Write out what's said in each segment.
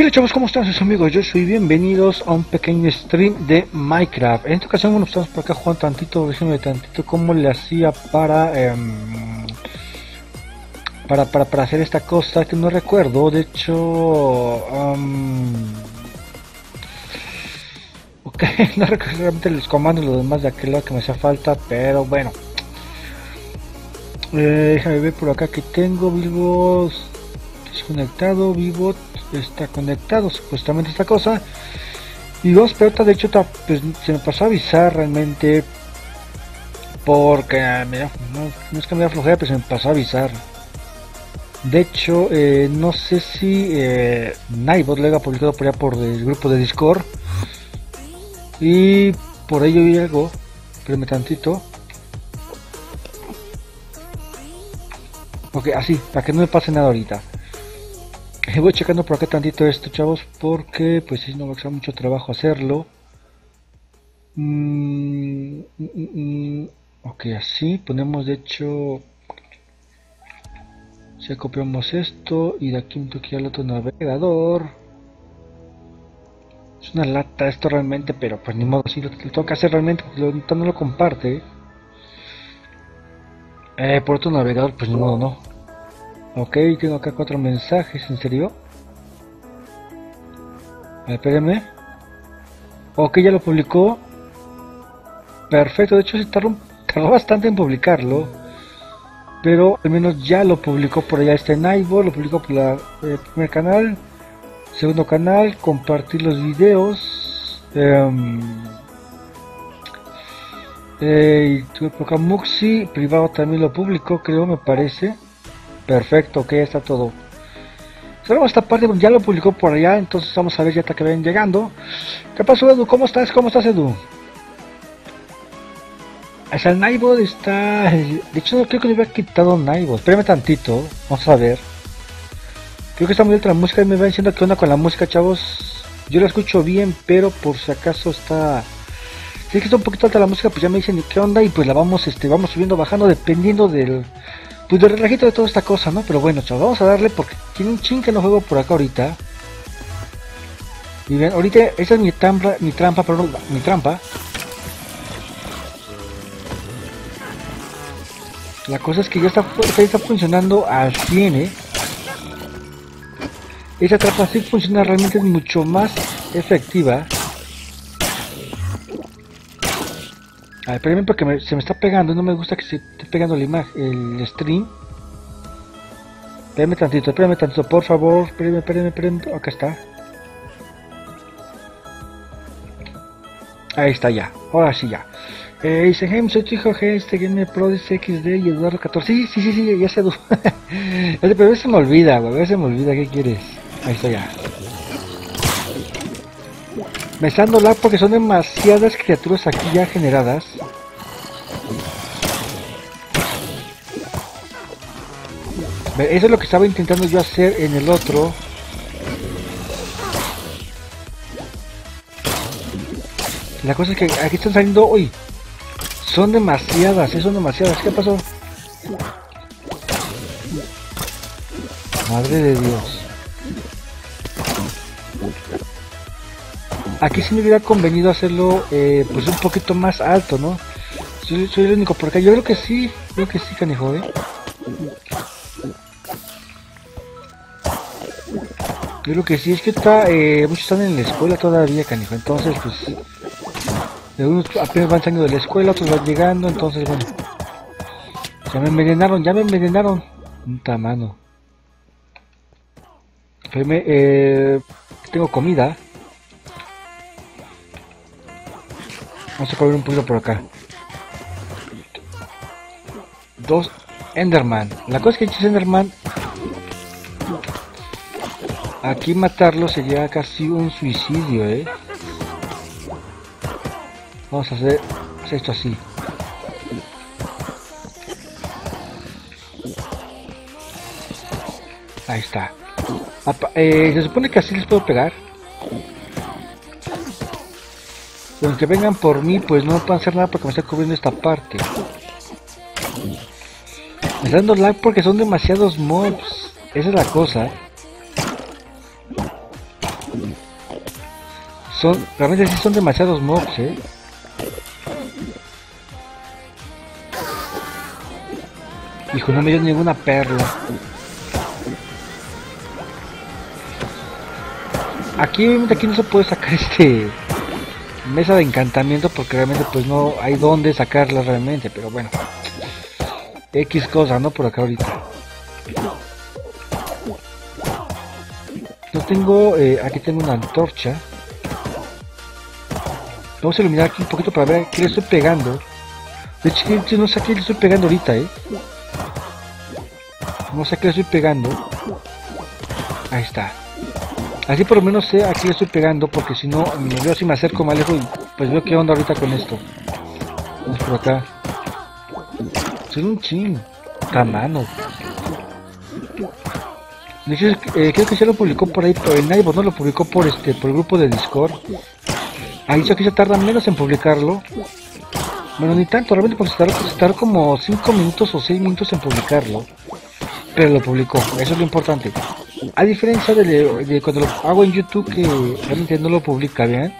hola chavos, ¿cómo están sus amigos? Yo soy bienvenidos a un pequeño stream de Minecraft. En esta ocasión, bueno, estamos por acá jugando tantito, déjenme tantito cómo le hacía para, em, para, para, para hacer esta cosa que no recuerdo. De hecho, um, ok, no recuerdo realmente los comandos y lo demás de aquel lado que me hacía falta, pero bueno. Eh, déjame ver por acá que tengo vivos desconectado, vivo está conectado supuestamente esta cosa. Y dos pero de hecho pues, se me pasó a avisar realmente porque ah, no, es que me da flojera pero se me pasó a avisar. De hecho eh, no sé si eh, Nightbot lo haya publicado por allá por el grupo de Discord. Y por ello vi algo espérame tantito. Ok así para que no me pase nada ahorita voy checando por acá tantito esto, chavos, porque pues si no va a costar mucho trabajo hacerlo. Mm, mm, mm, ok, así ponemos de hecho... Si copiamos esto y de aquí un toque al otro navegador. Es una lata esto realmente, pero pues ni modo, si lo, tengo que hacer realmente porque lo, no lo comparte. Eh, por otro navegador, pues ni modo, no. Ok, tengo acá cuatro mensajes, ¿en serio? Espérenme. Ok, ya lo publicó. Perfecto, de hecho se tardó, bastante en publicarlo. Pero al menos ya lo publicó por allá este Nightbot, lo publicó por el eh, primer canal. Segundo canal, compartir los videos. Em, eh, y tuve por acá Muxi, privado también lo publicó, creo, me parece. Perfecto, ok, está todo. Solo esta parte ya lo publicó por allá, entonces vamos a ver ya hasta que ven llegando. ¿Qué pasó Edu? ¿Cómo estás? ¿Cómo estás Edu? Es el Nightbot está... De hecho no creo que le hubiera quitado Nightbot. Espérame tantito, vamos a ver. Creo que está muy la música me va diciendo qué onda con la música, chavos. Yo la escucho bien, pero por si acaso está... Si es que está un poquito alta la música, pues ya me dicen qué onda y pues la vamos, este, vamos subiendo, bajando, dependiendo del pues de relajito de toda esta cosa, ¿no? Pero bueno, chavos, vamos a darle porque tiene un chin que no juego por acá ahorita. Y bien, ahorita esa es mi trampa, mi trampa, perdón, mi trampa. La cosa es que ya está, está funcionando al 100, ¿eh? Esa trampa sí funciona realmente es mucho más efectiva. A ver, espérenme porque se me está pegando, no me gusta que se esté pegando la imagen, el stream. Espérenme tantito, espérenme tantito, por favor, espérenme, espérenme, espérenme, acá está. Ahí está ya, ahora sí ya. Eh, dice, hey, soy tu hijo este Game Pro XD y Eduardo 14. Sí, sí, sí, sí, ya se... Pero a veces se me olvida, a veces me olvida, ¿qué quieres? Ahí está ya. Lag porque son demasiadas criaturas aquí ya generadas. Eso es lo que estaba intentando yo hacer en el otro. La cosa es que aquí están saliendo hoy. Son demasiadas, eh, son demasiadas. ¿Qué pasó? Madre de Dios. Aquí sí me hubiera convenido hacerlo eh, pues un poquito más alto, ¿no? Soy, el único por acá. Yo creo que sí, creo que sí, canijo, ¿eh? Yo creo que sí, es que está, eh, muchos están en la escuela todavía, canijo. Entonces, pues, unos apenas van saliendo de la escuela, otros van llegando, entonces, bueno. Ya me envenenaron, ya me envenenaron. Puta mano. Eh, tengo comida. Vamos a coger un poquito por acá. Dos Enderman. La cosa es que Enderman. Aquí matarlo sería casi un suicidio, ¿eh? Vamos a hacer, esto así. Ahí está. Eh, se supone que así les puedo pegar. Aunque vengan por mí, pues no pueden hacer nada porque me está cubriendo esta parte. Me está dando lag porque son demasiados mobs. Esa es la cosa. Son, realmente sí son demasiados mobs, eh. Hijo, no me dio ninguna perla. Aquí obviamente aquí no se puede sacar este mesa de encantamiento porque realmente pues no hay dónde sacarla realmente, pero bueno. X cosa, ¿no? Por acá ahorita. No tengo, eh, aquí tengo una antorcha. Vamos a iluminar aquí un poquito para ver qué le estoy pegando. De hecho, no sé a qué le estoy pegando ahorita, eh. No sé a qué le estoy pegando. Ahí está. Así por lo menos sé a qué estoy pegando, porque si no, me veo si me acerco más lejos, pues veo qué onda ahorita con esto. Vamos por acá. Soy un chin. Camano. Eh, creo que se lo publicó por ahí, por el Naibo, ¿no? Lo publicó por este, por el grupo de Discord. Ahí dice que se tarda menos en publicarlo. Bueno, ni tanto, realmente porque se tardó, como 5 minutos o 6 minutos en publicarlo. Pero lo publicó, eso es lo importante. A diferencia de, cuando lo hago en YouTube, que realmente no lo publica, ¿bien?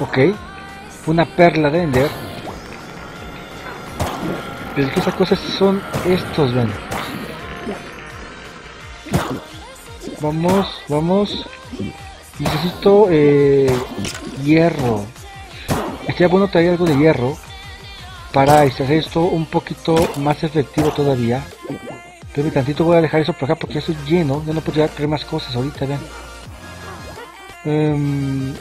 Ok, una perla de Ender. Pero que esas cosas son estos, ven. Vamos, vamos. Necesito eh, hierro. Estaría bueno traer algo de hierro para hacer esto un poquito más efectivo todavía. Pero tantito voy a dejar eso por acá porque eso es lleno. Ya no podría traer más cosas ahorita, vean. Um,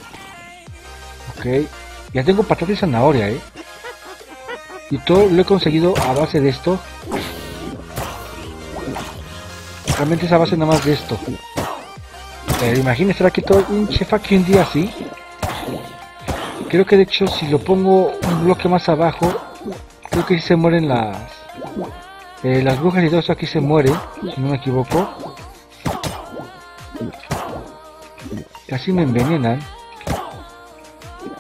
ok. Ya tengo patata y zanahoria, eh. Y todo lo he conseguido a base de esto. Realmente es a base nada más de esto. Pero imagínense aquí todo un chef aquí un día así. Creo que de hecho si lo pongo un bloque más abajo, creo que si se mueren las eh, las brujas y todo eso aquí se muere, si no me equivoco. Casi me envenenan.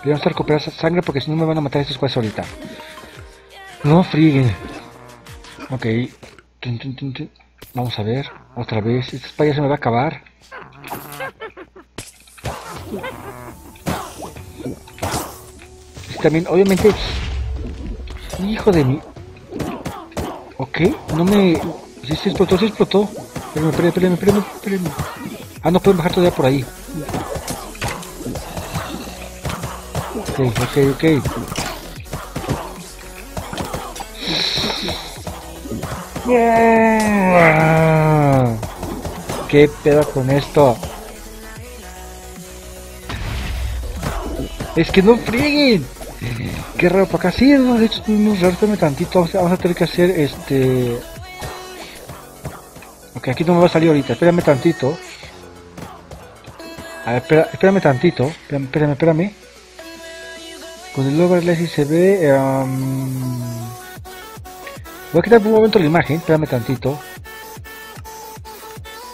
Debemos recuperar sangre porque si no me van a matar estos cuales ahorita. No friguen. Ok. Vamos a ver. Otra vez. Esta espalla se me va a acabar. también, obviamente... Hijo de mi... Ok. No me... Si se explotó, se explotó. Espérame, espérame, espérame, espérame. Ah, no pueden bajar todavía por ahí. Ok, ok, ok. ¿Qué pedo con esto? Es que no frieguen. Qué raro por acá. Sí, de hecho. Espérame tantito. Vamos a, tener que hacer este. Ok, aquí no me va a salir ahorita. Espérame tantito. A ver, espera, espérame tantito. Espérame, espérame, espérame. Con el overlay se ve. Voy a quitar por un momento la imagen, espérame tantito.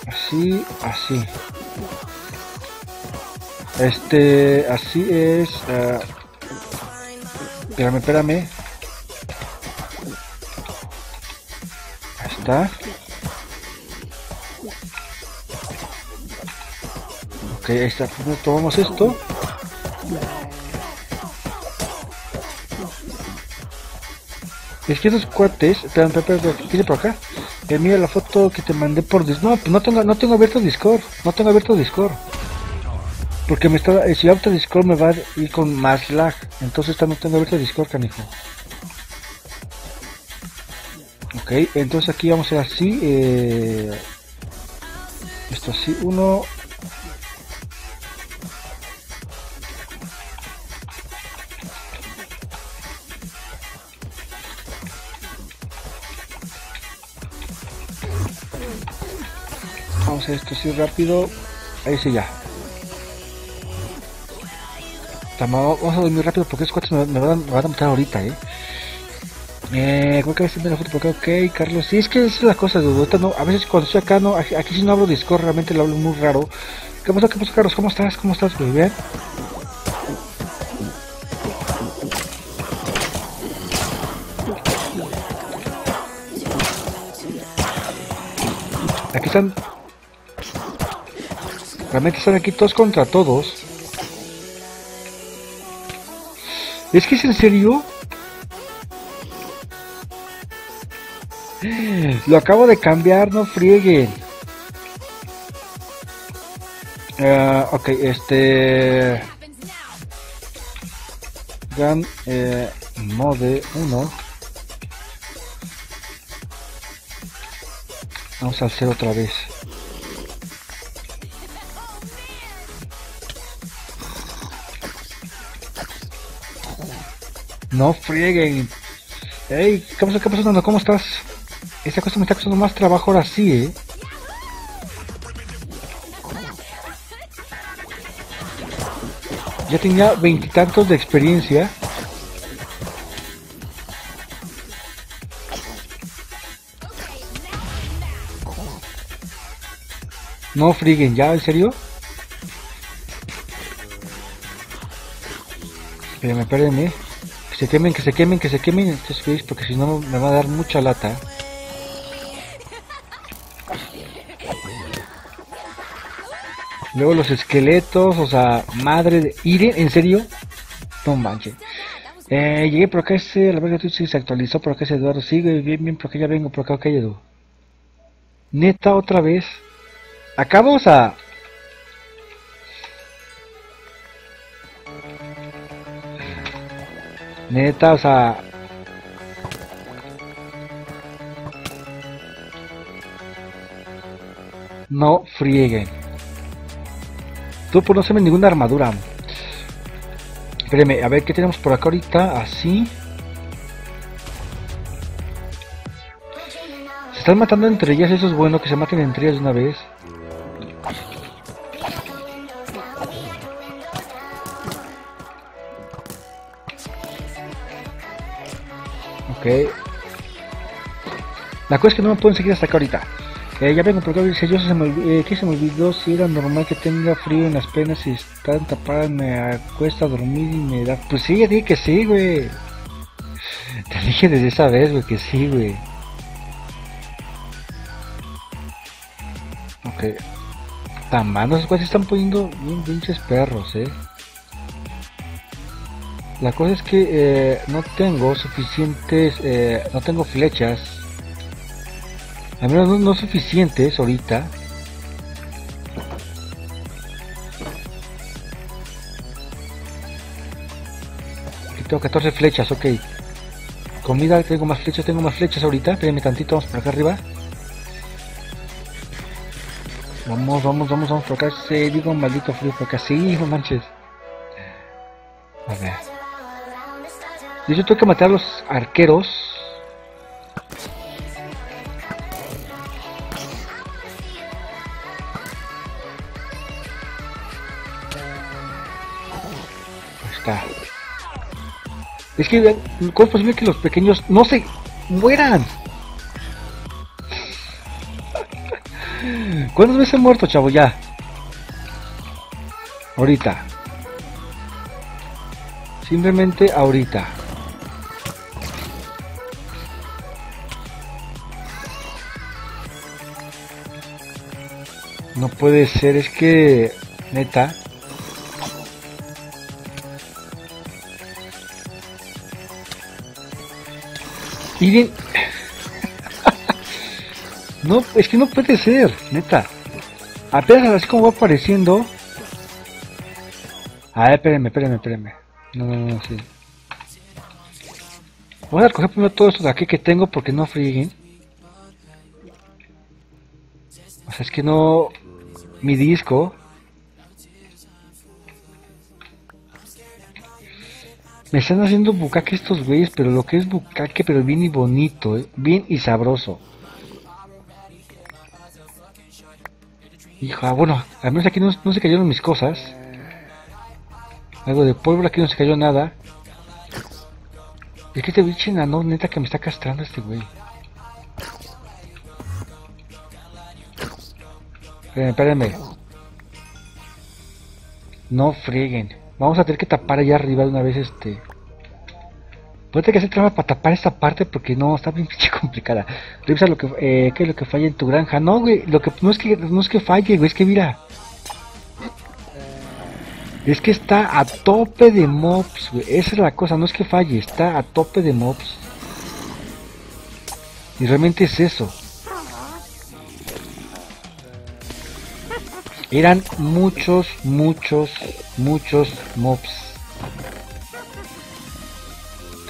Así, así. Este, así es. Uh, espérame, espérame. Ahí está. Ok, ahí está. Tomamos esto. Es que esos cuates, espera, espera, espera, por acá. Eh, mira la foto que te mandé por Discord. No, pues no tengo, no tengo abierto Discord. No tengo abierto Discord. Porque me está, eh, si abierto Discord me va a ir con más lag. Entonces no tengo abierto Discord, canijo. Ok, entonces aquí vamos a hacer así. Eh, esto así, uno, esto así rápido. Ahí sí ya. Vamos a dormir rápido porque esos cuatro me, van, a matar ahorita, eh. Eh, creo que a veces la foto porque ok, Carlos. Sí, es que es la cosa, de no, a veces cuando estoy acá, no, aquí, si no hablo Discord, realmente lo hablo muy raro. ¿Qué pasa, qué pasa, Carlos? ¿Cómo estás? ¿Cómo estás, muy bien? Aquí están... Realmente están aquí todos contra todos. ¿Es que es en serio? Lo acabo de cambiar, no frieguen. Uh, ok, este... Gun eh, Mode 1. Vamos a hacer otra vez. No frieguen. Hey, ¿qué pasa? ¿Qué pasa? ¿Cómo estás? Esta cosa me está costando más trabajo ahora sí, ¿eh? Ya tenía veintitantos de experiencia. No friguen, ¿ya? ¿En serio? Espérenme, espérenme. Que se quemen, que se quemen, que se quemen estos porque si no me va a dar mucha lata. Luego los esqueletos, o sea, madre de... ¿Iren? ¿En serio? No manches. Eh, llegué por acá ese, la verdad que se actualizó por acá ese Eduardo. Sigue bien, bien, por acá ya vengo, por acá, ok, Edu. Neta, otra vez. Acabo, o sea... Neta, o sea... No frieguen. Tú por no hacerme ninguna armadura. Espérame, a ver qué tenemos por acá ahorita. Así. Se están matando entre ellas, eso es bueno, que se maten entre ellas una vez. La cosa es que no me pueden seguir hasta acá ahorita. Eh, ya vengo porque dice yo se me, eh, que se me olvidó si era normal que tenga frío en las penas y están tapadas me acuesta dormir y me da pues sí ya dije que sí güey. Te dije desde esa vez güey que sí güey. Ok. Tan güey se están poniendo bien pinches perros eh la cosa es que eh, no tengo suficientes eh, no tengo flechas al menos no, suficientes ahorita. Aquí tengo 14 flechas, ok. Comida, tengo más flechas, tengo más flechas ahorita. Espérenme tantito, vamos por acá arriba. Vamos, vamos, vamos, vamos por acá. Se digo maldito frío por acá. Sí, no manches. A ver. Yo tengo que matar a los arqueros Es que, ¿cómo es posible que los pequeños no se mueran? ¿Cuántas veces he muerto, chavo? Ya. Ahorita. Simplemente ahorita. No puede ser, es que... Neta. Miren. no, es que no puede ser, neta. Apenas así como va apareciendo. A ver, espérenme, espérenme, espérenme. No, no, no, sí. Voy a recoger primero todo esto de aquí que tengo porque no frieguen. O sea, es que no... Mi disco Me están haciendo bucaque estos güeyes, pero lo que es bucaque, pero bien y bonito, ¿eh? bien y sabroso. Hijo, ah, bueno, al menos aquí no, se cayeron mis cosas. Algo de polvo, aquí no se cayó nada. Es que este bicho no, neta que me está castrando este güey. Espérenme. No frieguen. Vamos a tener que tapar allá arriba de una vez este... Puede que hacer trampa para tapar esta parte porque no, está bien pinche complicada. Revisa lo que, eh, qué es lo que falla en tu granja. No, güey, lo que no es que no es que falle, güey, es que mira. Es que está a tope de mobs, güey. Esa es la cosa, no es que falle, está a tope de mobs. Y realmente es eso. Eran muchos, muchos, muchos mobs.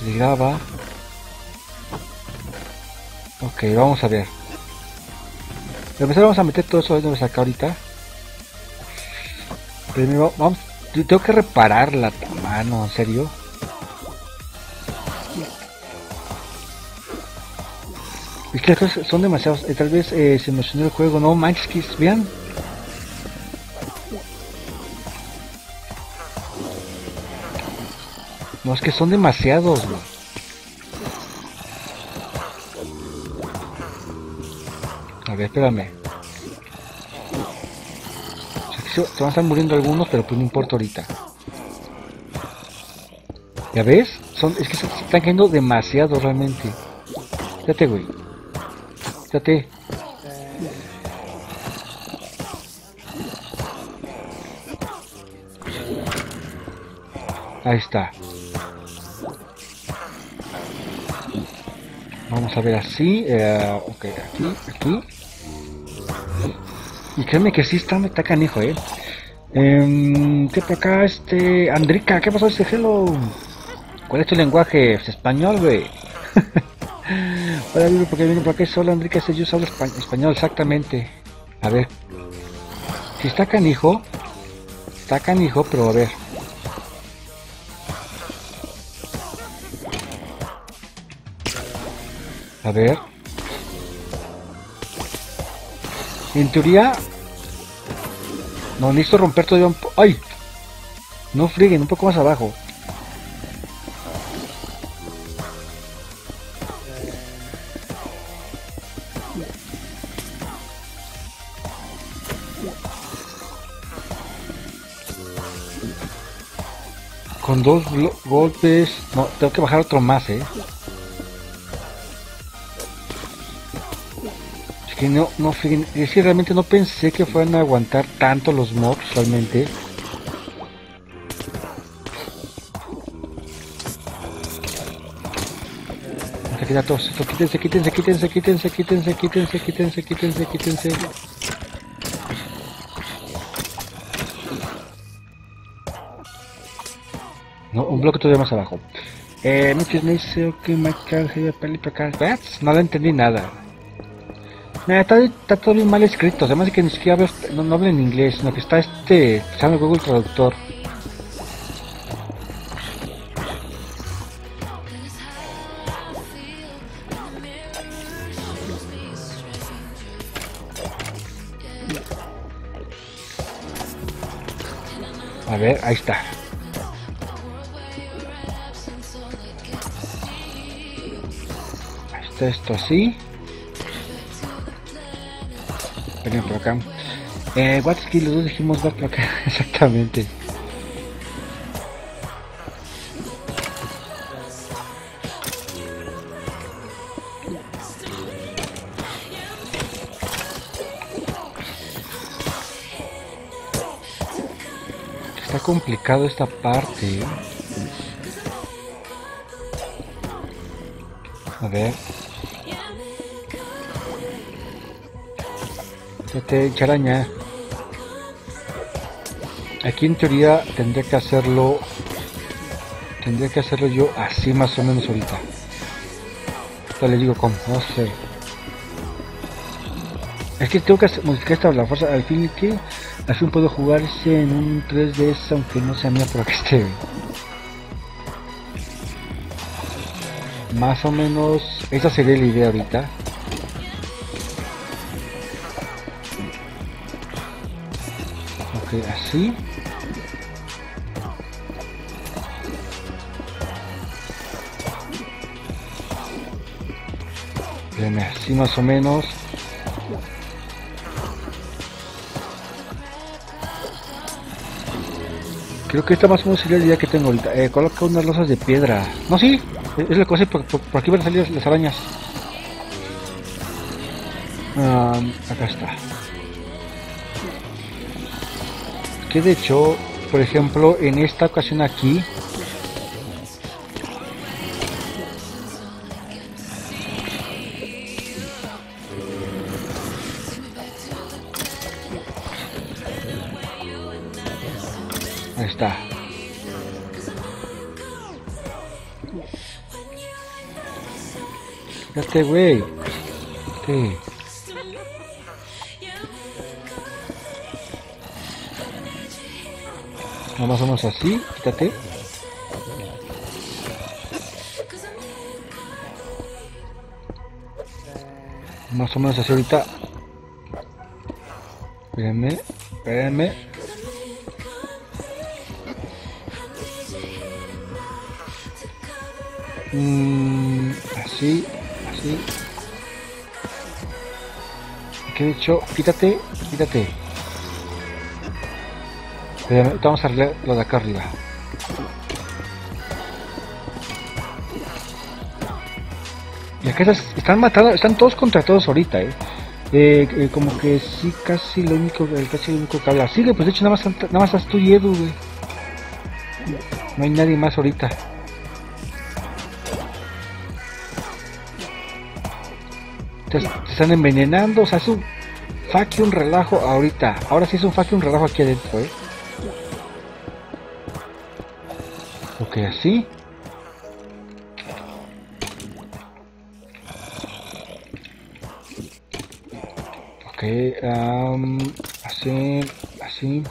Llegaba. Ok, vamos a ver. Empezar vamos a meter todo eso donde saca ahorita. Primero vamos. Tengo que reparar la mano, en serio. Es que son demasiados. Eh, tal vez eh, se emocionó el juego. No manches, vean. No, es que son demasiados, A ver, espérame. se van a estar muriendo algunos, pero pues no importa ahorita. ¿Ya ves? Son, es que se, están cayendo demasiado realmente. Fíjate, güey. Fíjate. Ahí está. Vamos a ver así. Eh, ok, aquí, aquí. Y créeme que sí está, está canijo, eh. Eh, ¿Qué por acá, este. Andrica, ¿qué pasó ese hello? ¿Cuál es tu lenguaje? ¿Es español, güey? Hola, ¿por porque viene por acá. Hola, Andrica, este yo hablo español, exactamente. A ver. Si está canijo. Está canijo, pero a ver. A ver. En teoría... No, necesito romper todavía un poco... ¡Ay! No friguen, un poco más abajo. Con dos golpes... No, tengo que bajar otro más, eh. Que no, no, es que realmente no pensé que fueran a aguantar tanto los mobs realmente. todos, quítense, quítense, quítense, quítense, quítense, quítense, quítense, quítense, quítense. No, un bloque todavía más abajo. Eh, muchos me dice, ok, Michael, no lo entendí nada está, está, todo bien mal escrito. Además de que siquiera no, no habla en inglés, sino que está este. Está en Google Traductor. A ver, ahí está. Está esto así por acá. Eh, Watsky, los dos dijimos va por acá, exactamente. Está complicado esta parte. ¿eh? A ver. Este charaña aquí en teoría tendría que hacerlo tendría que hacerlo yo así más o menos ahorita. Ya le digo cómo no sé. Es que tengo que modificar esta la fuerza. Al fin que al fin puedo jugar ese en un 3ds aunque no sea mía por que esté. Más o menos esa sería la idea ahorita así. Bien, así más o menos. Creo que esta más o menos sería el día que tengo. Eh, coloca unas losas de piedra. No, sí, es la cosa, por, por, aquí van a salir las arañas. Um, acá está. Que de hecho, por ejemplo, en esta ocasión aquí, Ahí está. Este güey. No, más menos así, quítate. Más o menos así ahorita. Espérenme, espérenme. Mm, así, así. ¿Qué he dicho? Quítate, quítate. Espérame, Vamos a arreglar lo de acá arriba. Y acá están matando, están todos contra todos ahorita, eh. Eh, eh, como que sí, casi lo único, casi lo único que habla. Sigue, pues de hecho nada más, nada más estás tú y Edu. No hay nadie más ahorita. Te, están envenenando, o sea, es un fuck un relajo ahorita. Ahora sí es un fuck un relajo aquí adentro, eh. Así. Ok, am, así, así.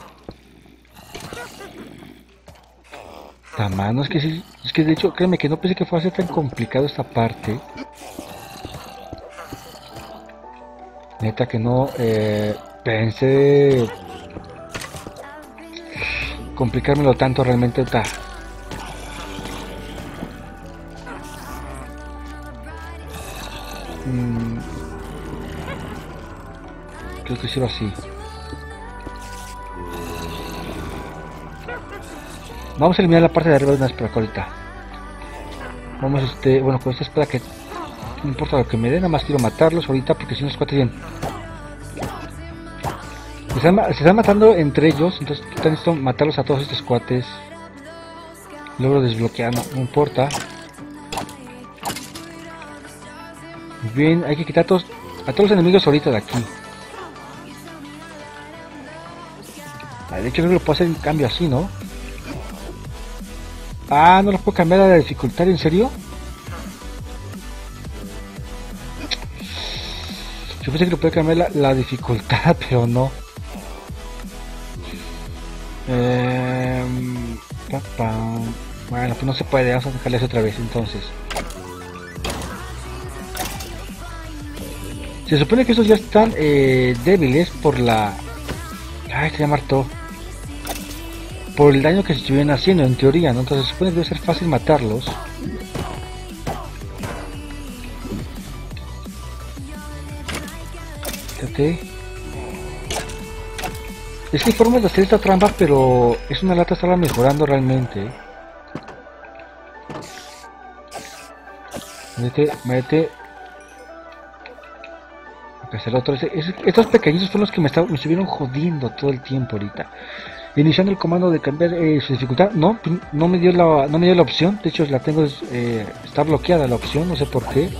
La mano, es que sí, es que de hecho, créeme que no pensé que ser tan complicado esta parte. Neta que no, eh, pensé complicármelo tanto realmente está. Va así. Vamos a eliminar la parte de arriba de una espera ahorita. Vamos este, bueno, con esta que no importa lo que me dé, nada más quiero matarlos ahorita porque si no los cuatro bien. Se están, se están matando entre ellos, entonces necesito matarlos a todos estos cuates. Logro desbloquear, no, importa. Bien, hay que quitar todos, a todos los enemigos ahorita de aquí. De hecho que lo puedo hacer en cambio así, ¿no? Ah, no lo puedo cambiar a la dificultad, ¿en serio? Yo pensé que lo podía cambiar la, la dificultad, pero no. Pa. Bueno, pues no se puede, vamos a dejarle eso otra vez entonces. Se supone que estos ya están eh, débiles por la... Ay, se llama harto. Por el daño que se estuvieron haciendo, en teoría, ¿no? Entonces supone que debe ser fácil matarlos. Fíjate. Es que hay formas de hacer esta trampa, pero es una lata estarla mejorando realmente. Mete, mete. Acá está ese- estos pequeñitos fueron los que me, estaban- me estuvieron jodiendo todo el tiempo ahorita. Iniciando el comando de cambiar eh, su dificultad. No, no me dio la, no me dio la opción. De hecho, la tengo, eh, está bloqueada la opción. No sé por qué.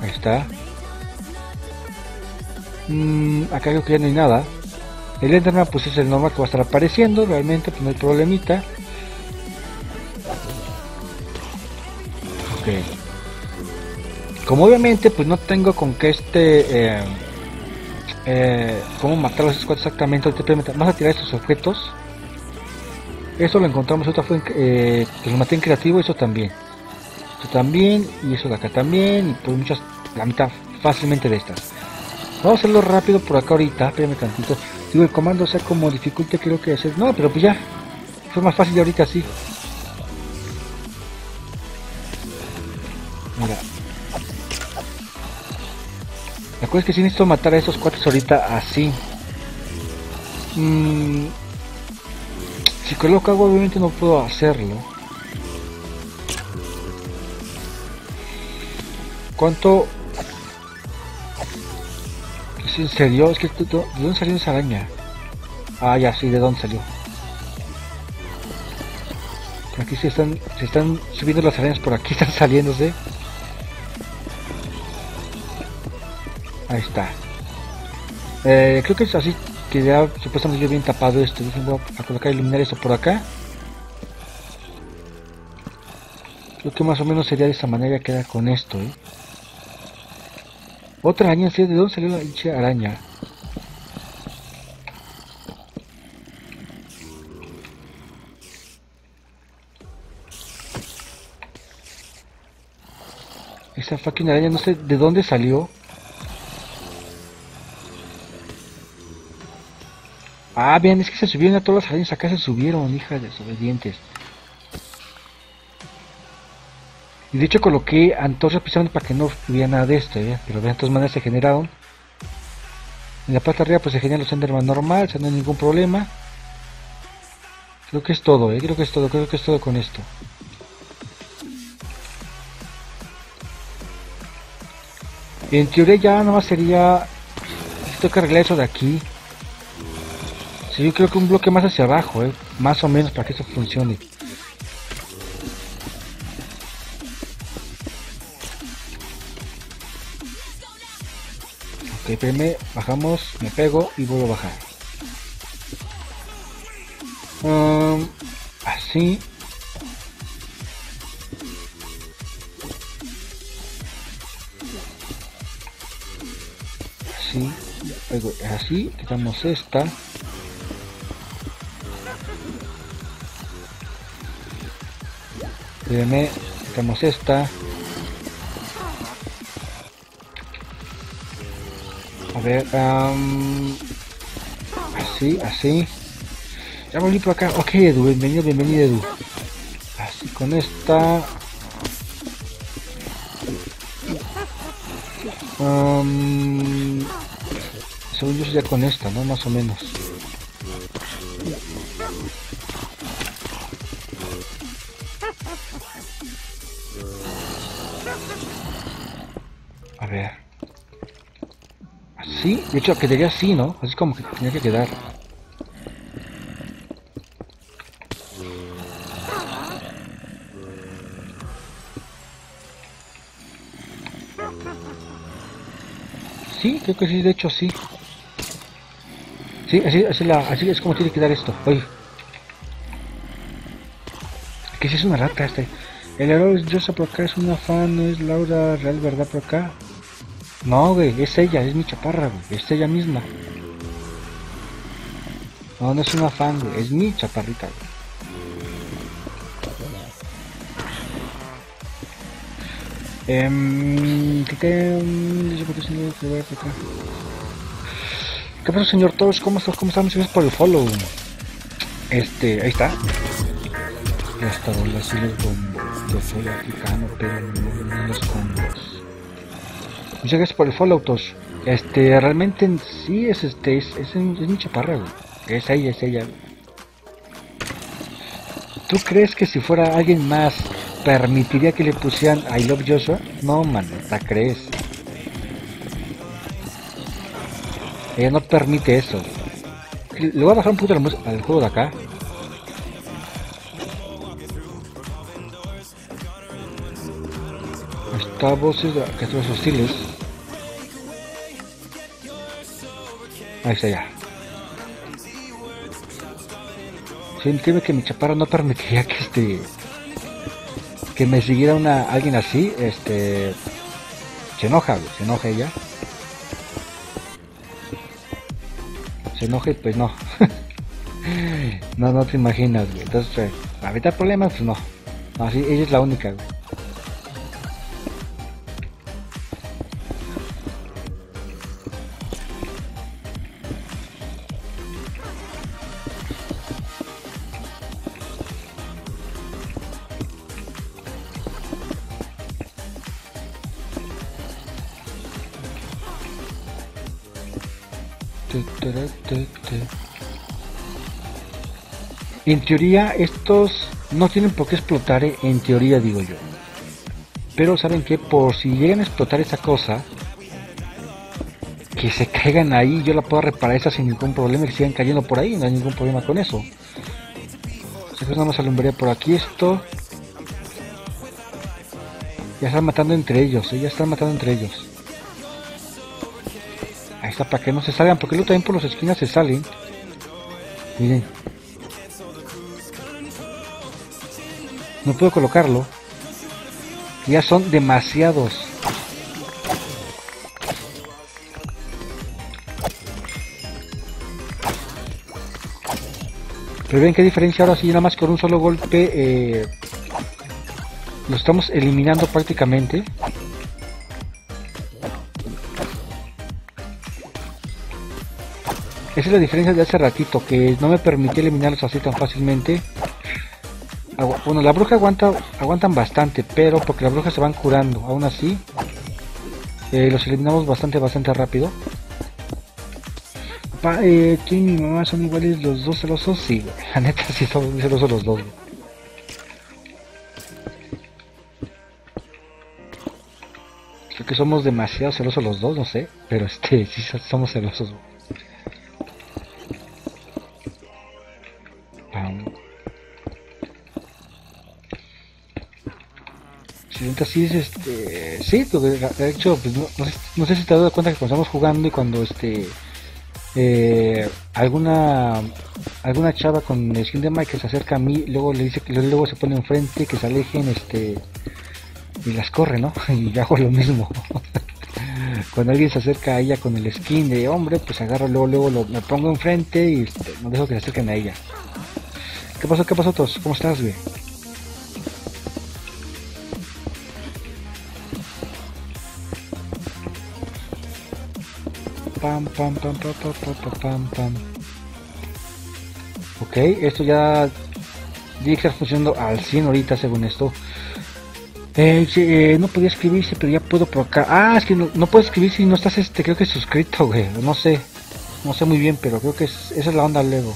Ahí está. Mm, acá creo que ya no hay nada. El Enderman pues es el normal que va a estar apareciendo. Realmente pues no hay problemita. Ok. Como obviamente pues no tengo con que este... Eh, eh, cómo matar a los squads exactamente. Ahorita espérame, Vamos a tirar estos objetos. Eso lo encontramos. Otra fue en, eh, pues lo maté en creativo. Eso también. Esto también. Y eso de acá también. Y por muchas... La mitad fácilmente de estas. Vamos a hacerlo rápido por acá ahorita. Espérame tantito. Digo, el comando sea como dificulta creo que hacer. No, pero pues ya. Fue más fácil ahorita así. Mira. La cosa es que sí necesito matar a esos cuates ahorita así. Mm, si coloco agua obviamente no puedo hacerlo. ¿Cuánto? ¿Es en serio? Es que ¿de dónde salió esa araña? Ah, ya, sí, ¿de dónde salió? Aquí se están, se están subiendo las arañas por aquí, están saliéndose. Ahí está. Eh, creo que es así que ya supuestamente yo bien tapado esto. voy a colocar iluminar esto por acá. Creo que más o menos sería de esta manera queda con esto, ¿eh? Otra araña, ¿de dónde salió la pinche araña? Esa fucking araña no sé de dónde salió. Ah, bien, es que se subieron a todas las arañas acá se subieron, hijas desobedientes. Y de hecho coloqué antorchas precisamente para que no hubiera nada de esto, ¿eh? pero de todas maneras se generaron. En la parte arriba pues se generan los Enderman normal, o sea, no hay ningún problema. Creo que es todo, ¿eh? creo que es todo, creo que es todo con esto. En teoría ya nada más sería... Necesito que arreglar eso de aquí. Sí, yo creo que un bloque más hacia abajo, ¿eh? Más o menos para que eso funcione. Ok, espérame, bajamos, me pego y vuelvo a bajar. Um, así. Así. Así, quitamos esta. Espérame, quitamos esta. A ver, así, así. Ya volví por acá. Ok, Edu, bienvenido, bienvenido, Edu. Así con esta. Um, según yo ya con esta, ¿no? Más o menos. Sí, de hecho quedaría así, ¿no? Así como que tenía que quedar. Sí, creo que sí, de hecho sí. Sí, así, la, así es como tiene que quedar esto. Oye. Que si es una rata este. El error es Josa por acá, es una fan, es Laura Real, ¿verdad? Por acá. No, güey, es ella, es mi chaparra, güey, es ella misma. No, no es una fan, güey, es mi chaparrita, güey. Eh, ¿qué, ¿Qué pasa, señor Tosh? ¿Cómo estás? ¿Cómo estás? Gracias por el follow. Este, ahí está. Ya está, así los bombos. Yo soy africano, pero no los combos. Muchas gracias por el follow, Tosh. Este, realmente sí es este, es, es, mi chaparra, güey. Es ella, es ella. ¿Tú crees que si fuera alguien más permitiría que le pusieran I love Joshua? No, man, ¿la crees? Ella no permite eso. Le voy a bajar un poquito al juego de acá. Está voces de criaturas hostiles. Ahí está ya. Sí, entiendo que mi chaparro no permitiría que este que me siguiera una alguien así, este se enoja, se enoja ella. Se enoja pues no. no, no te imaginas, Entonces, para evitar problemas, pues no. Así, ella es la única, En teoría estos no tienen por qué explotar, ¿eh? en teoría digo yo. Pero saben que por si llegan a explotar esa cosa, que se caigan ahí, yo la puedo reparar esa sin ningún problema, que sigan cayendo por ahí, no hay ningún problema con eso. Entonces nada más alumbraría por aquí esto. Ya están matando entre ellos, ¿eh? ya están matando entre ellos. Para que no se salgan, porque luego también por las esquinas se salen. Miren. No puedo colocarlo. Ya son demasiados. Pero ven qué diferencia ahora sí, nada más con un solo golpe eh, lo estamos eliminando prácticamente. Esa es la diferencia de hace ratito, que no me permitía eliminarlos así tan fácilmente. Bueno, la bruja aguanta, aguantan bastante, pero porque las brujas se van curando, aún así eh, los eliminamos bastante, bastante rápido. Pa, eh, y mi mamá son iguales los dos celosos, sí, la neta sí son celosos los dos. Creo que somos demasiado celosos los dos, no sé, pero este sí somos celosos. Así es este sí de hecho pues, no, sé, si te has dado cuenta que cuando estamos jugando y cuando este eh, alguna alguna chava con el skin de Mike se acerca a mí luego le dice que luego se pone enfrente que se alejen este y las corre no y hago lo mismo. Cuando alguien se acerca a ella con el skin de hombre pues agarro luego luego lo, me pongo enfrente y este, no dejo que se acerquen a ella qué pasó qué pasó todos cómo estás güey Pam, pam, pam, pam, pam, pam, pam, pam. Ok, esto ya que estar funcionando al 100 ahorita según esto. Eh, eh, no podía escribirse, pero ya puedo por acá. Ah, es que no, no puedes escribir si no estás, este, creo que suscrito, güey. No sé, no sé muy bien, pero creo que esa es la onda Lego.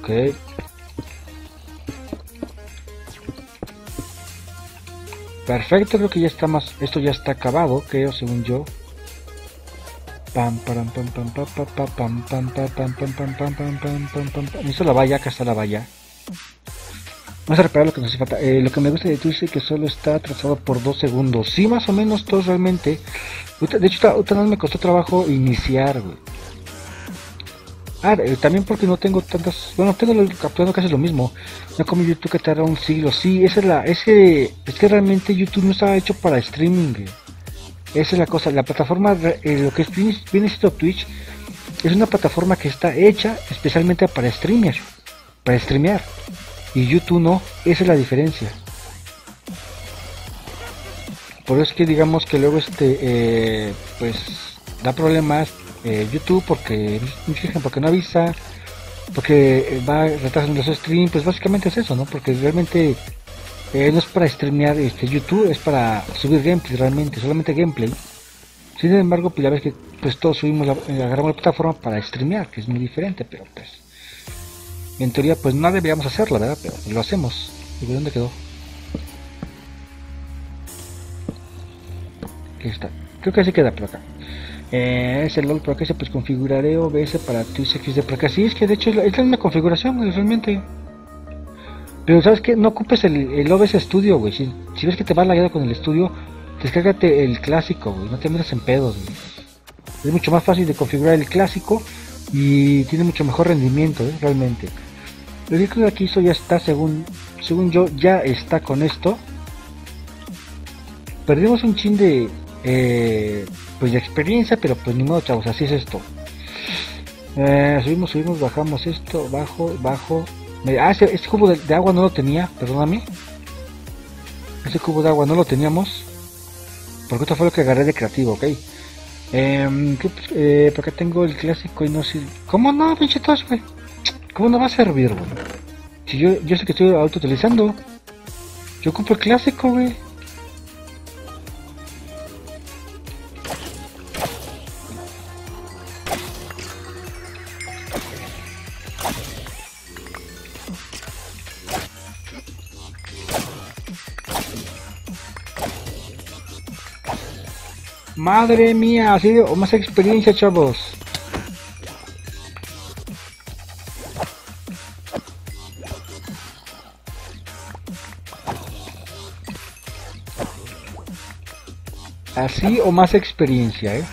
Ok. Perfecto, creo que ya está más. Esto ya está acabado, creo, según yo. Pam, pam, pam, pam, pam, pam, pam, pam, pam, pam, pam, pam, pam, pam, pam, pam, pam, pam. la valla, acá está la valla. Vamos a reparar lo que nos hace falta. Eh, lo que me gusta de Twitch es que solo está atrasado por dos segundos. Sí, más o menos todos realmente. De hecho, ahorita no me costó trabajo iniciar, güey. Ah, eh, también porque no tengo tantas. Bueno, tengo capturando casi lo mismo. No como YouTube que tarda un siglo. Sí, esa es la. Ese, es que realmente YouTube no estaba hecho para streaming. Esa es la cosa. La plataforma, eh, lo que viene siendo Twitch, es una plataforma que está hecha especialmente para streamer. Para streamear. Y YouTube no. Esa es la diferencia. Por eso es que digamos que luego este. Eh, pues da problemas eh, YouTube porque porque no avisa porque va retrasando los streams pues básicamente es eso no porque realmente eh, no es para streamear este YouTube es para subir gameplay realmente solamente gameplay. Sin embargo pues ya ves que pues todos subimos la, eh, agarramos la plataforma para streamear que es muy diferente pero pues en teoría pues no deberíamos hacerlo verdad pero lo hacemos. Dónde quedó aquí está. Creo que así queda por acá eh, es el LOL Pro que se pues configuraré OBS para tu XD porque así es que de hecho es la, misma configuración realmente. Pero sabes que no ocupes el, OBS Studio güey. Si, ves que te va guía con el estudio descárgate el clásico güey. No te metas en pedos es mucho más fácil de configurar el clásico y tiene mucho mejor rendimiento ¿eh? realmente. El disco de aquí hizo ya está según según yo ya está con esto. Perdimos un chin de eh, pues de experiencia, pero pues ni modo, chavos, así es esto. Eh, subimos, subimos, bajamos esto, bajo, bajo. Ah, ese, cubo de, agua no lo tenía, perdóname. Ese cubo de agua no lo teníamos. Porque esto fue lo que agarré de creativo, ok. Eh, eh, porque tengo el clásico y no sé. ¿Cómo no, pinche tos, güey? ¿Cómo no va a servir, güey? Si yo, yo sé que estoy auto utilizando. Yo ocupo el clásico, güey. Madre mía, así o más experiencia, chavos. Así o más experiencia, ¿eh?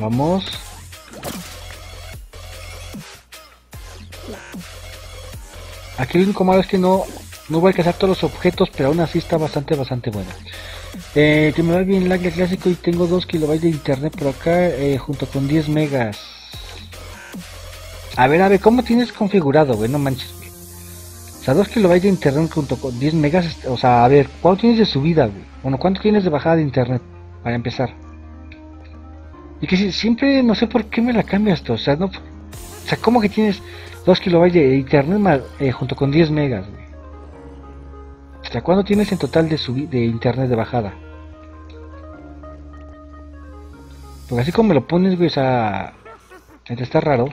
Vamos. Aquí el único malo es que no, no voy a alcanzar todos los objetos, pero aún así está bastante, bastante bueno. Eh, que me va bien lag clásico y tengo 2 kilobytes de internet por acá eh, junto con 10 megas. A ver, a ver, ¿cómo tienes configurado, güey? No manches, O sea, 2 kilobytes de internet junto con 10 megas. O sea, a ver, ¿cuánto tienes de subida, güey? Bueno, ¿cuánto tienes de bajada de internet? Para empezar. Y que siempre, no sé por qué me la cambias esto. O sea, no. O sea, ¿cómo que tienes 2 kilobytes de internet eh, junto con 10 megas. ¿Hasta cuándo tienes en total de, de internet de bajada? Porque así como me lo pones, güey, o sea, está raro.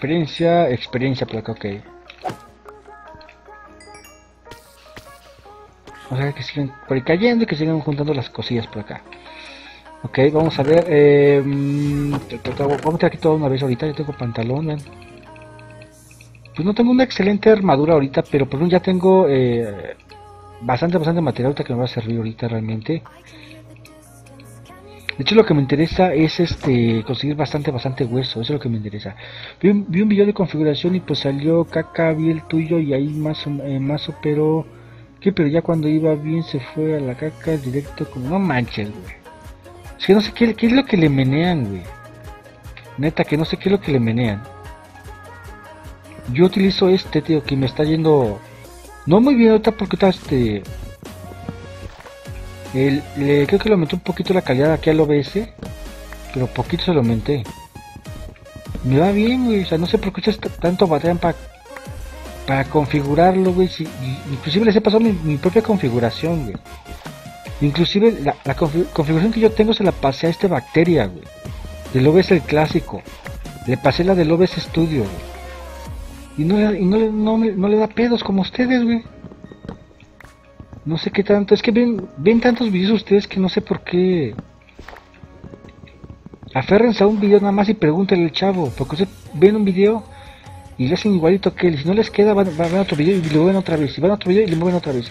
Experiencia, experiencia por acá, ok. Vamos a ver que siguen por ahí cayendo y que sigan juntando las cosillas por acá. Ok, vamos a ver. Eh, vamos a meter aquí todo una vez ahorita. Yo tengo pantalón, ven. Pues no tengo una excelente armadura ahorita, pero por un ya tengo eh, bastante, bastante material ahorita que me va a servir ahorita realmente. De hecho lo que me interesa es este conseguir bastante, bastante hueso, eso es lo que me interesa. Vi un, video de configuración y pues salió caca, vi el tuyo y ahí más eh, más pero que pero ya cuando iba bien se fue a la caca directo como no manches, güey. Es que no sé qué, qué es lo que le menean, güey. Neta que no sé qué es lo que le menean. Yo utilizo este, tío, que me está yendo no muy bien ahorita porque está este el, le, creo que le aumenté un poquito la calidad aquí al OBS, pero poquito se lo aumenté. Me va bien, güey, o sea, no sé por qué tanto batean para para configurarlo, güey. inclusive les he pasado mi, propia configuración, güey. Inclusive la, configuración que yo tengo se la pasé a este bacteria, güey. Del OBS el clásico. Le pasé la del OBS Studio. Y no, y no, no, no le da pedos como ustedes, güey. No sé qué tanto. Es que ven, ven tantos videos ustedes que no sé por qué. Aférrense a un video nada más y pregúntenle al chavo. Porque ustedes ven un video y le hacen igualito que él. Si no les queda, van, a ver otro video y lo ven otra vez. Y van a otro video y lo mueven otra vez.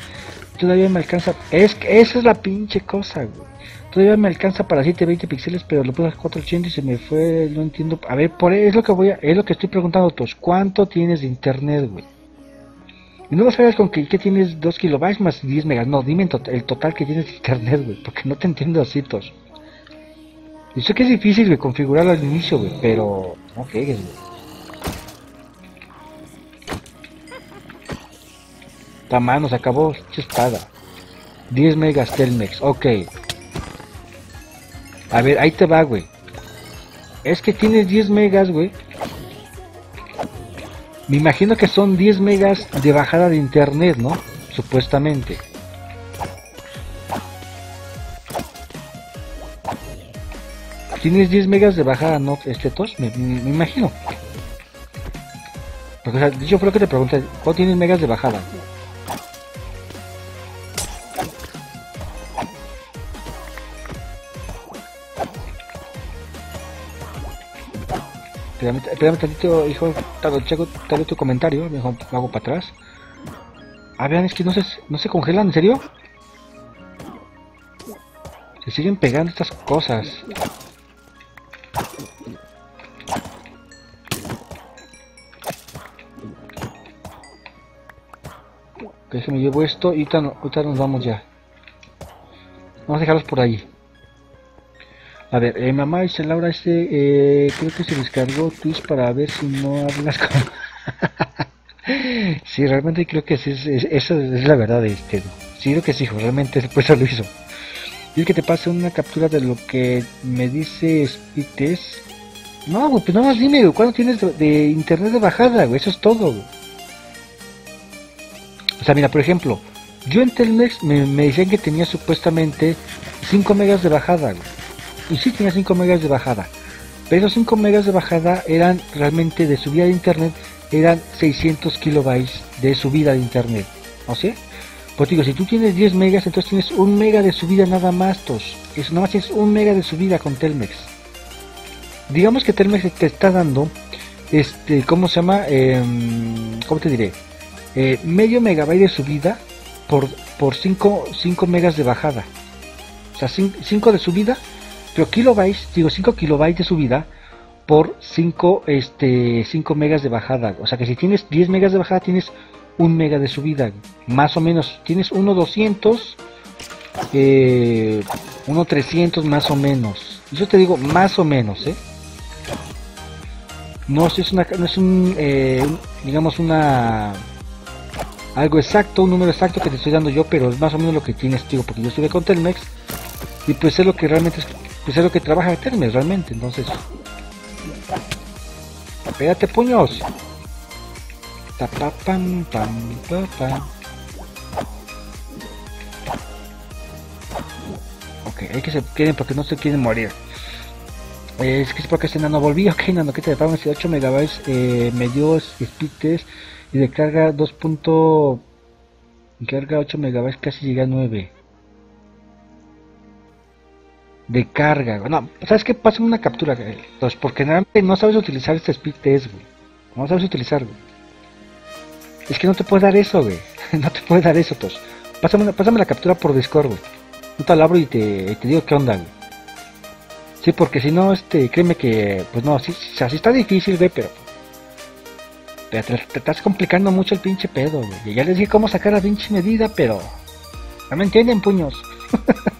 Todavía me alcanza. Es que esa es la pinche cosa, güey. Todavía me alcanza para 720 píxeles, pero lo puse a 480 y se me fue. No entiendo. A ver, por es lo que voy a, es lo que estoy preguntando todos. ¿Cuánto tienes de internet, güey? Y no lo sabes con que, tienes 2 kilobytes más 10 megas. No, dime el total que tienes de internet, güey. Porque no te entiendo así, tos. Y sé que es difícil, güey, configurarlo al inicio, güey. Pero no güey. Tamaño, se acabó espada. 10 megas Telmex, ok. A ver, ahí te va, güey. Es que tienes 10 megas, güey. Me imagino que son 10 megas de bajada de internet, ¿no? Supuestamente. ¿Tienes 10 megas de bajada, no? Este tos, me, imagino. Porque, o sea, yo creo que te pregunté, ¿cuánto tienes megas de bajada? Espérame, espérame tantito, hijo, checo, tal tu comentario, me hago para atrás. Ah, vean, es que no se, no se congelan, ¿en serio? Se siguen pegando estas cosas. Que se me llevo esto y ahorita nos vamos ya. Vamos a dejarlos por ahí. A ver, eh, mamá dice Laura, este, eh, creo que se descargó Twitch para ver si no hablas con... sí, realmente creo que sí, es, eso es la verdad, este. Sí, creo que sí, realmente después lo hizo. Y que te pase una captura de lo que me dice Spites. No, pues nada más dime, ¿cuándo tienes de, internet de bajada, güey? Eso es todo, O sea, mira, por ejemplo, yo en Telmex me, decían que tenía supuestamente 5 megas de bajada, Y sí tenía 5 megas de bajada. Pero esos 5 megas de bajada eran realmente de subida de internet, eran 600 kilobytes de subida de internet. ¿O sea? Pues digo, si tú tienes 10 megas, entonces tienes un mega de subida nada más, tos. Eso nada más es un mega de subida con Telmex. Digamos que Telmex te está dando, este, ¿cómo se llama? Em, ¿Cómo te diré? Eh, medio megabyte de subida por, por 5, 5 megas de bajada. O sea, 5 de subida, pero kilobytes, digo 5 kilobytes de subida por 5 este, 5 megas de bajada. O sea que si tienes 10 megas de bajada, tienes 1 mega de subida. Más o menos, tienes 1 200, eh, 1 300 más o menos. Yo te digo más o menos, ¿eh? No, es, una, no es un, eh, digamos, una algo exacto, un número exacto que te estoy dando yo, pero es más o menos lo que tienes, tío, porque yo estuve con Telmex y pues es lo que realmente es, pues es lo que trabaja Telmex realmente, entonces. Pégate puños. pam, Ok, hay que se queden porque no se quieren morir. es que es porque este nano volví, ok, nano, que te pagan 8 megabytes, eh, me dio speed test y de carga 2. carga 8 megabytes casi llega a 9 de carga no sabes qué pasa una captura pues porque realmente no sabes utilizar este speed test güey. No sabes utilizar es que no te puede dar eso güey. No te puede dar eso tos pásame, pásame la captura por discord güey. No te la abro y te, te digo qué onda güey. Sí porque si no este créeme que pues no sí, así está difícil güey pero te, estás complicando mucho el pinche pedo, güey. Ya les dije cómo sacar la pinche medida, pero. No me entienden, puños.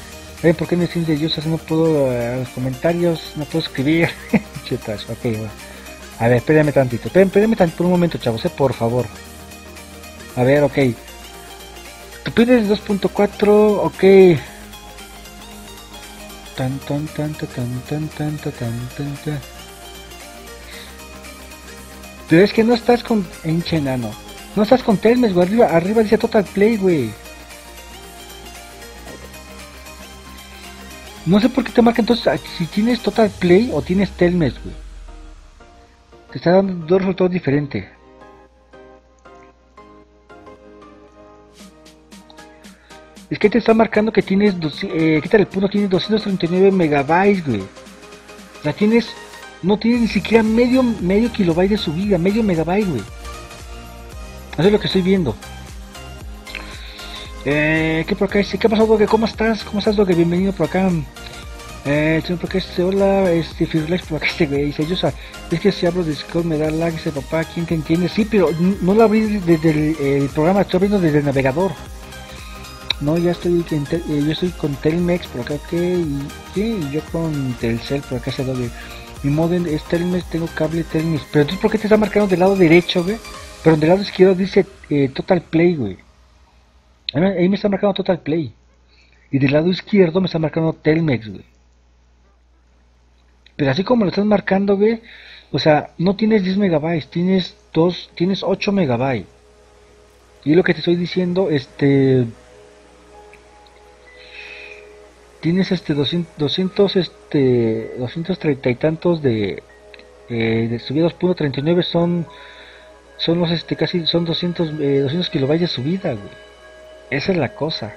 ¿Por qué me sientes yo? no puedo. A los comentarios, no puedo escribir. Chetas, ok, va. A ver, espérame tantito. Espérame, tantito por un momento, chavos, eh, por favor. A ver, ok. Tu pides 2.4, ok. Tan tan tan tan tan tan tan tan tan Pero es que no estás con hinche enano. No estás con Telmes, güey. Arriba, arriba dice Total Play, güey. No sé por qué te marca entonces si tienes Total Play o tienes Telmes, güey. Te está dando dos resultados diferentes. Es que te está marcando que tienes, eh, quita el punto, tienes 239 megabytes, güey. O sea, tienes, no tienes ni siquiera medio, medio kilobyte de subida, medio megabyte, güey. Eso es lo que estoy viendo. Eh, ¿qué por acá ¿Qué pasó, Doge? ¿Cómo estás? ¿Cómo estás, Doge? Bienvenido por acá. Eh, acá dice, hola, este, Firlex por acá este güey. Dice, yo, es que si de Discord me da lag, dice, papá, ¿quién te entiende? Sí, pero no lo abrí desde el, programa, estoy abriendo desde el navegador. No, ya estoy, eh, yo estoy con Telmex por acá, ¿qué? ¿Y, ¿qué? y yo con Telcel por acá se doble. Mi modem es Telmex, tengo cable Telmex. Pero entonces, ¿por qué te está marcando del lado derecho, güey? Pero del lado izquierdo dice eh, Total Play, güey. Ahí me está marcando Total Play. Y del lado izquierdo me está marcando Telmex, güey. Pero así como lo estás marcando, güey, o sea, no tienes 10 megabytes, tienes 2, tienes 8 megabytes. Y lo que te estoy diciendo, este, tienes este 200, 200 este 230 y tantos de eh, de subida 2.39 son son los este casi son 200 eh, 200 kilobytes de subida güey. Esa es la cosa.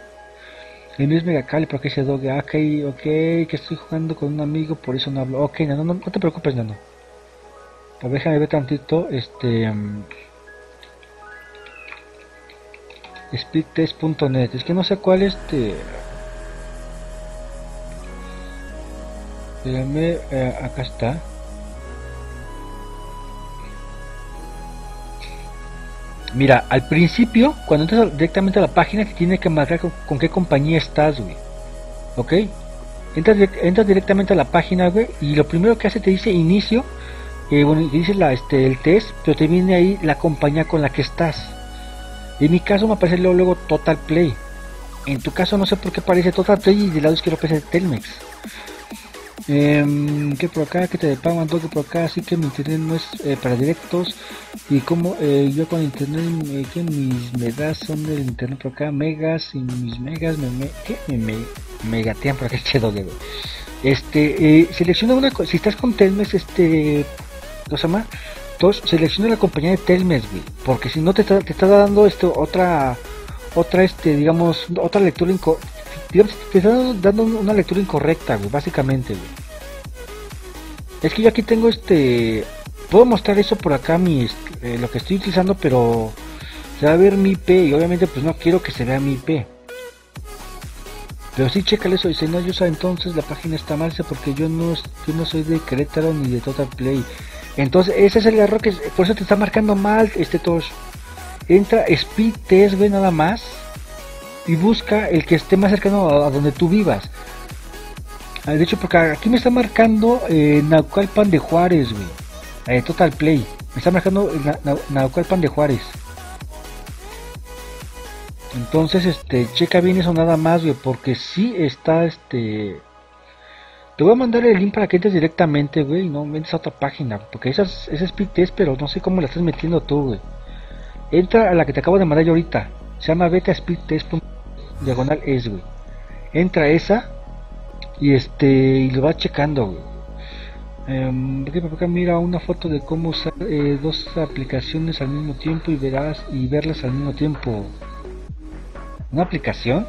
El mismo megacali porque ese dog ah, ok ok que estoy jugando con un amigo por eso no hablo. Ok no, no, no te preocupes no pues déjame ver tantito este um, speedtest.net es que no sé cuál este Dígame, eh, acá está. Mira, al principio, cuando entras directamente a la página, te tiene que marcar con, qué compañía estás, güey. ¿Ok? Entras, entras, directamente a la página, güey, y lo primero que hace te dice inicio, eh, bueno, dice la, este, el test, pero te viene ahí la compañía con la que estás. En mi caso me aparece luego, luego Total Play. En tu caso no sé por qué aparece Total Play y de lado izquierdo aparece Telmex. Eh, que por acá, que te pagan todo que por acá, así que mi internet no es eh, para directos. Y como eh, yo con internet, eh, que mis megas son del internet por acá, megas y mis megas me, me, ¿qué? me, me megatean por acá, doble, Este, selecciona una, si estás con Telmex, este, ¿cómo se llama? Entonces, selecciona la compañía de Telmex, güey, porque si no te está, te está dando esto, otra, otra, este, digamos, otra lectura te está dando una lectura incorrecta, básicamente, Es que yo aquí tengo este... Puedo mostrar eso por acá, mi, eh, lo que estoy utilizando, pero se va a ver mi IP y obviamente pues no quiero que se vea mi IP. Pero sí, chécale eso. Dice, no, yo sé, entonces la página está mal, porque yo no, yo no soy de Querétaro ni de Total Play. Entonces, ese es el error que, por eso te está marcando mal este tosh. Entra Speed Test, ve nada más y busca el que esté más cercano a, donde tú vivas. Ah, de hecho, porque aquí me está marcando eh, Naucalpan de Juárez, güey. Eh, Total Play. Me está marcando Naucalpan de Juárez. Entonces, este, checa bien eso nada más, güey, porque si está, este... Te voy a mandar el link para que entres directamente, güey, no metes a otra página, porque esa es, esa es speed test, pero no sé cómo la estás metiendo tú, güey. Entra a la que te acabo de mandar yo ahorita. Se llama betaspeedtest.com diagonal es, güey. Entra esa y este y lo va checando, güey. Acá mira una foto de cómo usar eh, dos aplicaciones al mismo tiempo y verás y verlas al mismo tiempo. ¿Una aplicación?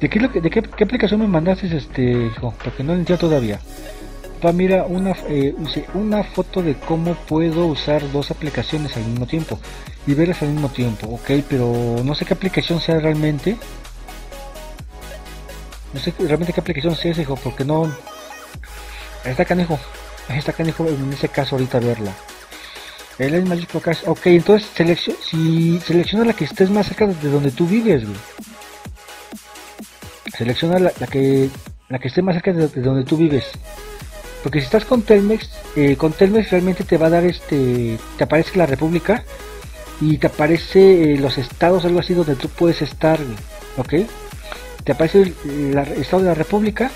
¿De qué, de qué, aplicación me mandaste este hijo? Porque no entiendo todavía mira una, eh, una foto de cómo puedo usar dos aplicaciones al mismo tiempo y verlas al mismo tiempo, ok, pero no sé qué aplicación sea realmente. No sé realmente qué aplicación sea hijo, porque no... Está canejo, ahí está canejo en ese caso ahorita verla. El es Magic. Ok, entonces selecciona, si selecciona la que estés más cerca de donde tú vives, Selecciona la, que la que esté más cerca de donde tú vives. Porque si estás con Telmex, eh, con Telmex realmente te va a dar este, te aparece la República y te aparece eh, los estados, algo así donde tú puedes estar, ¿ok? Te aparece el estado de la República,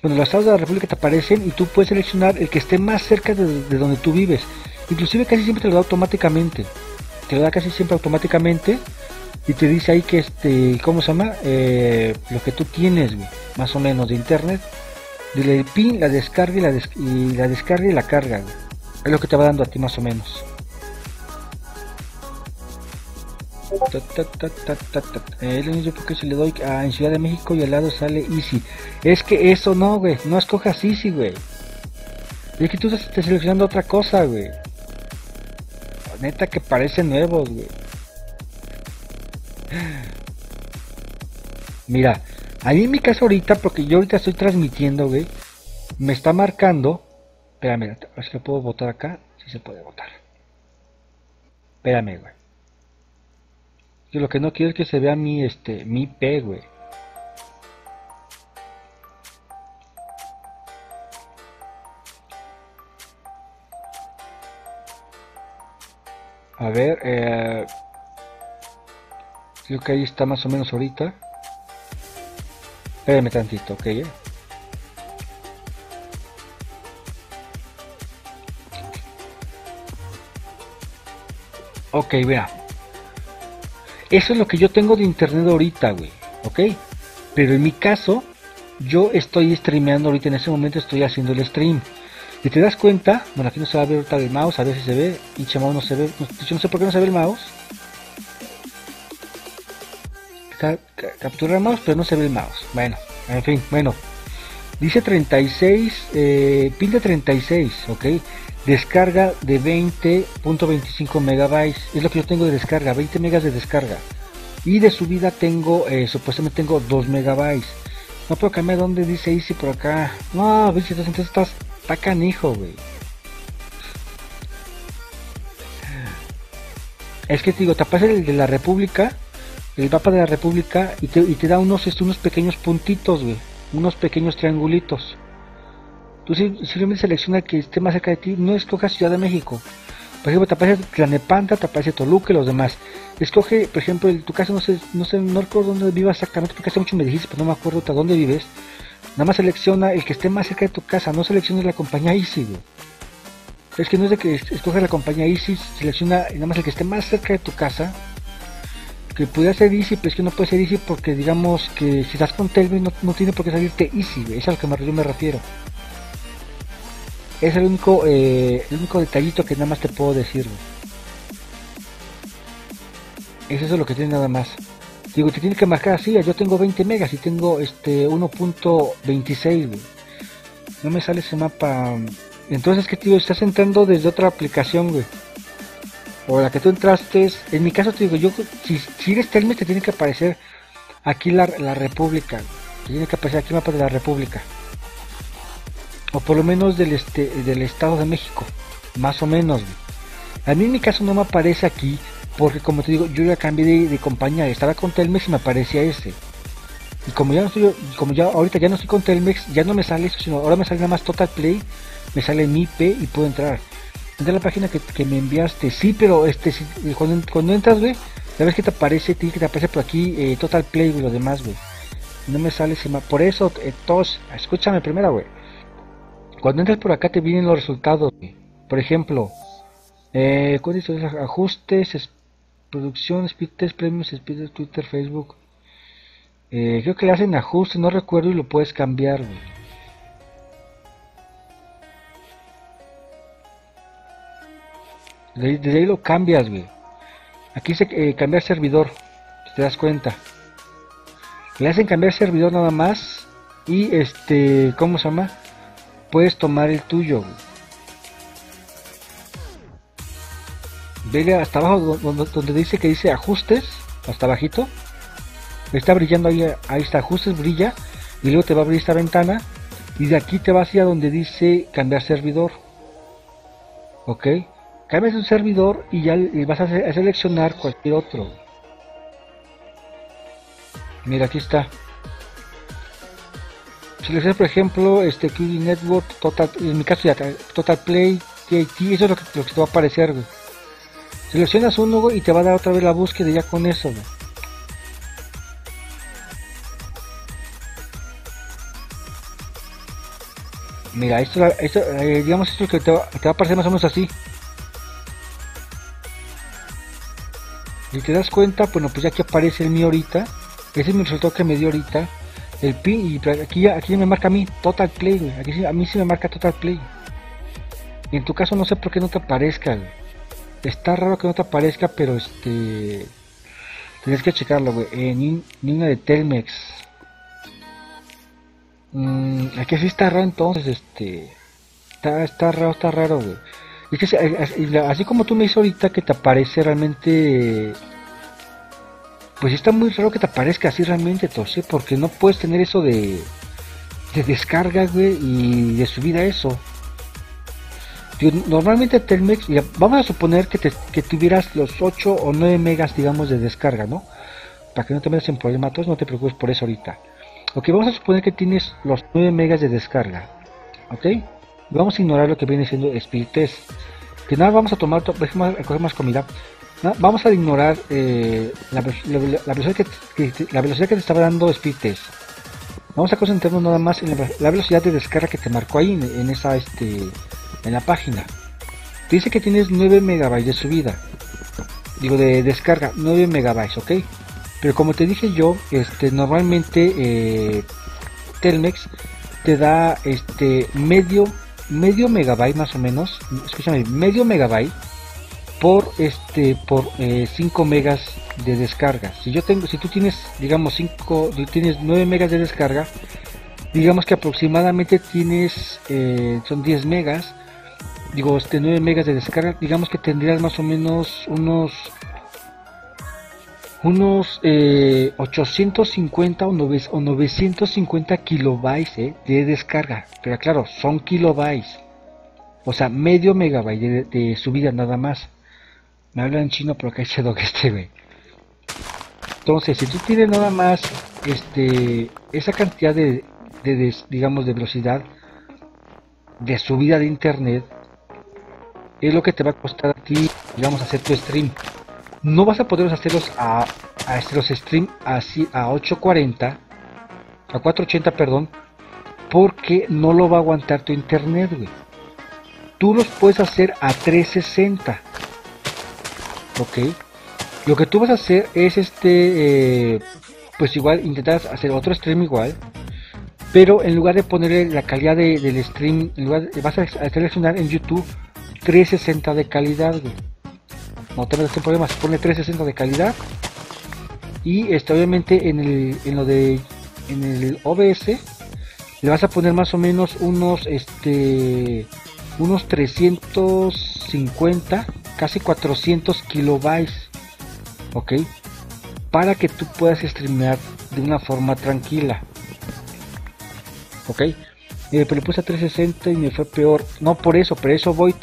bueno, los estados de la República te aparecen y tú puedes seleccionar el que esté más cerca de, donde tú vives. Inclusive casi siempre te lo da automáticamente, te lo da casi siempre automáticamente y te dice ahí que este, ¿cómo se llama? Eh, lo que tú tienes, más o menos de internet Dile el pin, la descarga y la, y la descarga y la carga. Es lo que te va dando a ti más o menos. Es lo mismo porque si le doy a, en Ciudad de México y al lado sale Easy. Es que eso no, güey. No escojas Easy, güey. Es que tú estás seleccionando otra cosa, güey. Neta que parecen nuevos, güey. Mira, a mí en mi caso ahorita, porque yo ahorita estoy transmitiendo, güey, me está marcando. Espérame, a ver si lo puedo botar acá. Si se puede botar. Espérame, güey. Yo lo que no quiero es que se vea mi, este, mi P, güey. A ver, eh, creo que ahí está más o menos ahorita. Espérame tantito, ok. Eh. Ok, vea. Eso es lo que yo tengo de internet ahorita, güey. Ok. Pero en mi caso, yo estoy streameando ahorita en ese momento, estoy haciendo el stream. Y te das cuenta, bueno, aquí no se va a ver ahorita el mouse, a si se ve. Y mouse no se ve. Yo no sé por qué no se ve el mouse. captura el mouse, pero no se ve el mouse. Bueno, en fin, bueno. Dice 36, eh, pin de 36, ok. Descarga de 20.25 megabytes. Es lo que yo tengo de descarga, 20 megas de descarga. Y de subida tengo, eh, supuestamente tengo 2 megabytes. No puedo cambiar dónde dice Easy por acá. No, bicho, entonces estás está canijo, güey. Es que te digo, te tapas el de la República, el mapa de la República, y te, da unos, unos pequeños puntitos, güey. Unos pequeños triangulitos. Tú simplemente selecciona que esté más cerca de ti, no escojas Ciudad de México. Por ejemplo, te aparece Tlanepanta, te aparece Toluca y los demás. Escoge, por ejemplo, en tu casa, no sé, no sé, no recuerdo dónde vivas exactamente, porque hace mucho me dijiste, pero no me acuerdo hasta dónde vives. Nada más selecciona el que esté más cerca de tu casa, no selecciones la compañía Easy. Es que no es de que escoge la compañía Easy, selecciona nada más el que esté más cerca de tu casa. Que pudiera ser Easy, pero es que no puede ser Easy porque digamos que si estás con Telmex no, tiene por qué salirte Easy. Es a lo que yo me refiero. Es el único, eh, el único detallito que nada más te puedo decir. Es eso lo que tiene nada más. Digo, te tiene que marcar así, yo tengo 20 megas y tengo este 1.26, No me sale ese mapa. Entonces, ¿qué tío? Estás entrando desde otra aplicación, güey. O la que tú entraste. En mi caso, te digo, yo, si, si eres te tiene que aparecer aquí la, la República. Te tiene que aparecer aquí el mapa de la República o por lo menos del este del Estado de México, más o menos. A mí en mi caso no me aparece aquí porque como te digo, yo ya cambié de, compañía, estaba con Telmex y me aparecía ese. Y como ya no estoy, como ya ahorita ya no estoy con Telmex, ya no me sale eso, sino ahora me sale nada más Total Play, me sale mi IP y puedo entrar. Entra la página que, me enviaste, sí, pero este cuando, entras, güey, la vez que te aparece, que te aparece por aquí eh, Total Play y lo demás, güey. No me sale encima. Por eso, eh, todos, escúchame primero, güey cuando entras por acá te vienen los resultados. Por ejemplo, eh, ajustes, producción, speed test, premios, speed Twitter, Facebook. Eh, creo que le hacen ajustes, no recuerdo y lo puedes cambiar. Desde, ahí lo cambias, güey. Aquí se eh, cambiar servidor, si te das cuenta. Le hacen cambiar servidor nada más y este, ¿cómo se llama? Puedes tomar el tuyo. Vele hasta abajo donde, dice que dice ajustes, hasta bajito. Está brillando ahí, ahí está ajustes, brilla. Y luego te va a abrir esta ventana. Y de aquí te vas a donde dice cambiar servidor. Ok. Cambias un servidor y ya vas a, a seleccionar cualquier otro. Mira, aquí está seleccionas por ejemplo este QD Network, Total, en mi caso ya Total Play, TAT, eso es lo que, lo que te va a aparecer, Seleccionas uno y te va a dar otra vez la búsqueda ya con eso, Mira, esto, esto eh, digamos esto que te va, a aparecer más o menos así. Y te das cuenta, bueno, pues ya que aparece el mío ahorita. Ese es mi resultado que me dio ahorita el pin y aquí aquí me marca a mí total play aquí a mí sí me marca total play. Y en tu caso no sé por qué no te aparezca está raro que no te aparezca pero este tienes que checarlo güey. Una de Telmex. Mm, aquí sí está raro entonces este está, está raro está raro güey. Y que así como tú me dices ahorita que te aparece realmente pues está muy raro que te aparezca así realmente, Tose, porque no puedes tener eso de, de descarga, güey, y de subida eso. normalmente Telmex, vamos a suponer que, te, tuvieras los 8 o 9 megas, digamos, de descarga, ¿no? Para que no te metas en problemas, no te preocupes por eso ahorita. Ok, vamos a suponer que tienes los 9 megas de descarga, ¿ok? Vamos a ignorar lo que viene siendo Speed Test. Que nada, vamos a tomar, a coger más comida. Vamos a ignorar eh, la, velocidad que, la velocidad que te estaba dando Speed Test. Vamos a concentrarnos nada más en la, velocidad de descarga que te marcó ahí en, esa este en la página. Te dice que tienes 9 megabytes de subida. Digo de descarga, 9 megabytes, ¿ok? Pero como te dije yo, este normalmente eh, Telmex te da este medio medio megabyte más o menos, escúchame, medio megabyte por este por 5 eh, megas de descarga. Si yo tengo si tú tienes digamos 5 tienes 9 megas de descarga digamos que aproximadamente tienes eh, son 10 megas digo este 9 megas de descarga digamos que tendrías más o menos unos unos 850 eh, o, 950 kilobytes de descarga. Pero claro son kilobytes. O sea medio megabyte de subida nada más Me habla en chino, pero que ese dog este, güey. Entonces, si tú tienes nada más este esa cantidad de, de, digamos de velocidad de subida de internet es lo que te va a costar a ti digamos hacer tu stream. No vas a poder hacerlos a, a los stream así a 840 a 480 perdón porque no lo va a aguantar tu internet güey. Tú los puedes hacer a 360 ok. Lo que tú vas a hacer es este eh, pues igual intentar hacer otro stream igual pero en lugar de ponerle la calidad del stream en lugar vas a, seleccionar en youtube 360 de calidad no tengas este problema pone 360 de calidad. Y este obviamente en el en lo de en el OBS le vas a poner más o menos unos este unos 350 casi 400 kilobytes ok para que tú puedas streamear de una forma tranquila. Ok, eh, pero le puse a 360 y me fue peor. No por eso, pero eso voy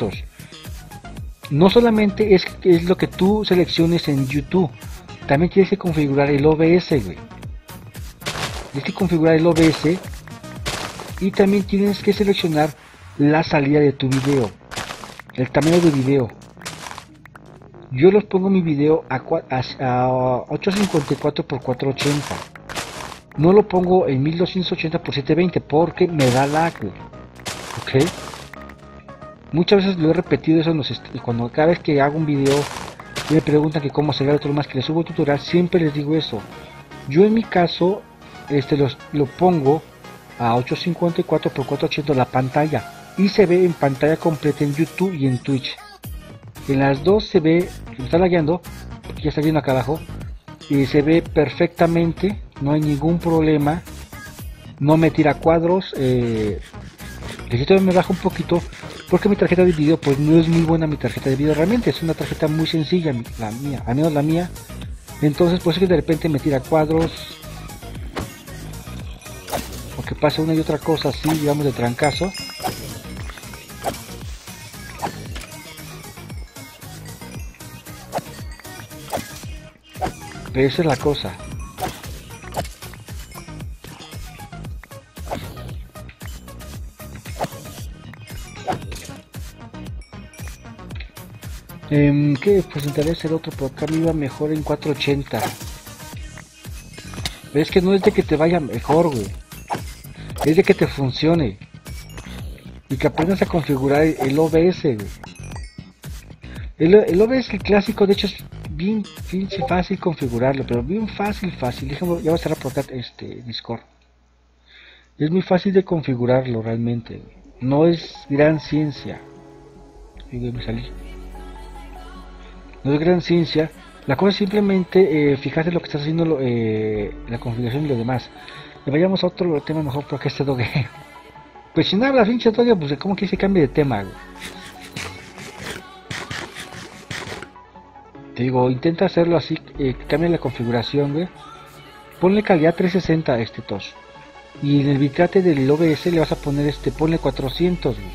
No solamente es, es lo que tú selecciones en YouTube, también tienes que configurar el OBS. Tienes que configurar el OBS y también tienes que seleccionar la salida de tu video, el tamaño de video yo los pongo mi video a, 854 x 480 no lo pongo en 1280 x 720 porque me da lag ok muchas veces lo he repetido eso cuando cada vez que hago un video me preguntan que cómo hacer otro más que les subo tutorial siempre les digo eso. Yo en mi caso este los, lo pongo a 854 x 480 la pantalla y se ve en pantalla completa en youtube y en twitch. En las dos se ve, me está lagueando, ya está viendo acá abajo, y se ve perfectamente, no hay ningún problema, no me tira cuadros, eh, me baja un poquito, porque mi tarjeta de video pues no es muy buena mi tarjeta de video realmente, es una tarjeta muy sencilla, la mía, al menos la mía, entonces pues es que de repente me tira cuadros, o que pasa una y otra cosa así, digamos de trancazo, esa es la cosa. Eh, que pues interesa el otro, pero acá me iba mejor en 480. Pero es que no es de que te vaya mejor, güey. Es de que te funcione. Y que aprendas a configurar el OBS. El, el OBS el clásico, de hecho, es bien, fácil configurarlo, pero bien fácil, fácil. Déjame, ya voy a cerrar por acá este Discord. Es muy fácil de configurarlo realmente. No es gran ciencia. No es gran ciencia. La cosa es simplemente eh, lo que estás haciendo, eh, la configuración y lo demás. Y vayamos a otro tema mejor porque este doge. Pues si no habla pinche todavía, pues como que se cambie de tema. Te digo, intenta hacerlo así, eh, cambia la configuración, güey. Ponle calidad 360 a este tos. Y en el bitrate del OBS le vas a poner este, ponle 400, güey.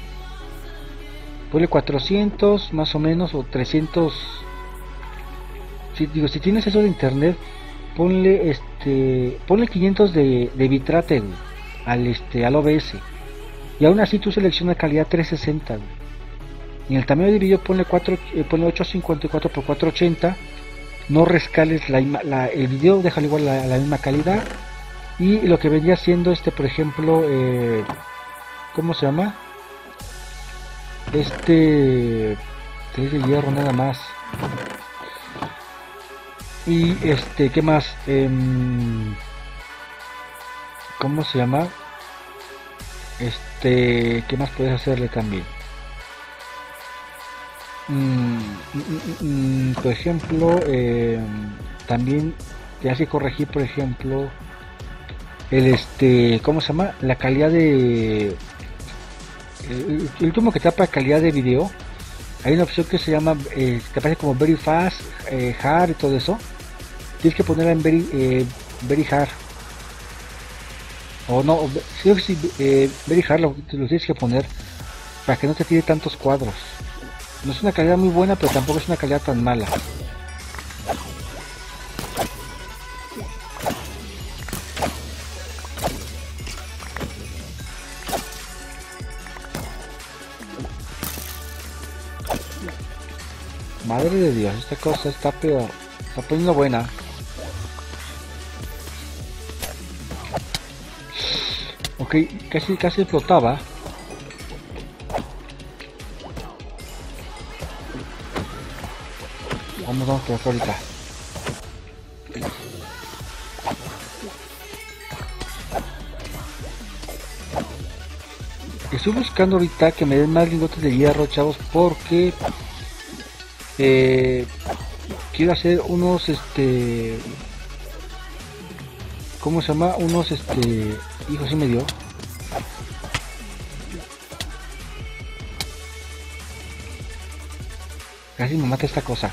Ponle 400 más o menos o 300. Si, digo, si tienes eso de internet, ponle este, ponle 500 de, de bitrate, güey, al este, al OBS. Y aún así tú selecciona calidad 360, güey en el tamaño de vídeo ponle, 4, eh, 854 x 480 no rescales el video déjalo igual la, la, misma calidad y lo que vendría siendo este por ejemplo eh, ¿cómo se llama? este 3 de hierro nada más y este ¿qué más? Em, ¿cómo se llama? este ¿qué más puedes hacerle también? Mm, mm, mm, por ejemplo, eh, también te hace corregir, por ejemplo, el este, ¿cómo se llama? La calidad de el, último que tapa calidad de video. Hay una opción que se llama, eh, te aparece como very fast, eh, hard y todo eso. Tienes que ponerla en very, eh, very hard. O no, si, eh, very hard lo, lo tienes que poner para que no te tire tantos cuadros. No es una calidad muy buena, pero tampoco es una calidad tan mala. Madre de Dios, esta cosa está peor. Está poniendo buena. Ok, casi, casi flotaba. Vamos, vamos por ahorita. Estoy buscando ahorita que me den más lingotes de hierro, chavos, porque eh, quiero hacer unos, este, ¿cómo se llama? Unos, este, hijo, sí me dio. Casi me mata esta cosa.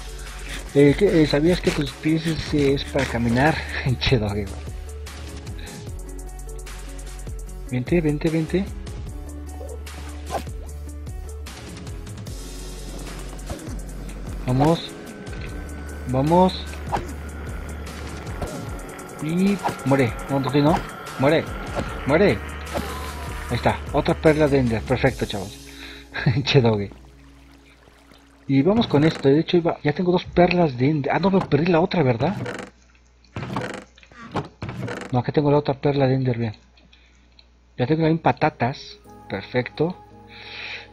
Eh, eh, ¿Sabías que tus pies es, para caminar? che doge, Vente, vente, vente. Vamos. Vamos. Y muere. No, no, no. Muere. Muere. Ahí está. Otra perla de Ender. Perfecto, chavos. che doge. Y vamos con esto. De hecho, ya tengo dos perlas de Ender. Ah, no, me perdí la otra, ¿verdad? No, aquí tengo la otra perla de Ender, bien. Ya tengo ahí patatas. Perfecto.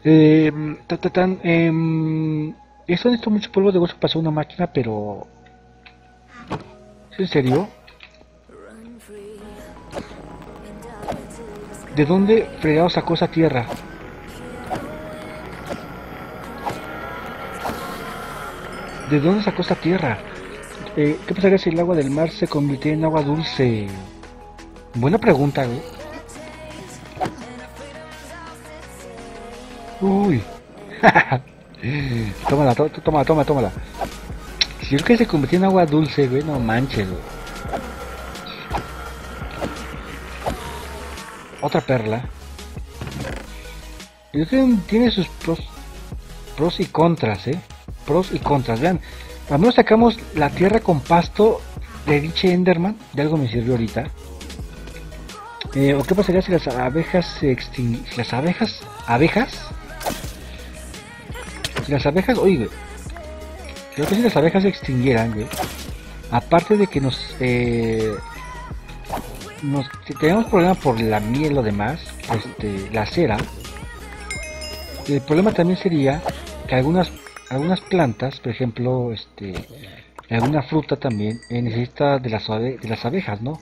Eh, eh, esto necesito mucho polvo de hueso para hacer una máquina, pero... ¿Es en serio? ¿De dónde fregado sacó esa tierra? ¿De dónde sacó esta tierra? Eh, ¿Qué pasaría si el agua del mar se convirtiera en agua dulce? Buena pregunta, güey. Uy. tómala, tómala, tómala, tómala. Si creo que se convirtió en agua dulce, güey, no manches, güey. Otra perla. Tiene sus pros, pros y contras, eh pros y contras. Vean, al menos sacamos la tierra con pasto de dicho Enderman. De algo me sirvió ahorita. Eh, ¿O qué pasaría si las abejas se extinguen? ¿Las abejas? ¿Abejas? Si las abejas, oye, creo que si las abejas se extinguieran, aparte de que nos, eh, nos tenemos problemas por la miel o demás, este, la cera, el problema también sería que algunas algunas plantas, por ejemplo, este, alguna fruta también eh, necesita de las, de las abejas, ¿no?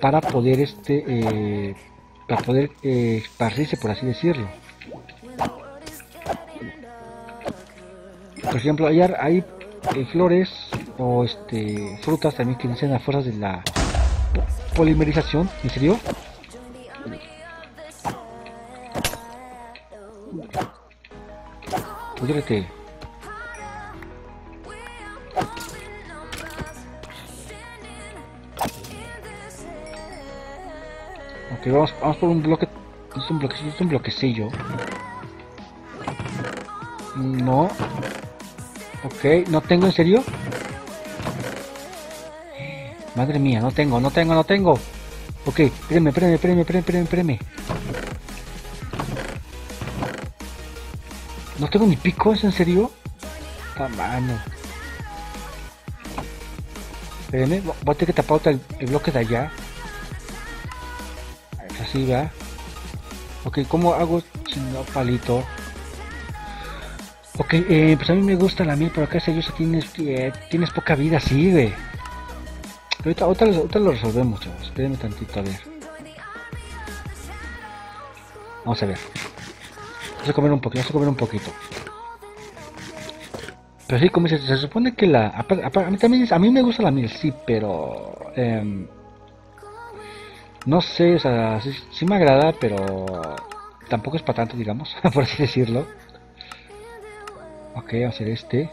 Para poder, este, eh, para poder eh, esparcirse, por así decirlo. Por ejemplo, hay, hay flores o este, frutas también que necesitan las fuerzas de la polimerización, ¿en serio? Vamos, vamos por un bloque. Es un bloquecillo, es un bloquecillo. No. Ok, no tengo, ¿en serio? Madre mía, no tengo, no tengo, no tengo. Ok, espérame, espérame, espérame, espérame, espérame, No tengo ni pico, ¿es en serio? Está mano. Espérame, voy a tener que tapar el bloque de allá. Ok, ¿cómo hago chino palito? Ok, eh, pues a mí me gusta la miel, pero acá se tienes, eh, tienes poca vida, sí, güey. Ahorita, ahorita, lo resolvemos, chavos. Espérenme tantito, a ver. Vamos a ver. Vamos a comer un poquito, vamos a comer un poquito. Pero sí, como se, se supone que la... A, mí también, a mí me gusta la miel, sí, pero... Eh, no sé, o sea, sí, me agrada, pero tampoco es para tanto, digamos, por así decirlo. Ok, vamos a hacer este.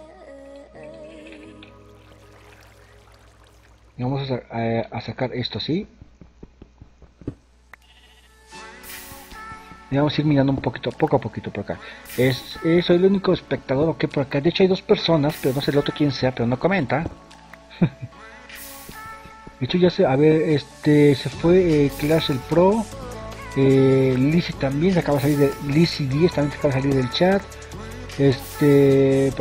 vamos a, sacar esto así. Y vamos a ir mirando un poquito, poco a poquito por acá. Es, eh, soy el único espectador que por acá. De hecho hay dos personas, pero no sé el otro quién sea, pero no comenta. hecho ya sé, a ver, este, se fue eh, Clash el Pro. Eh, Lizzie también se acaba de salir de Lizzie 10 también se acaba de salir del chat. Este,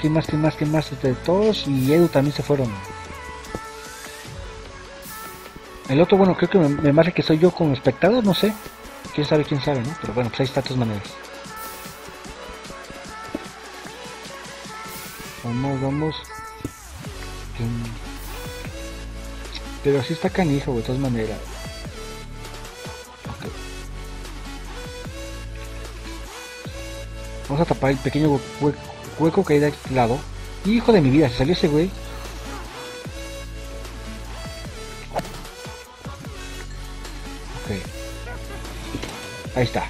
¿quién más, quién más, quién más? De todos y Edu también se fueron. El otro, bueno, creo que me, me parece que soy yo como espectador, no sé quién sabe, quién sabe, ¿no? Pero bueno, pues ahí está maneras. Vamos, vamos. Pero así está canijo, de todas maneras. Vamos a tapar el pequeño hueco, que hay de aquel lado. Hijo de mi vida, se salió ese güey. Ahí está.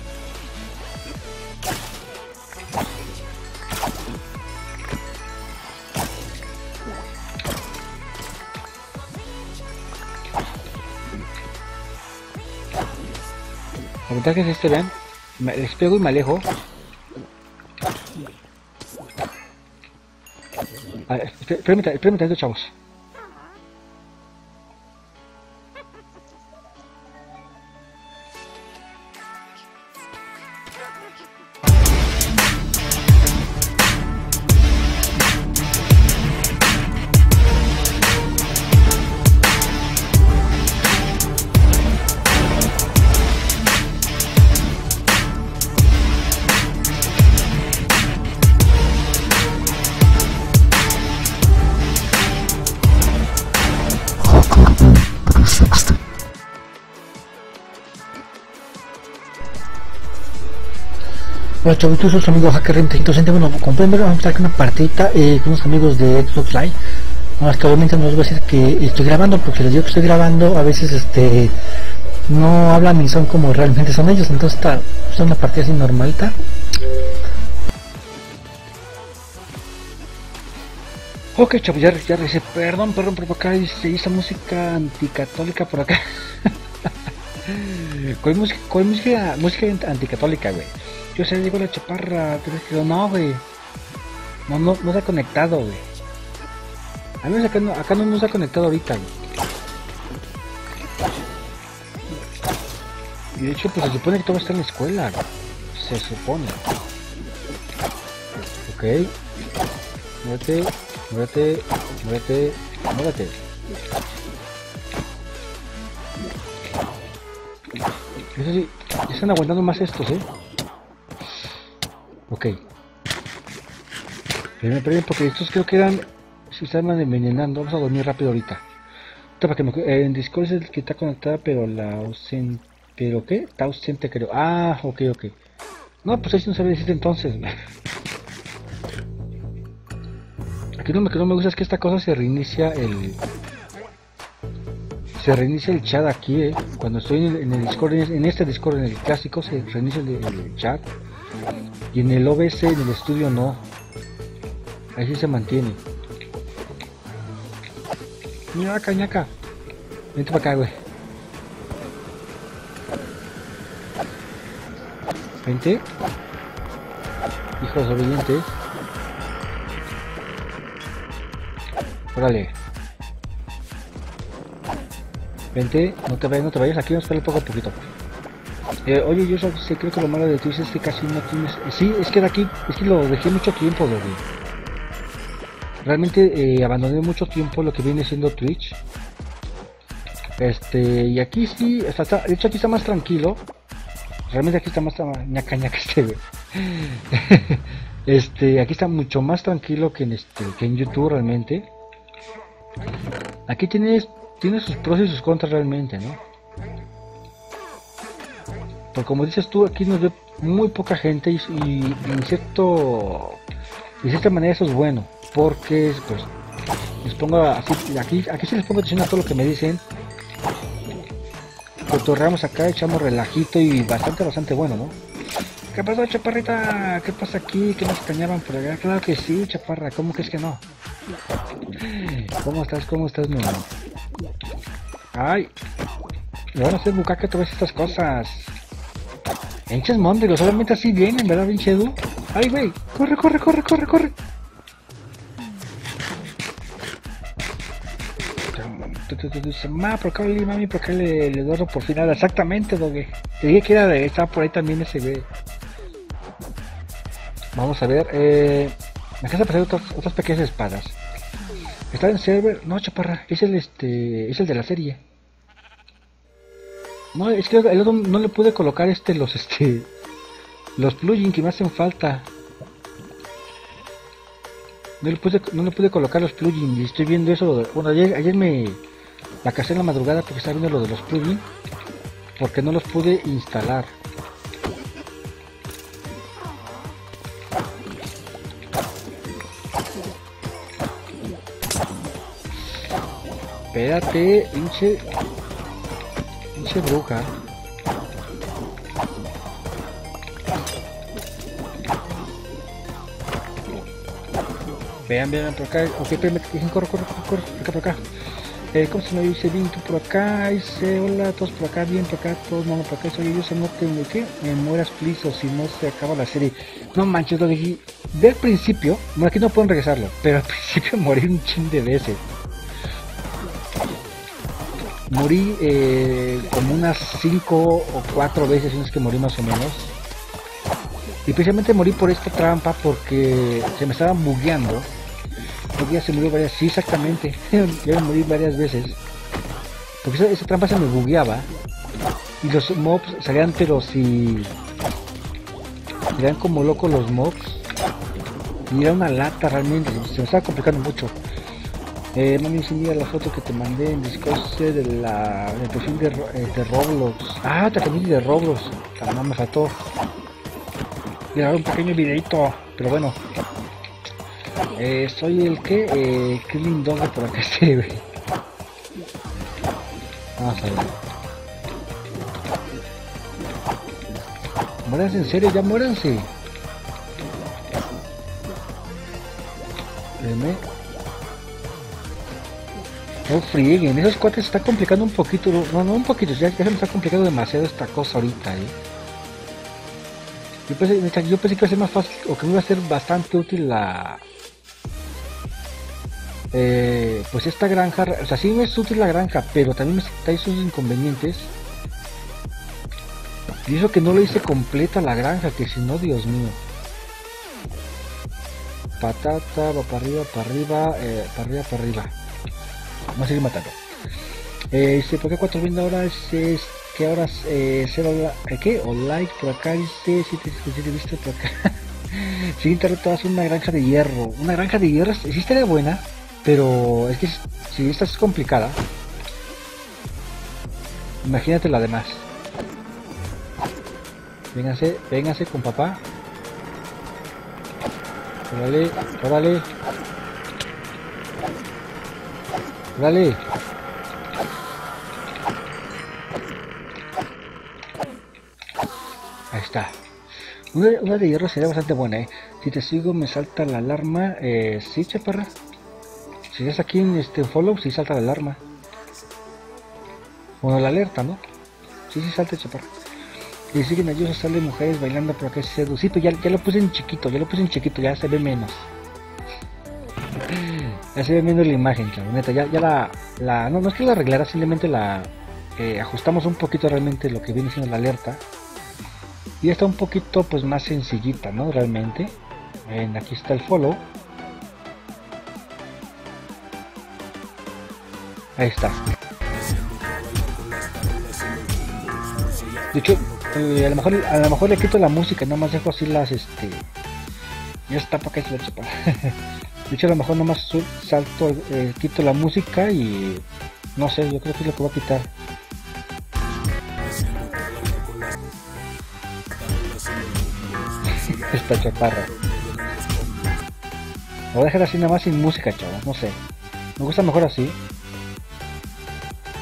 La ventaja es este, vean. Les pego y me alejo. A ver, chavos. Hola chavitos, soy su amigo Hacker 360 Bueno, como vamos a estar con una partita eh, con unos amigos de Xbox Live. Más que obviamente no les voy a decir que estoy grabando, porque les digo que estoy grabando, a veces este no hablan ni son como realmente son ellos, entonces está es una partida así normalita. Ok chavos, ya, ya dice, perdón, perdón, por acá se hizo música anticatólica por acá. ¿Cuál música, cuál música, música anticatólica, güey? Yo se digo la chaparra, pero no, güey. No, no, no se ha conectado, güey. A menos acá no, acá no nos ha conectado ahorita, güey. Y de hecho, pues se supone que todo está en la escuela, güey. Se supone. Ok. Muévete, muévete, muévete, muévete. Eso sí, están aguantando más estos, eh. Ok. Esperen, esperen, porque estos creo que eran... Si están envenenando, vamos a dormir rápido ahorita. Para que me, en Discord es el que está conectada, pero la ausente... ¿Pero qué? Está ausente creo. Ah, ok, ok. No, pues ahí no sabe decir entonces. Aquí lo que no me gusta es que esta cosa se reinicia el... Se reinicia el chat aquí, eh. Cuando estoy en el, Discord, en este Discord, en el clásico, se reinicia el chat. Y en el OBS, en el estudio no. Ahí sí se mantiene. Acá, acá. Vente para acá, güey. Vente. Hijos obedientes. Órale. Vente, no te vayas, no te vayas. Aquí vamos a esperar poco a poquito. Eh, oye, yo sé, creo que lo malo de Twitch es que casi no tienes... Eh, sí, es que de aquí, es que lo dejé mucho tiempo, güey. Realmente eh, abandoné mucho tiempo lo que viene siendo Twitch. Este, y aquí sí, de hecho aquí está más tranquilo. Realmente aquí está más ñaca ñaca este, güey. este, aquí está mucho más tranquilo que en este, que en YouTube realmente. Aquí tienes, tiene sus pros y sus contras realmente, ¿no? Porque como dices tú, aquí nos ve muy poca gente y, en cierto de cierta manera eso es bueno, porque pues les pongo así, aquí, aquí sí les pongo atención a todo lo que me dicen. Cotorreamos acá, echamos relajito y bastante, bastante bueno, ¿no? ¿Qué pasó, chaparrita? ¿Qué pasa aquí? ¿Qué nos extrañaban por allá? Claro que sí, chaparra, ¿cómo que es que no? ¿Cómo estás? ¿Cómo estás, mi hermano? Ay, me van a hacer bucaque todas estas cosas. Hinches Mondrigo, solamente así vienen, ¿verdad, pinche Edu? ¡Ay, güey! ¡Corre, corre, corre, corre, corre! Ma, por acá le mami, por acá le, le doy por final. Exactamente, dogue. Te dije que era de, estaba por ahí también ese güey. Vamos a ver, eh. Me acaba de otras, otras pequeñas espadas. Está en server. No, chaparra, es el este. es el de la serie. No, es que el no le pude colocar este los este. Los plugins que me hacen falta. No le, pude, no le pude colocar los plugins y estoy viendo eso. Bueno, ayer, ayer me la casé en la madrugada porque estaba viendo lo de los plugins. Porque no los pude instalar. Espérate, pinche. Pinche bruja. Vean, vean por acá. Ok, espérame, corre, corre, corre, por acá, por acá. Eh, ¿Cómo se me dice? Vinto por acá. Dice, hola, todos por acá, bien por acá, todos no por acá. Soy yo, se no te ¿qué? Me mueras, please, o si no se acaba la serie. No manches, lo dije. Del principio, bueno, aquí no pueden regresarlo, pero al principio morí un chin de veces morí eh, como unas 5 o 4 veces, es que morí más o menos. Y precisamente morí por esta trampa porque se me estaba bugueando. Porque ya se murió varias, sí exactamente, ya me morí varias veces. Porque esa, trampa se me bugueaba. Y los mobs salían pero si... Salían como locos los mobs. Y era una lata realmente, se me estaba complicando mucho. Eh, mami, mira la foto que te mandé en Discord de la, del perfil de, eh, Roblox. Ah, te cambié de Roblox. no me faltó. Grabar un pequeño videito, pero bueno. Eh, soy el que, eh, qué lindo por acá se ve. Vamos a ver. Muéranse en serio, ya muéranse. No frieguen, esos cuates está complicando un poquito, no, no un poquito, ya, se me está complicando demasiado esta cosa ahorita, eh. Yo pensé, yo pensé que iba a ser más fácil, o que me iba a ser bastante útil la... Eh, pues esta granja, o sea, sí me es útil la granja, pero también me trae sus inconvenientes. Y eso que no lo hice completa la granja, que si no, Dios mío. Patata, va para arriba, para arriba, eh, para arriba, para arriba. Vamos a seguir matando. Eh, dice, ¿por qué 4 viendo ahora? Es, que ahora eh, cero eh, ¿qué? O like por acá, dice, si te, si te viste por acá. Siguiente reto hacer una granja de hierro. Una granja de hierro sí estaría buena, pero es que si esta es complicada, imagínate la demás. Véngase, véngase con papá. Órale, órale. Dale. Ahí está. Una, de hierro sería bastante buena, ¿eh? Si te sigo me salta la alarma. Eh, sí, chaparra. Si estás aquí en este follow, sí salta la alarma. Bueno, la alerta, ¿no? Sí, sí salta, chaparra. Y siguen ellos salen mujeres bailando por acá. Pero ya, ya lo puse en chiquito, ya lo puse en chiquito, ya se ve menos. Ve viendo la imagen, neta, ya, ya la, la, no, no es que la arreglara, simplemente la eh, ajustamos un poquito realmente lo que viene siendo la alerta. Y está un poquito pues más sencillita, ¿no? Realmente. Ven, aquí está el follow. Ahí está. De hecho, eh, a lo mejor a lo mejor le quito la música, nada más dejo así las este. Ya está para que se la chupa. De hecho, a lo mejor nomás salto, eh, quito la música y no sé, yo creo que es lo que voy a quitar. Esta chaparra. Lo voy a dejar así nada más sin música, chavos, no sé. Me gusta mejor así.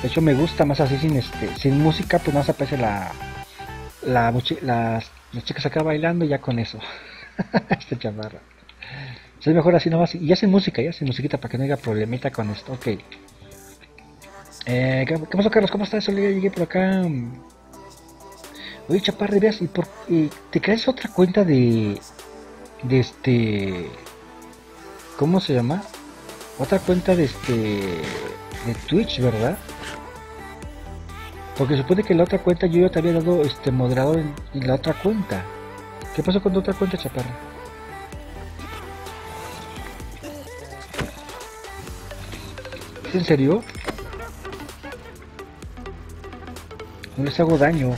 De hecho, me gusta más así sin este, sin música, pues se aparece la, la, las, las chicas acá bailando ya con eso. Esta chaparra. Es mejor así nomás. Y hacen música, ya hacen musiquita para que no haya problemita con esto. Ok. Eh, ¿qué, pasó, Carlos? ¿Cómo estás? Solo llegué por acá. Oye, Chaparra, veas, ¿y por, te creas otra cuenta de. de este. ¿Cómo se llama? Otra cuenta de este. de Twitch, ¿verdad? Porque supone que la otra cuenta yo ya te había dado este moderador en, la otra cuenta. ¿Qué pasó con otra cuenta, Chaparra? En serio? No les hago daño.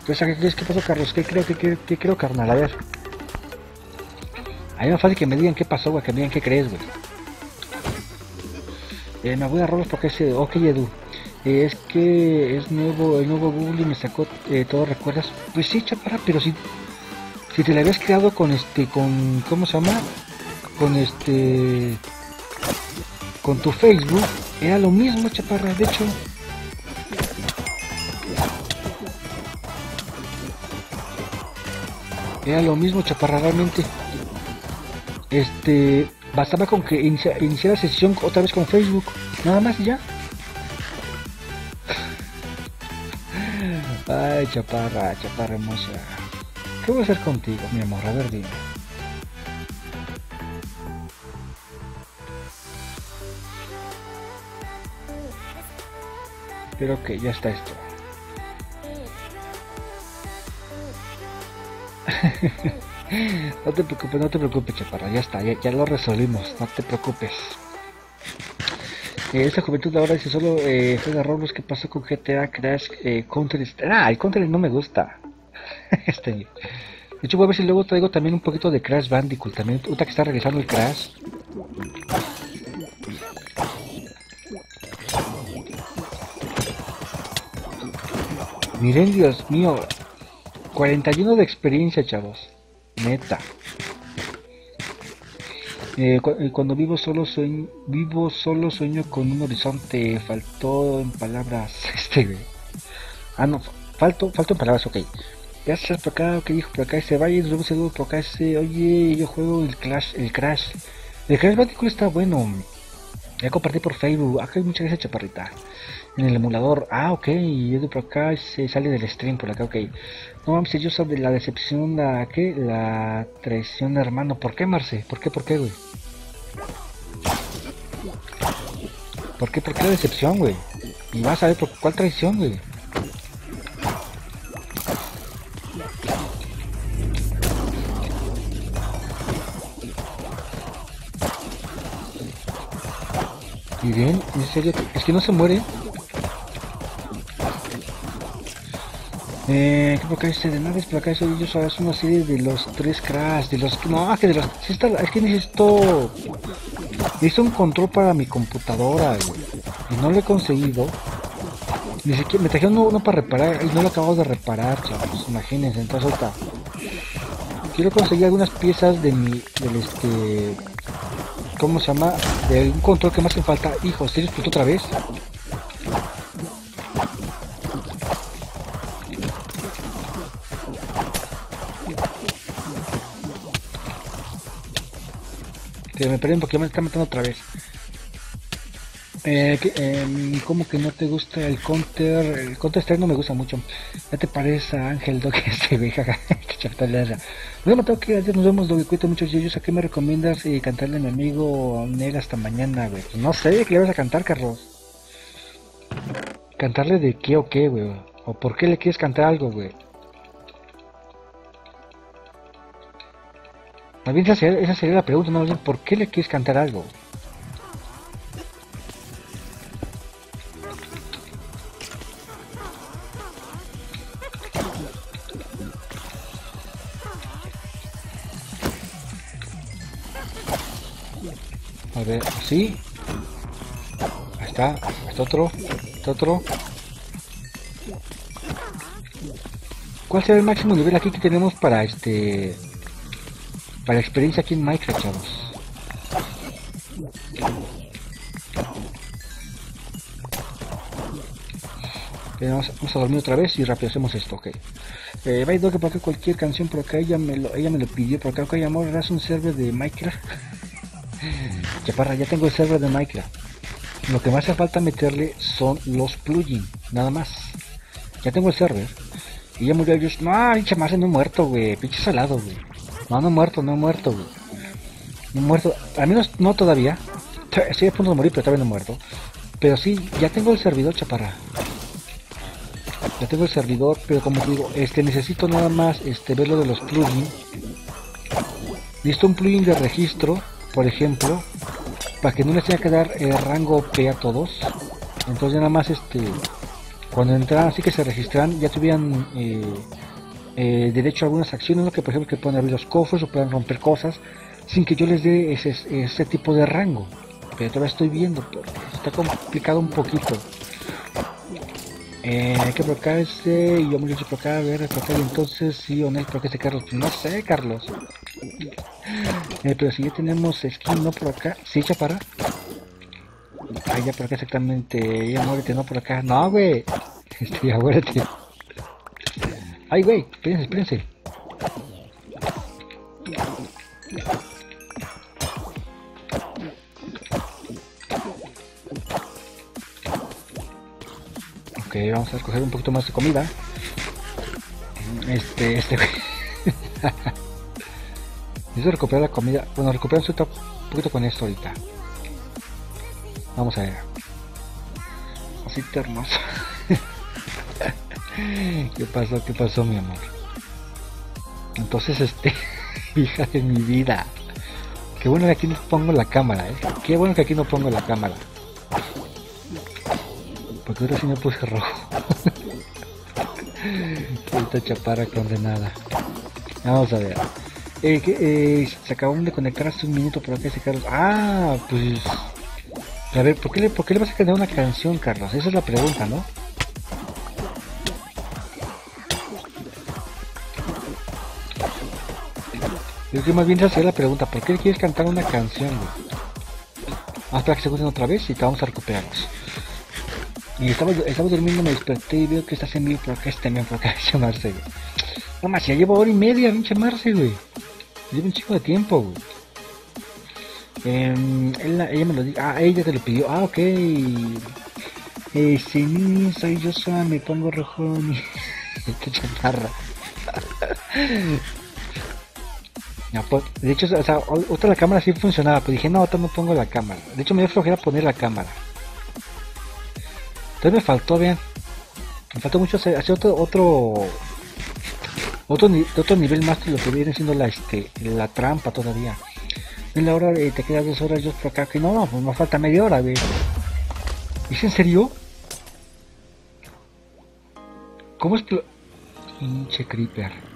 Entonces, ¿qué crees que pasó, Carlos? ¿Qué creo, qué, qué, creo, carnal? A ver. A mí me fácil que me digan qué pasó, que me digan qué crees, güey. Eh, me voy a robar porque ese... Ok, Edu. Eh, es que es nuevo, el nuevo Google y me sacó eh, todo, ¿recuerdas? Pues sí, chaparra, pero si, si te la habías creado con este, con, ¿cómo se llama? Con este, con tu Facebook, era lo mismo, chaparra, de hecho. Era lo mismo, chaparra, realmente. Este, bastaba con que iniciara sesión otra vez con Facebook, nada más y ya. Ay, chaparra, chaparra hermosa. ¿Qué voy a hacer contigo, mi amor? A ver, dime. Pero que ya está esto. no te preocupes, no te preocupes, chaparra. Ya está, ya, ya lo resolvimos. No te preocupes. Eh, esta juventud ahora dice solo eh, juega Roblox. ¿Qué pasó con GTA Crash eh, Counter Ah, el Counter no me gusta. este, de hecho, voy a ver si luego traigo también un poquito de Crash Bandicoot. También, ahorita que está regresando el Crash. Miren, Dios mío. 41 de experiencia, chavos. Neta. Eh, eh, cuando vivo solo sueño, vivo solo sueño con un horizonte, faltó en palabras, este, ah no, faltó, faltó en palabras, ok. Gracias por acá, que dijo por acá ese Valle, nos vemos por acá ese, oye, yo juego el Clash, el Crash. El Crash Bandicoot está bueno. Ya compartí por Facebook, acá hay muchas gracias chaparrita. En el emulador, ah ok, y por acá se sale del stream por acá, ok. No vamos yo sobre la decepción, la ¿qué? La traición hermano. ¿Por qué, Marce? ¿Por qué, por qué, güey? ¿Por qué, por qué la decepción, güey? Y vas a ver por cuál traición, güey. Y bien, en serio, es que no se muere. Eh, por acá dice de naves, por acá eso ellos es una serie de los tres crash, de los no, que de los es que necesito necesito un control para mi computadora y no lo he conseguido. Ni siquiera me trajeron uno, para reparar y no lo acabo de reparar, chavos, imagínense, entonces ahorita quiero conseguir algunas piezas de mi del este ¿cómo se llama? de un control que más hace falta. Hijo, ¿se explotó otra vez? Me perdí porque me está matando otra vez. Eh, eh, ¿Cómo que no te gusta el counter? El counter strike no me gusta mucho. Ya te parece a Ángel Dog este güey, jaja, que Bueno, tengo que nos vemos, Dog, cuento muchos ellos. ¿A qué me recomiendas eh, cantarle a mi amigo Nel hasta mañana, güey? Pues no sé, ¿qué le vas a cantar, Carlos? ¿Cantarle de qué o qué, güey? ¿O por qué le quieres cantar algo, güey? Más esa sería, la pregunta, no ¿por qué le quieres cantar algo? A ver, así. Ahí está, está otro, está otro. ¿Cuál será el máximo nivel aquí que tenemos para este para experiencia aquí en Minecraft, chavos. Vamos, a dormir otra vez y rápido hacemos esto, ok. Eh, que por acá cualquier canción por acá, ella me lo, ella me lo pidió por acá, ok, amor, ¿harás un server de Minecraft? Chaparra, ya tengo el server de Minecraft. Lo que me hace falta meterle son los plugins, nada más. Ya tengo el server. Y ya murió yo, no, pinche no he muerto, güey, pinche salado, güey. No, no he muerto, no he muerto, güey. No he muerto, al menos no todavía. Estoy a punto de morir, pero todavía no he muerto. Pero sí, ya tengo el servidor, chaparra. Ya tengo el servidor, pero como digo, este necesito nada más este ver lo de los plugins. Listo un plugin de registro, por ejemplo, para que no les tenga que dar el rango P a todos. Entonces nada más este cuando entraran así que se registran ya tuvieran eh, eh, derecho a algunas acciones, ¿no? que por ejemplo que puedan abrir los cofres o puedan romper cosas sin que yo les dé ese, tipo de rango. Pero todavía estoy viendo, está complicado un poquito. Hay que ese, y yo me lo he por acá, a ver, y entonces sí o no, por qué ese Carlos, no sé, Carlos. Eh, pero si ya tenemos skin, ¿no? Por acá, sí, para Ah, ya por acá exactamente, ya muérete, no por acá, no, güey. Este, ya muérete. Ay, güey, espérense, espérense. Ok, vamos a escoger un poquito más de comida. Este, este, Necesito recuperar la comida. Bueno, recuperar un poquito con esto ahorita. Vamos a ver. Así hermoso. ¿Qué pasó? ¿Qué pasó, mi amor? Entonces, este, hija de mi vida. Qué bueno que aquí no pongo la cámara, ¿eh? Qué bueno que aquí no pongo la cámara. Porque ahora sí me puse rojo. Esta chaparra condenada. Vamos a ver. Eh, que, eh, se acaban de conectar hace un minuto por acá ese Carlos. Ah, pues. A ver, ¿por qué, le, ¿por qué le vas a cantar una canción, Carlos? Esa es la pregunta, ¿no? Yo que más bien se la pregunta, ¿por qué quieres cantar una canción, güey? Hasta que se gusten otra vez y te vamos a recuperarnos. Y estaba, estaba durmiendo, me desperté y veo que estás en vivo por acá, este por acá, ese Marce, güey. No más, ya llevo hora y media, pinche Marce, güey. Lleva un chico de tiempo, güey. Eh, ella me lo dijo. Ah, ella te lo pidió. Ah, ok. Eh, sí, soy yo sola, me pongo rojo. Qué chaparra. No, pues, de hecho, o sea, otra la cámara sí funcionaba, pero dije, no, otra no pongo la cámara. De hecho, me dio flojera poner la cámara. Entonces me faltó, vean. Me faltó mucho hacer, otro, otro otro, otro nivel más que lo que viene siendo la, este, la trampa todavía. En la hora de te quedas dos horas yo por acá que no, no, pues me falta media hora, güey. ¿Es en serio? ¿Cómo es que Pinche creeper.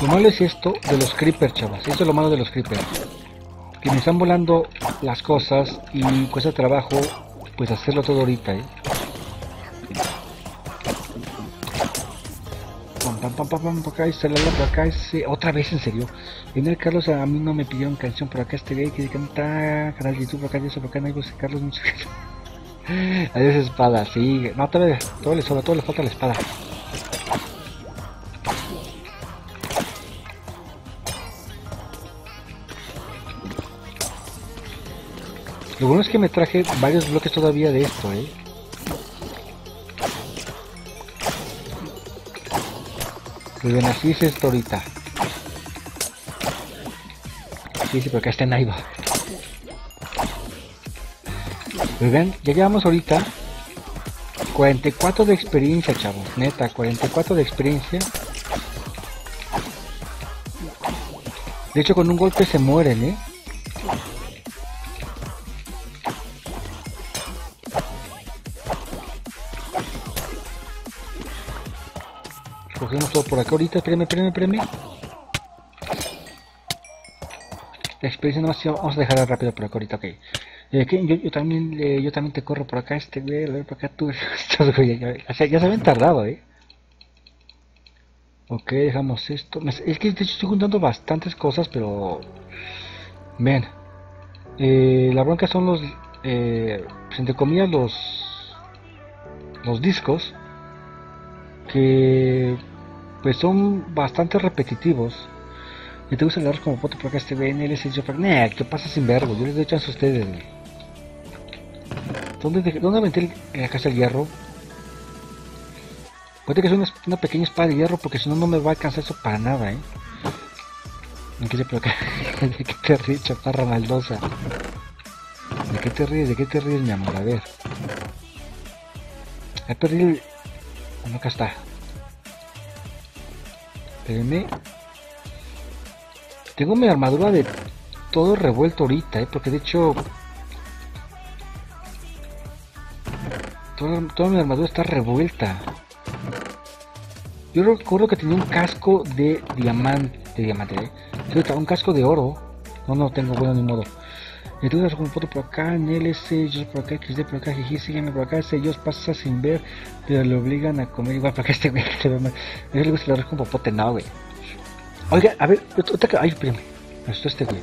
Lo malo es esto de los creepers, chavas. Esto es lo malo de los creepers que me están volando las cosas y cuesta trabajo pues hacerlo todo ahorita ¿eh? Pam pam pam pam por acá y por acá ese otra vez en serio. El Carlos a mí no me pidieron canción por acá este que canta canal de YouTube por acá y eso por acá no hay Carlos mucho adiós espada sí. No todavía todo le sobra todo le falta la espada. Lo bueno es que me traje varios bloques todavía de esto, ¿eh? Bien, así es esto ahorita. Sí, sí, porque está en Naiva. Pues ven, ya llevamos ahorita 44 de experiencia, chavos. Neta, 44 de experiencia. De hecho, con un golpe se mueren, ¿eh? Todo por acá ahorita. Espérame, espérame, espérame. La experiencia no vamos a dejarla rápido por acá ahorita, ok. Eh, yo, también eh, yo también te corro por acá, este güey, por acá tú. ya, se habían tardado, eh. Ok, dejamos esto. Es que de hecho estoy juntando bastantes cosas, pero... Ven. Eh, la bronca son los... Eh, pues entre comillas los... Los discos. Que pues son bastante repetitivos. Y te gusta el como foto por acá este en LS yo Nah, ¿qué pasa sin vergo? Yo les doy chance a ustedes, ¿Dónde, ¿Dónde aventé la casa del hierro? Puede que sea una, pequeña espada de hierro porque si no no me va a alcanzar eso para nada, eh. ¿De qué, ¿De qué te ríes, chaparra maldosa? ¿De qué te ríes? ¿De qué te ríes, mi amor? A ver. He perdido el... Bueno, acá está. Espérenme. Tengo mi armadura de todo revuelto ahorita, ¿eh? porque de hecho... Toda, mi armadura está revuelta. Yo recuerdo que tenía un casco de diamante, de diamante, ¿eh? un casco de oro. No, no tengo, bueno, ni modo. Entonces con foto por acá, NLC, yo por acá, XD por acá, Jiji, sígueme por acá, ellos pasa sin ver, pero le obligan a comer igual para que este güey se ve mal. A le gusta arroz con popote, no, güey. Oiga, a ver, otra. Ay, espérame. Esto este güey.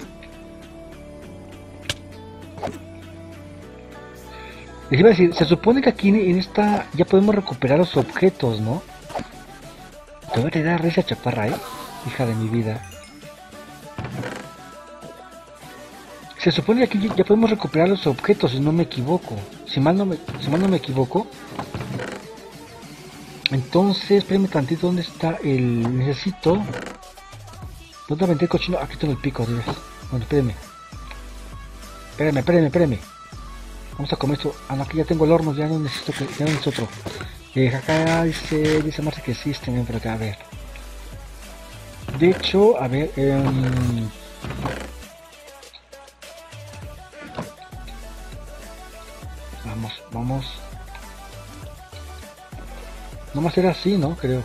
Les iba a decir, se supone que aquí en esta ya podemos recuperar los objetos, ¿no? Te voy a dar risa chaparra, ¿eh? Hija de mi vida. Se supone que aquí ya podemos recuperar los objetos, si no me equivoco. Si mal no me, si mal no me equivoco. Entonces, espérenme tantito, ¿dónde está el... Necesito... ¿Dónde aventé el cochino? Aquí tengo el pico, Dios. Bueno, espérenme. Espérenme, espérenme, espérenme. Vamos a comer esto. Ah, no, aquí ya tengo el horno, ya no necesito que... Ya no necesito otro. Eh, acá dice, dice Marce que existe, por acá, a ver. De hecho, a ver, eh, Vamos, vamos. Más era así, ¿no? Creo.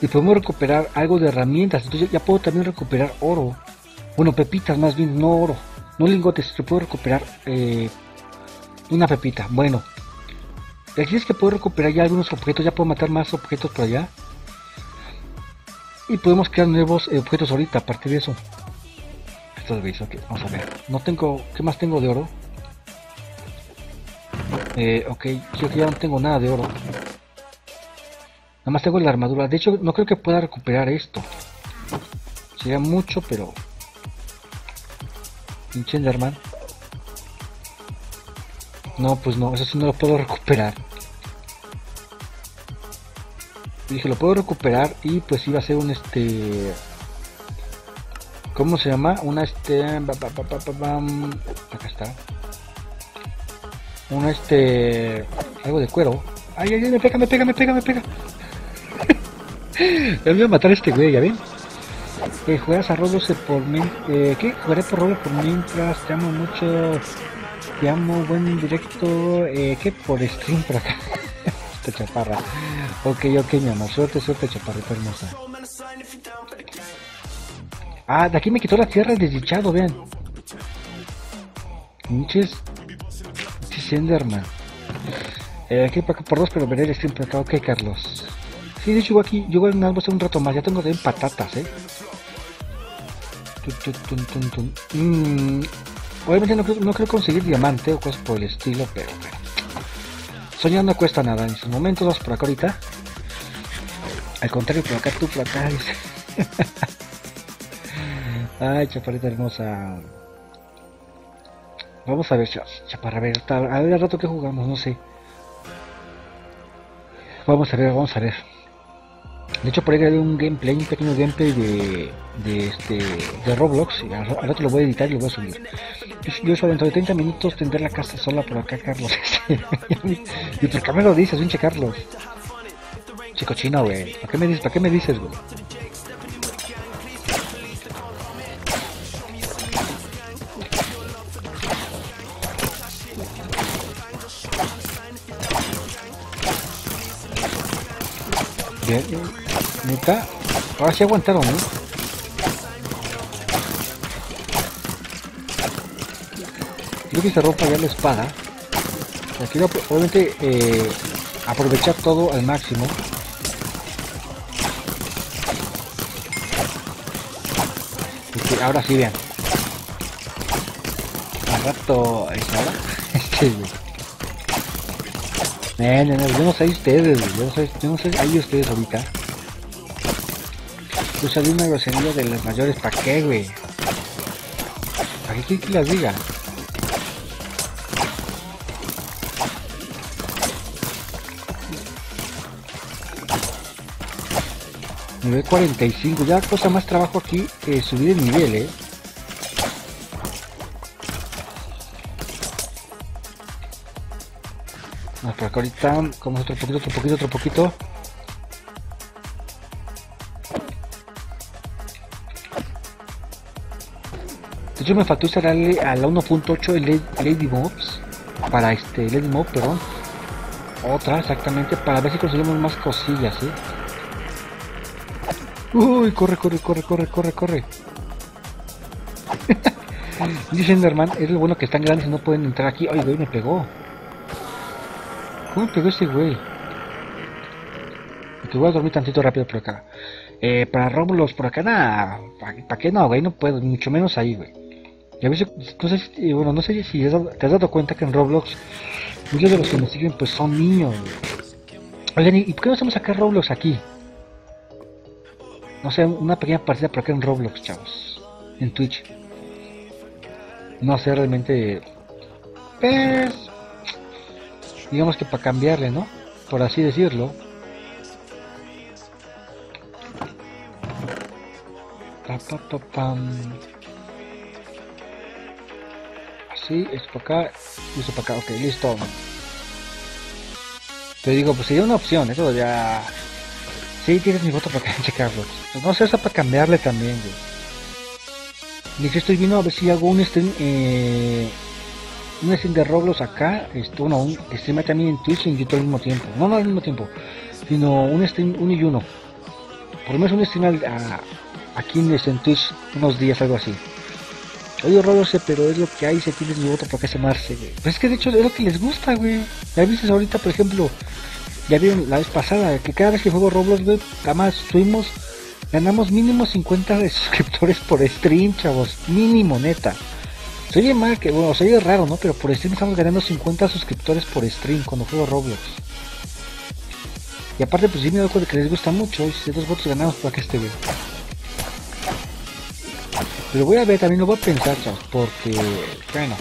Y podemos recuperar algo de herramientas. Entonces ya puedo también recuperar oro. Bueno, pepitas más bien, no oro. No lingotes. Yo puedo recuperar eh, una pepita. Bueno. Aquí es que puedo recuperar ya algunos objetos. Ya puedo matar más objetos por allá. Y podemos crear nuevos eh, objetos ahorita a partir de eso. Esto es ok, vamos a ver. No tengo. ¿Qué más tengo de oro? Eh, ok, yo ya no tengo nada de oro. Nada más tengo la armadura. De hecho, no creo que pueda recuperar esto. Sería mucho, pero... Pinche Enderman. No, pues no, eso sí no lo puedo recuperar. Dije, lo puedo recuperar y pues iba a ser un este... ¿Cómo se llama? Una este... Acá está un este algo de cuero. Ay, ay, me pega, me pega, me pega, me pega. me voy a matar a este güey, ¿ya ven? Eh, juegas a Roblox por eh, ¿qué? Jugaré por Roblox por mientras, te amo mucho, te amo, buen directo, eh, ¿qué? Por stream por acá. Esta chaparra. Ok, ok, mi amor, suerte, suerte, chaparrita hermosa. Ah, de aquí me quitó la tierra el desdichado, vean. Pinches Enderman. Eh, aquí por, por dos, pero veré el stream por acá. Ok, Carlos. Sí, de hecho, aquí, yo voy a hacer un rato más. Ya tengo de patatas, eh. Mm, obviamente no creo, no creo conseguir diamante o cosas por el estilo, pero bueno. Soñar no cuesta nada. En sus momentos, vas por acá ahorita. Al contrario, por acá, tú por acá. Ay, chaparita hermosa. Vamos a ver, chaparra, a ver, a ver el rato que jugamos, no sé. Vamos a ver, vamos a ver. De hecho, por ahí hay un gameplay, un pequeño gameplay de, de, este, de Roblox. Y al, rato lo voy a editar y lo voy a subir. Yo, yo dentro de 30 minutos tendré la casa sola por acá, Carlos. y por qué me lo dices, pinche Carlos. Chico chino, güey. ¿Para qué me dices, para qué me dices, güey? Bien. Ahora sí aguantaron, ¿eh? Creo que se rompa ya la espada. Quiero obviamente eh, aprovechar todo al máximo. Ahora sí vean. Al rato. Este, no, no, no, yo no sé ustedes, yo no sé, yo no sé ahí ustedes ahorita. Yo salí una grosería de las mayores, ¿para qué, güey? ¿Para qué que las diga? Nivel 45, ya cosa más trabajo aquí eh, subir el nivel, eh. Vamos por acá ahorita, como otro poquito, otro poquito, otro poquito. De hecho me faltó instalarle a la 1.8 el Lady Mobs para este Lady Mob, perdón. Otra exactamente para ver si conseguimos más cosillas, ¿eh? Uy, corre, corre, corre, corre, corre, corre. Dice Enderman, es lo bueno que están grandes y no pueden entrar aquí. Ay, güey, me pegó. ¿Cómo pegó ese güey? Te voy a dormir tantito rápido por acá. Eh, para Roblox por acá, nada. ¿Para qué no, güey? No puedo, mucho menos ahí, güey. Y a veces, no sé si, bueno, no sé si te has dado cuenta que en Roblox muchos de los que me siguen pues son niños. Oigan, ¿y por qué no hacemos acá Roblox aquí? No sé, una pequeña partida por acá en Roblox, chavos. En Twitch. No sé realmente... Pues... Digamos que para cambiarle, ¿no? Por así decirlo. Pa, pa, pa, pam. Así, esto para acá, esto para acá, ok, listo. Te digo, pues sería una opción, eso ya... Sí, tienes mi voto para checarlo. No sé, eso para cambiarle también, güey. Y estoy viendo a ver si hago un stream, eh, un stream de Roblox acá, esto, no, un stream también en Twitch y en YouTube al mismo tiempo. No, no al mismo tiempo, sino un stream uno y uno. Por lo menos un stream a, aquí en, en Twitch unos días, algo así. Oye, Roblox, pero es lo que hay, si tienes mi voto para que se marce, güey. Pues es que de hecho es lo que les gusta, güey. Ya viste ahorita, por ejemplo, ya vieron la vez pasada que cada vez que juego Roblox, güey, además estuvimos, ganamos mínimo 50 de suscriptores por stream, chavos. Mínimo, neta. Se oye mal, que bueno, se oye raro, ¿no? Pero por stream estamos ganando 50 suscriptores por stream cuando juego Roblox. Y aparte, pues sí me doy cuenta que les gusta mucho. Y si dos votos ganamos para que este güey. Pero voy a ver, también lo voy a pensar, chavos, porque, bueno.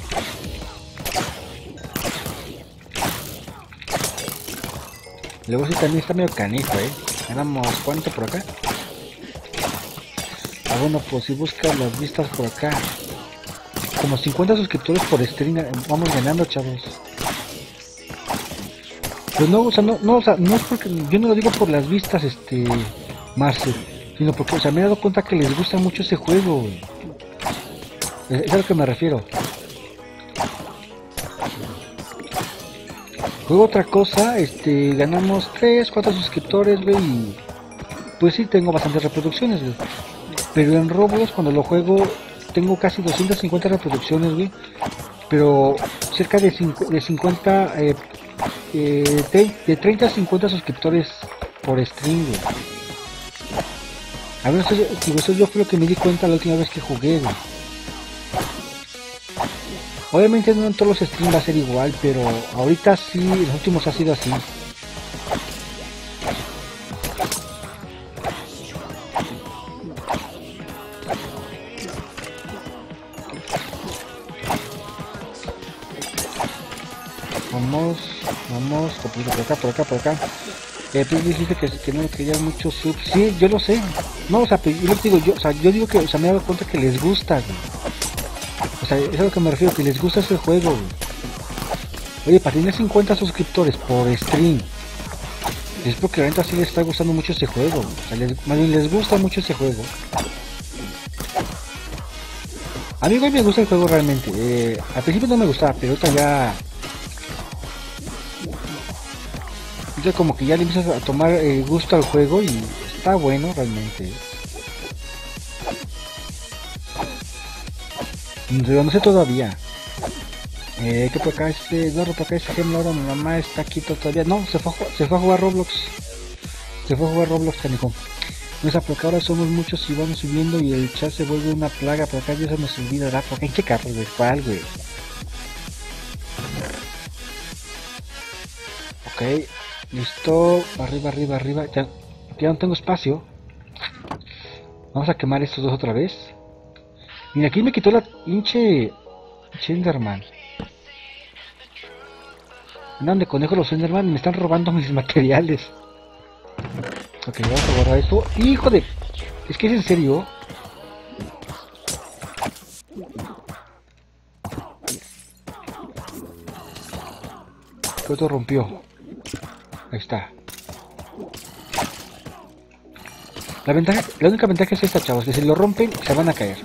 Luego sí también está medio canijo, eh. Ganamos, ¿cuánto por acá? Ah, bueno, pues si buscas las vistas por acá. Como 50 suscriptores por stream, vamos ganando, chavos. Pues no, o sea, no, no, o sea, no es porque, yo no lo digo por las vistas, este, Marcel, sino porque, o sea, me he dado cuenta que les gusta mucho ese juego. Es a lo que me refiero. Juego otra cosa, este, ganamos 3, 4 suscriptores, güey, pues sí, tengo bastantes reproducciones, güey. Pero en Roblox, cuando lo juego, tengo casi 250 reproducciones, güey. Pero cerca de, de 50, eh, eh, de 30 a 50 suscriptores por stream, güey. A ver, eso, eso yo lo que me di cuenta la última vez que jugué. Obviamente no en todos los streams va a ser igual, pero ahorita sí, los últimos ha sido así. Vamos, vamos, por acá, por acá, por acá. Eh, tú dijiste que, que no querías mucho subs. Sí, yo lo sé. No, o sea, yo digo, yo, o sea, yo digo que, o me he dado cuenta que les gusta, o sea, es a lo que me refiero, que les gusta ese juego, Oye, para tener 50 suscriptores por stream, es porque realmente sí les está gustando mucho ese juego. O sea, les, más bien les gusta mucho ese juego. A mí me gusta el juego realmente. Eh, al principio no me gustaba, pero ahorita ya... Como que ya le empiezas a tomar eh, gusto al juego y está bueno realmente. no sé todavía. Eh, que por acá este Eduardo, por acá este ejemplo, mi mamá está aquí todavía. No, se fue, a, se fue a jugar Roblox. Se fue a jugar Roblox, canijo. No es porque ahora somos muchos y vamos subiendo y el chat se vuelve una plaga. Por acá ya se nos olvidará. Porque hay que carros de cuál, güey. Ok, listo. Arriba, arriba, arriba. Ya, ya no tengo espacio. Vamos a quemar estos dos otra vez. Mira, aquí me quitó la hinche Slenderman. Andan de conejo los Slenderman y me están robando mis materiales. Ok, vamos a guardar esto. ¡Hijo de! Es que es en serio. ¿Qué otro rompió? Ahí está. La, ventaja, la única ventaja es esta, chavos, que si lo rompen se van a caer.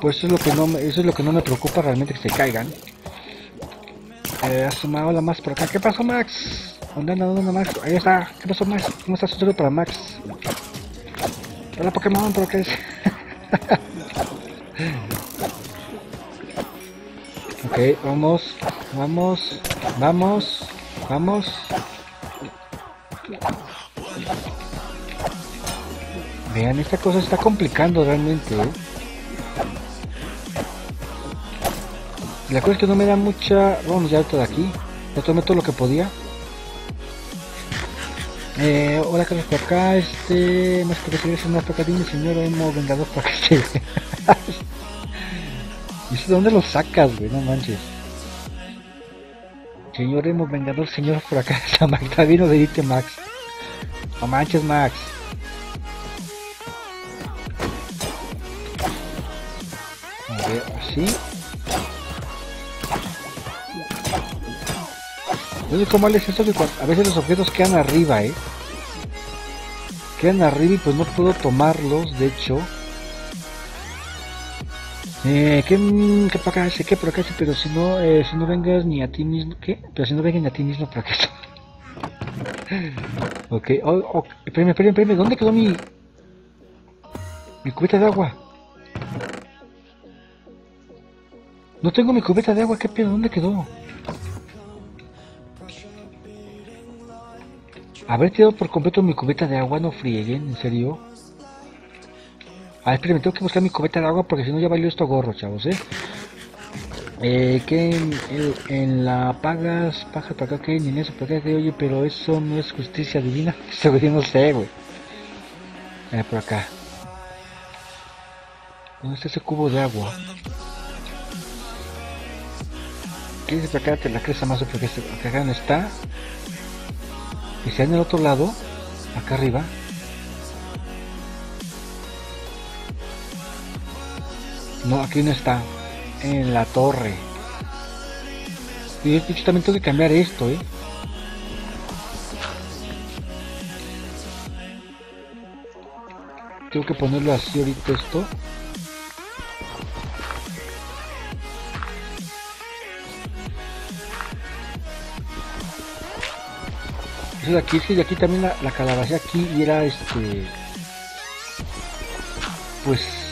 Pues eso es lo que no eso es lo que no me preocupa realmente que se caigan. Eh, asoma, hola Max por acá. ¿Qué pasó Max? ¿Dónde anda? ¿Dónde Max? Ahí está. ¿Qué pasó Max? ¿Cómo estás? Un para Max. Hola Pokémon, ¿por qué es? ok, vamos, vamos, vamos, vamos. Vean, esta cosa está complicando realmente, ¿eh? La cosa es que no me da mucha... Vamos ya todo aquí. Ya tomé todo lo que podía. Eh, hola Carlos por acá, este... Más que recibir una pacadilla, señor Emo Vengador para que. ¿Y de dónde lo sacas, güey? No manches. Señor Emo Vengador, señor por acá, Está vino de Ite Max. No manches, Max. así. No sé cómo es esto que a veces los objetos quedan arriba, eh. Quedan arriba y pues no puedo tomarlos, de hecho. Eh, ¿qué, qué para acá? ¿Qué por acá? Pero si no, eh, si no vengas ni a ti mismo, ¿qué? Pero si no vengas ni a ti mismo, ¿para qué? ok, oh, oh, espérame, espérame, espérame, ¿dónde quedó mi... mi cubeta de agua? No tengo mi cubeta de agua, ¿qué pedo? ¿Dónde quedó? Haber tirado por completo mi cubeta de agua, no frieguen, ¿en serio? Ah, esperen, tengo que buscar mi cubeta de agua porque si no ya valió esto gorro, chavos, ¿eh? Eh, que en, la pagas, pagas para acá, que en eso, para acá, que oye, pero eso no es justicia divina. Eso no sé, güey. Eh, por acá. ¿Dónde está ese cubo de agua? ¿Qué dice para acá? Te la cresta más porque acá no está. Y si en el otro lado, acá arriba. No, aquí no está. En la torre. Y yo también tengo que cambiar esto, ¿eh? Tengo que ponerlo así ahorita esto. de aquí, sí, de aquí también la, la aquí y era este pues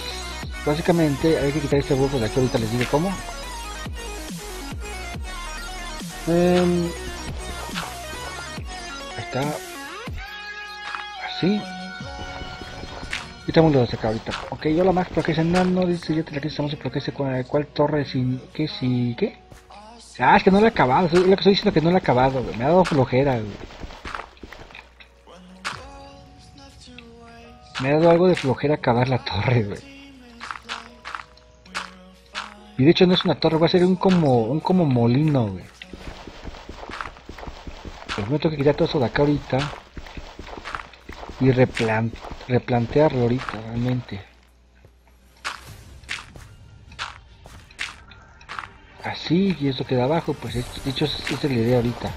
básicamente hay que quitar este huevo de aquí ahorita les digo cómo. Em, está así. Quitamos lo de acá ahorita. Ok yo la más que ese enano dice ya te la que estamos que ese cuál, cuál torre sin que si qué ah es que no lo he acabado es lo que estoy diciendo que no lo he acabado me ha dado flojera Me ha dado algo de flojera acabar la torre, güey. Y de hecho no es una torre, va a ser un como, un como molino. Pues me tengo que quitar todo eso de acá ahorita. Y replantearlo ahorita, realmente. Así, y esto queda abajo, pues de hecho esa es la idea ahorita.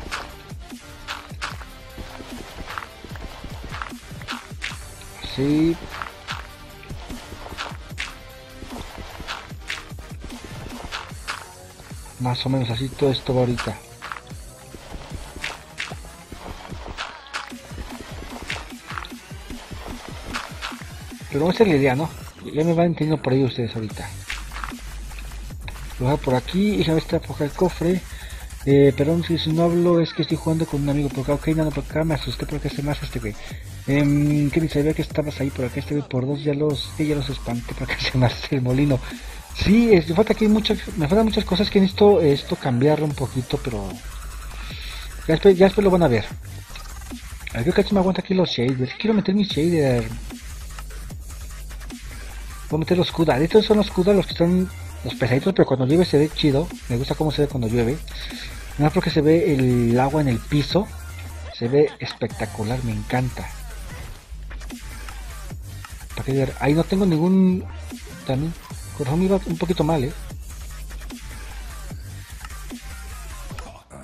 Sí. Más o menos así todo esto va ahorita. Pero vamos a ser la idea, ¿no? Ya me van entendiendo por ahí ustedes ahorita. Lo voy por aquí y ya está por el cofre. Eh, perdón si no hablo, es que estoy jugando con un amigo por acá. Ok, nada, por acá me asusté porque se más este güey. Eh, que sabía que estabas ahí por acá, este por dos ya los, ya los espanté para que se me el molino. Sí, me falta aquí muchas, me faltan muchas cosas que necesito esto cambiarlo un poquito, pero ya después, ya después lo van a ver. A ver, que me aguanta aquí los shaders. Quiero meter mi shader. Voy a meter los CUDA. Estos son los CUDA los que están los pesaditos, pero cuando llueve se ve chido. Me gusta cómo se ve cuando llueve. No porque se ve el agua en el piso. Se ve espectacular, me encanta. ¿Para qué ver? Ahí no tengo ningún... También. Corazón iba un poquito mal, eh.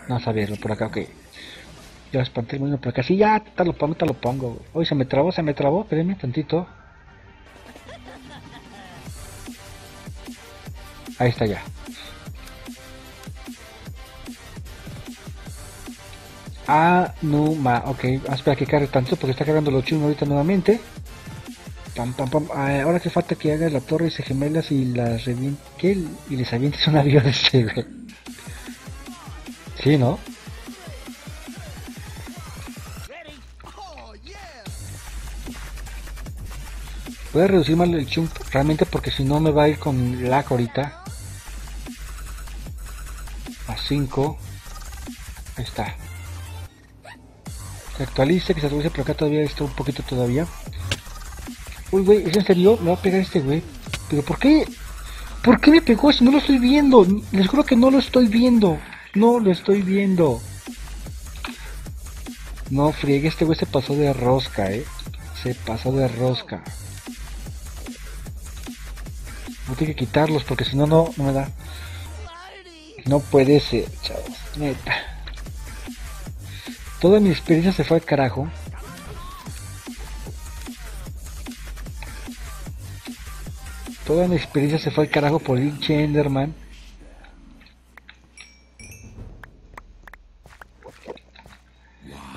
Vamos a verlo por acá, ok. Ya espanté el por acá. Sí, ya, te lo pongo, te lo pongo. Hoy se me trabó, se me trabó. Espérenme tantito. Ahí está ya. Ah, no, ma, ok. Ah, espera que cargue tanto porque está cargando los chunos ahorita nuevamente. Pam, pam, pam. Ah, ahora que falta que haga la torre y se gemelas y las reviente. ¿Qué? Y les avientes un avión este, güey. Sí, ¿no? Voy a reducir mal el chunk realmente porque si no me va a ir con lag ahorita. A 5. Ahí está. Se actualice, que se actualice, pero acá todavía está un poquito todavía. Uy, güey, ¿es en serio? Me va a pegar este güey. ¿Pero por qué? ¿Por qué me pegó si no lo estoy viendo? Les juro que no lo estoy viendo. No lo estoy viendo. No, friegue, este güey se pasó de rosca, eh. Se pasó de rosca. No tengo que quitarlos porque si no, no me da. No puede ser, chavos. Neta. Toda mi experiencia se fue al carajo. Toda mi experiencia se fue al carajo por el Enderman.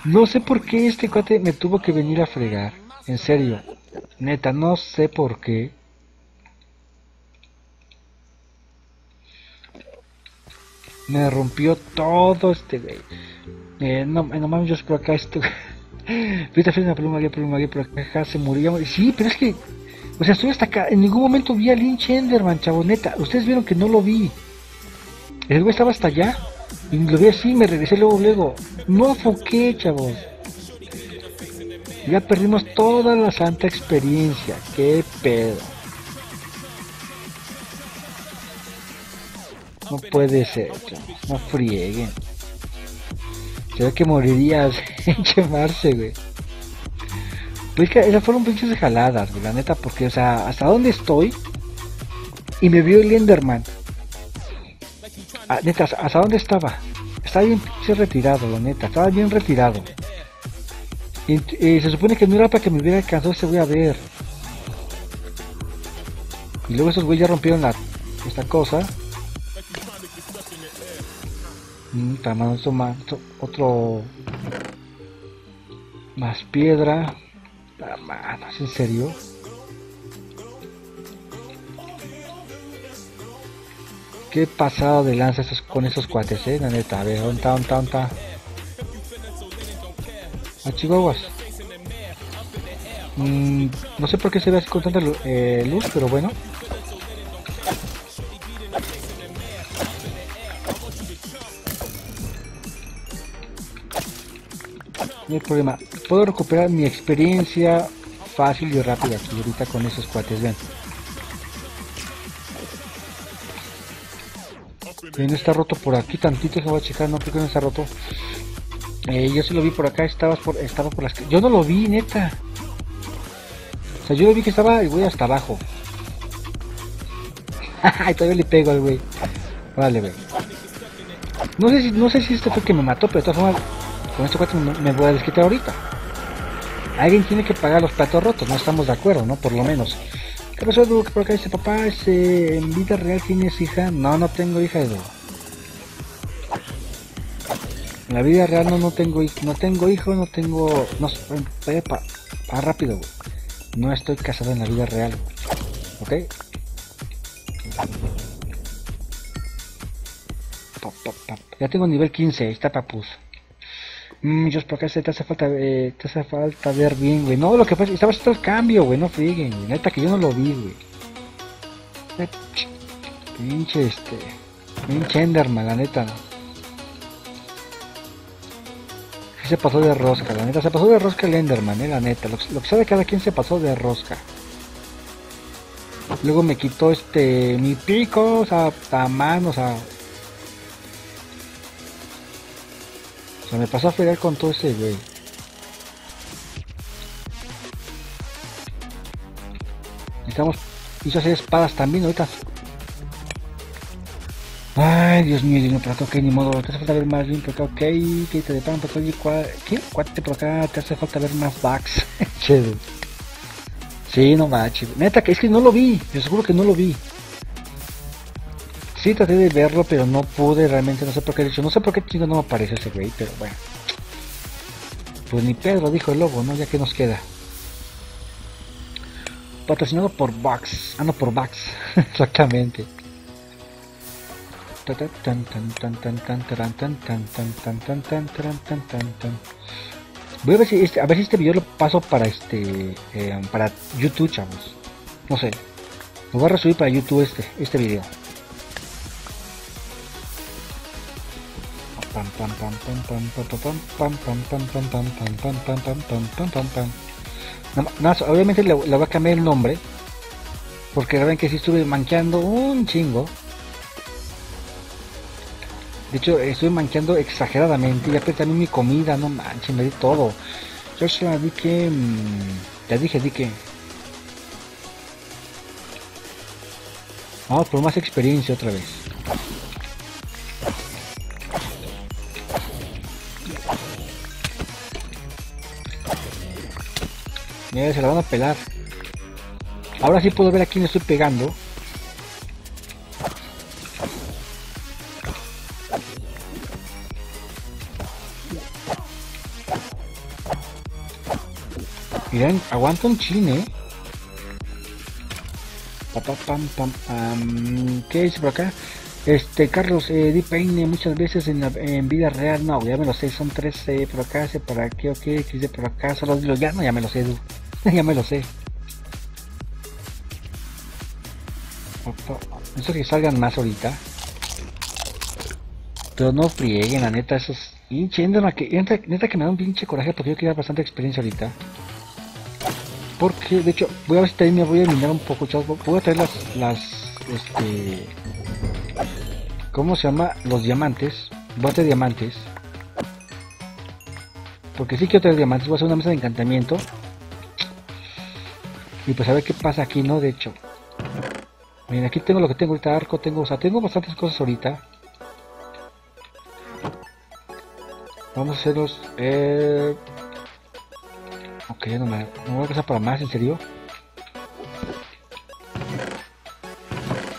No sé por qué este cuate me tuvo que venir a fregar. En serio. Neta, no sé por qué. Me rompió todo este güey. Eh, no, no mames, yo por acá esto. Ahorita fue una pluma, aquí, pluma, aquí, por acá se murió. Sí, pero es que. O sea, estoy hasta acá. En ningún momento vi a Lynch Enderman, chaboneta. Ustedes vieron que no lo vi. El güey estaba hasta allá. Y lo vi así, me regresé luego, luego. No foqué, chavos. Ya perdimos toda la santa experiencia. Qué pedo. No puede ser, no frieguen. Se ve que morirías en quemarse, güey. Pues que esas fueron pinches jaladas, güey, la neta, porque, o sea, hasta dónde estoy y me vio el Enderman. Ah, neta, ¿hasta dónde estaba? Estaba bien retirado, la neta, estaba bien retirado. Y, se supone que no era para que me hubiera alcanzado ese güey a ver. Y luego esos güeyes ya rompieron esta cosa. Mm, más, otro más piedra. ¿Es en serio? Qué pasado de lanza estos, con esos cuates, eh, la neta. A ver, ¿dónde está, dónde está, A Chihuahuas. Mm, no sé por qué se ve así con tanta eh, luz, pero bueno. No hay problema. Puedo recuperar mi experiencia fácil y rápida aquí ahorita con esos cuates, ven. Bien, está roto por aquí tantito, se va a checar, no creo que no está roto. Eh, yo sí lo vi por acá, estaba por, estaba por las... Yo no lo vi, neta. O sea, yo lo vi que estaba y voy hasta abajo. Ay, todavía le pego al güey. Vale, güey. No sé si, no sé si este fue el que me mató, pero de todas formas con este cuate me, voy a desquitar ahorita. Alguien tiene que pagar los platos rotos, no estamos de acuerdo, ¿no? Por lo menos. ¿Qué pasó, Edu? Por acá dice, papá, ese, ¿en vida real tienes hija? No, no tengo hija, Edu. En la vida real no, no tengo no tengo hijo, no tengo... No, vaya para pa rápido. No estoy casado en la vida real, ¿ok? Ya tengo nivel 15, ahí está papus. Mmm, Dios, por acá te hace falta, te hace falta ver bien, güey. No, lo que pasa, estaba haciendo el cambio, güey, no frieguen, güey. Neta que yo no lo vi, güey. Pinche este. Pinche Enderman, la neta. Sí se pasó de rosca, la neta. Se pasó de rosca el Enderman, eh, la neta. Lo, lo que sabe cada quien se pasó de rosca. Luego me quitó este mi pico, o sea, a mano, o sea. O sea, me pasó a fregar con todo ese güey. Necesitamos hizo hacer espadas también ahorita. Ay, Dios mío, acá, ok, ni modo, te hace falta ver más bien por acá, ok, que te deparan por acá, ¿qué? Cuate por acá, te hace falta ver más bugs. Chido. Sí, no manches. Neta, que es que no lo vi. Yo seguro que no lo vi. Sí, traté de verlo, pero no pude realmente. No sé por qué. No sé por qué chingo no me aparece ese güey, pero bueno. Pues ni Pedro dijo el lobo, ¿no? Ya que nos queda. Patrocinado por Box. Ah, no, por Box. Exactamente. Voy a ver si este, a ver si este video lo paso para este eh, para YouTube, chavos. No sé. Lo voy a resubir para YouTube este este video. Obviamente le, le voy a cambiar el nombre porque ven que si estuve manqueando un chingo de hecho, estoy manchando exageradamente. Ya también mi comida, no manches, me di todo. Yo se di que. Mm, ya dije, di que. Vamos por más experiencia otra vez. Se la van a pelar. Ahora sí puedo ver a quién estoy pegando. Miren, aguanta un chile. Pam, pam, pam, ¿Qué dice por acá? Este, Carlos, eh, di peine muchas veces en, en, vida real. No, ya me lo sé, son tres eh, por acá, ese por aquí, ok, dice por acá, solo digo, ya no, ya me lo sé, ya me lo sé. Eso que salgan más ahorita. Pero no frieguen, la neta, esos. Pinche que, neta, neta que me da un pinche coraje porque yo quiero bastante experiencia ahorita. Porque, de hecho, voy a ver si también me voy a eliminar un poco, chavos. Voy a traer las, las, este... ¿Cómo se llama? Los diamantes. Traer diamantes. Porque sí quiero traer diamantes. Voy a hacer una mesa de encantamiento. Y pues a ver qué pasa aquí, ¿no? De hecho. Miren, aquí tengo lo que tengo ahorita, arco, tengo, o sea, tengo bastantes cosas ahorita. Vamos a hacerlos, eh, Ok, no me, no voy a pasar para más, ¿en serio?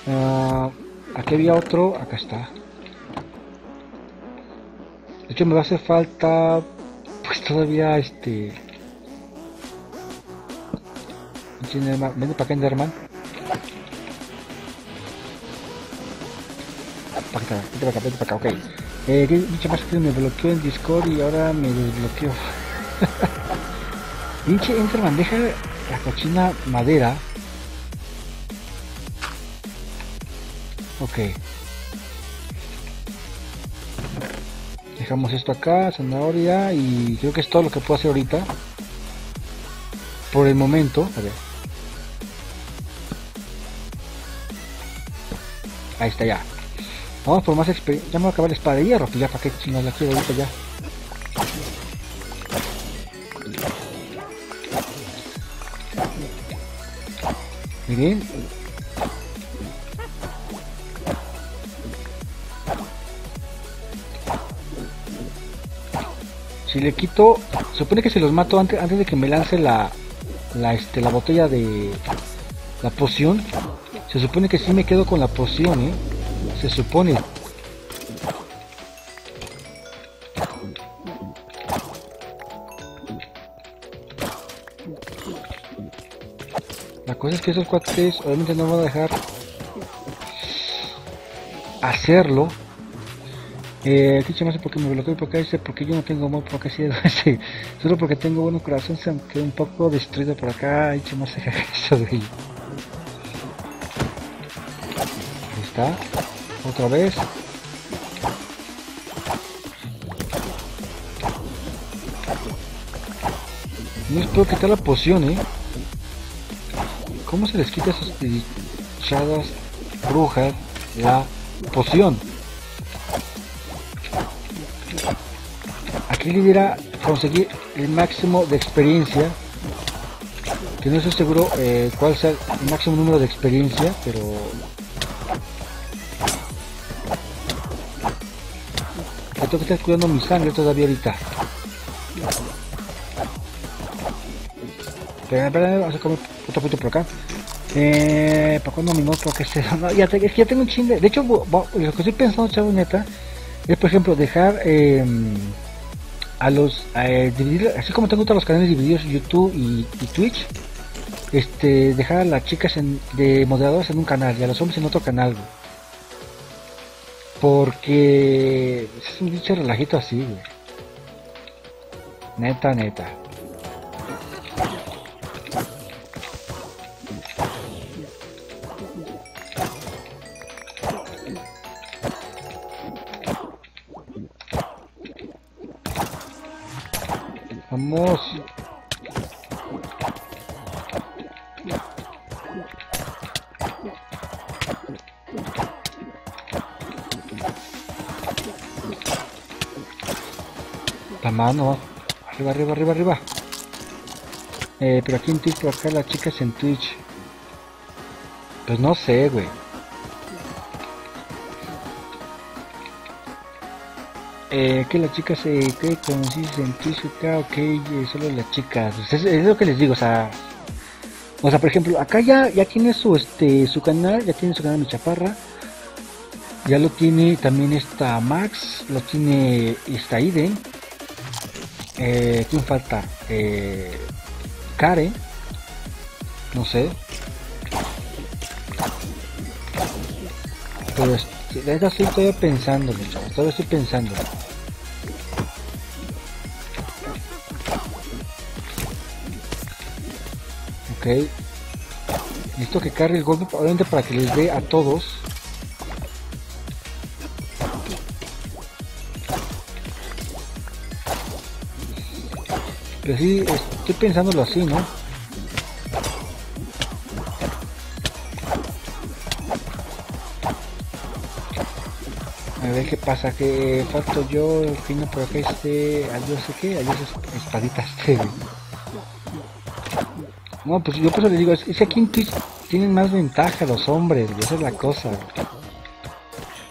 Uh, aquí había otro, acá está. De hecho me va a hacer falta, pues todavía este... Vende para acá Enderman. Vente para acá, vente para acá, ok. Eh, ¿qué dicho más que me bloqueó en Discord y ahora me desbloqueó? Pinche Enderman, deja la cochina madera. Ok. Dejamos esto acá, zanahoria y creo que es todo lo que puedo hacer ahorita. Por el momento. A ver. Ahí está ya. Vamos por más experiencia. Ya me voy a acabar la espada de hierro, pues ya para qué chingados la quiero ahorita ya. Miren. Si le quito, supone que se los mato antes, antes de que me lance la, la, este, la botella de la poción. Se supone que si me quedo con la poción, ¿eh? Se supone. cosa es que esos cuates obviamente no van a dejar hacerlo. Eh, aquí no sé por qué me bloqueó por acá dice porque yo no tengo amor por acá sí, solo porque tengo buen corazón se quedó un poco destruido por acá y se eso de Otra vez. No les puedo quitar la poción, ¿eh? ¿Cómo se les quita a esas dichadas brujas la poción? Aquí lidera conseguir el máximo de experiencia. Que no estoy seguro eh, cuál sea el máximo número de experiencia, pero... tengo que estar cuidando mi sangre todavía ahorita. Espera, espera, vamos a comer otro poquito por acá. Eh, ¿Para cuándo mi moto? Que se, no, ya, es que ya tengo un chingue. De hecho, lo que estoy pensando, chavo neta, es por ejemplo dejar eh, a los eh, así como tengo todos los canales divididos YouTube y, Twitch, este dejar a las chicas en, de moderadoras en un canal y a los hombres en otro canal. Porque es un bicho relajito así, Neta, neta. Vamos. Mano. Arriba, arriba, arriba, arriba. Eh, pero aquí en por acá las chicas en Twitch. Pues no sé, güey. eh, que las chicas se eh, que en Twitch acá, ok, eh, solo las chicas, es, lo que les digo, o sea, o sea, por ejemplo, acá ya, ya tiene su este su canal, ya tiene su canal mi chaparra, ya lo tiene también esta Max, lo tiene esta Iden, eh, ¿quién falta? Eh, Karen, no sé, pero ya estoy todavía pensando, todavía estoy pensando. Ok. Listo que cargue el golpe, obviamente para que les dé a todos. Pero sí, estoy pensándolo así, ¿no? A ver qué pasa, que falto yo, fino por acá este, adiós sé qué, adiós espaditas No, pues yo por eso le digo, es, que aquí en Twitch tienen más ventaja los hombres, esa es la cosa.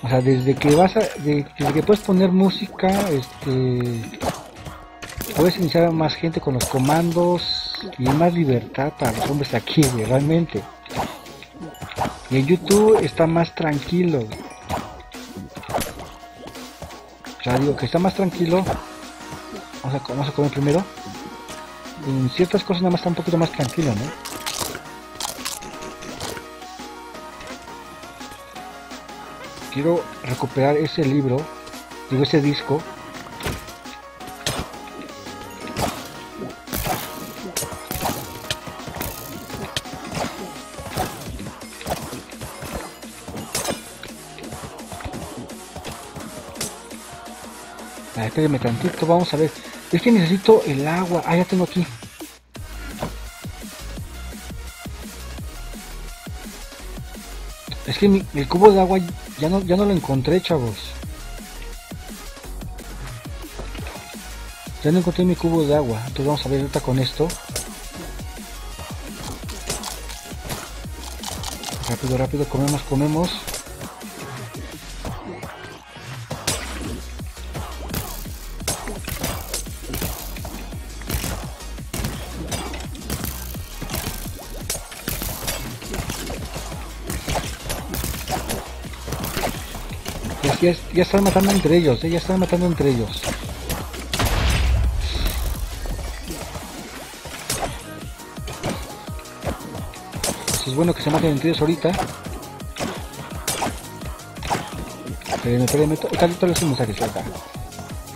O sea, desde que vas a, desde que puedes poner música, este, puedes iniciar a más gente con los comandos y más libertad para los hombres aquí, realmente. Y en YouTube está más tranquilo. Ya digo que está más tranquilo. Vamos a comer primero. En ciertas cosas nada más está un poquito más tranquilo, ¿no? Quiero recuperar ese libro, digo ese disco, espérame tantito, vamos a ver. Es que necesito el agua. Ah, ya tengo aquí. Es que el cubo de agua ya no, ya no lo encontré, chavos. Ya no encontré mi cubo de agua. Entonces vamos a ver ahorita con esto. Rápido, rápido, comemos, comemos. Ya, están matando entre ellos, eh, ya están matando entre ellos. es bueno que se maten entre ellos ahorita. Espérenme, espérenme, mensaje acá.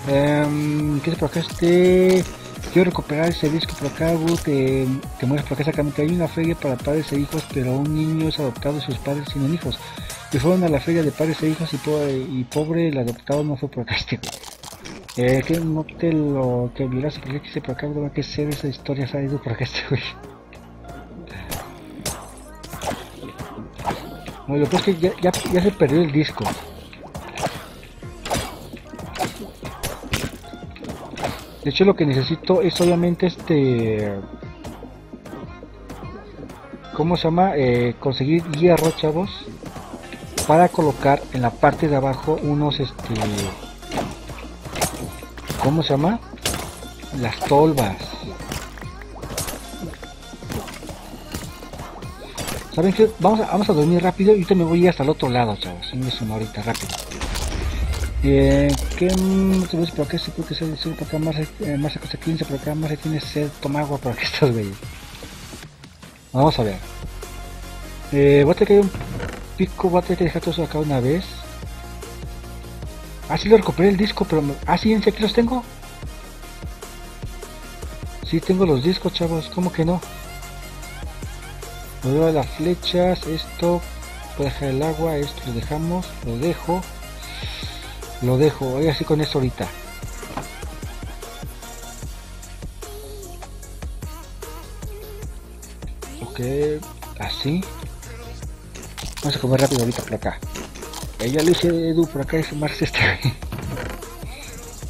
Eh, ¿Qué es por acá? Este... Quiero recuperar ese disco por acá, te, te mueres por acá exactamente. Hay una feria para padres e hijos, pero un niño es adoptado y sus padres tienen hijos que fueron a la feria de padres e hijos y pobre, y el adoptado no fue por castigo. Eh, que no te lo que violas porque quise por acá, no que de esa historia, ha ido por acá este güey. Bueno, lo que es que ya, se perdió el disco. De hecho lo que necesito es obviamente este... ¿Cómo se llama? Eh, conseguir hierro, chavos. Para colocar en la parte de abajo unos este... ¿Cómo se llama? Las tolvas. ¿Saben qué? Vamos a, vamos a dormir rápido y yo me voy hasta el otro lado, chavos. una ahorita, rápido. Eh, ¿Qué ves por acá? Sí, porque se dice por acá más, eh, más 15, por acá más tiene sed, toma agua por aquí estás güey. Vamos a ver. Eh, voy a tener que pico, voy a tener que dejar todo eso acá una vez. Ah, sí lo recuperé el disco, pero... Ah, sí, ¿en aquí los tengo? Sí, tengo los discos, chavos, ¿cómo que no? Me veo las flechas, esto... Voy a dejar el agua, esto lo dejamos, lo dejo. Lo dejo, voy así con esto ahorita. Ok, así. Vamos a comer rápido ahorita por acá. Ella lo hice Edu por acá es Marx este.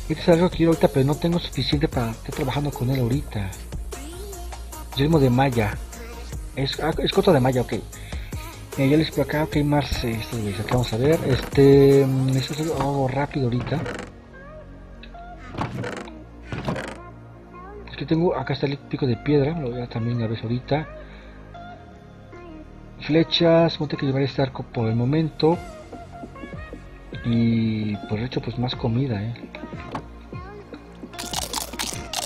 este es algo que quiero ahorita, pero no tengo suficiente para estar trabajando con él ahorita. Ritmo de malla. Es, ah, es de malla, ok. Eh, ya les por acá, ok, Mars, esto acá vamos a ver. Este, mm, esto es algo rápido ahorita. Es que tengo, acá está el pico de piedra, lo voy a también a ver ahorita. Flechas, tengo que llevar este arco por el momento. Y por hecho, pues más comida, eh.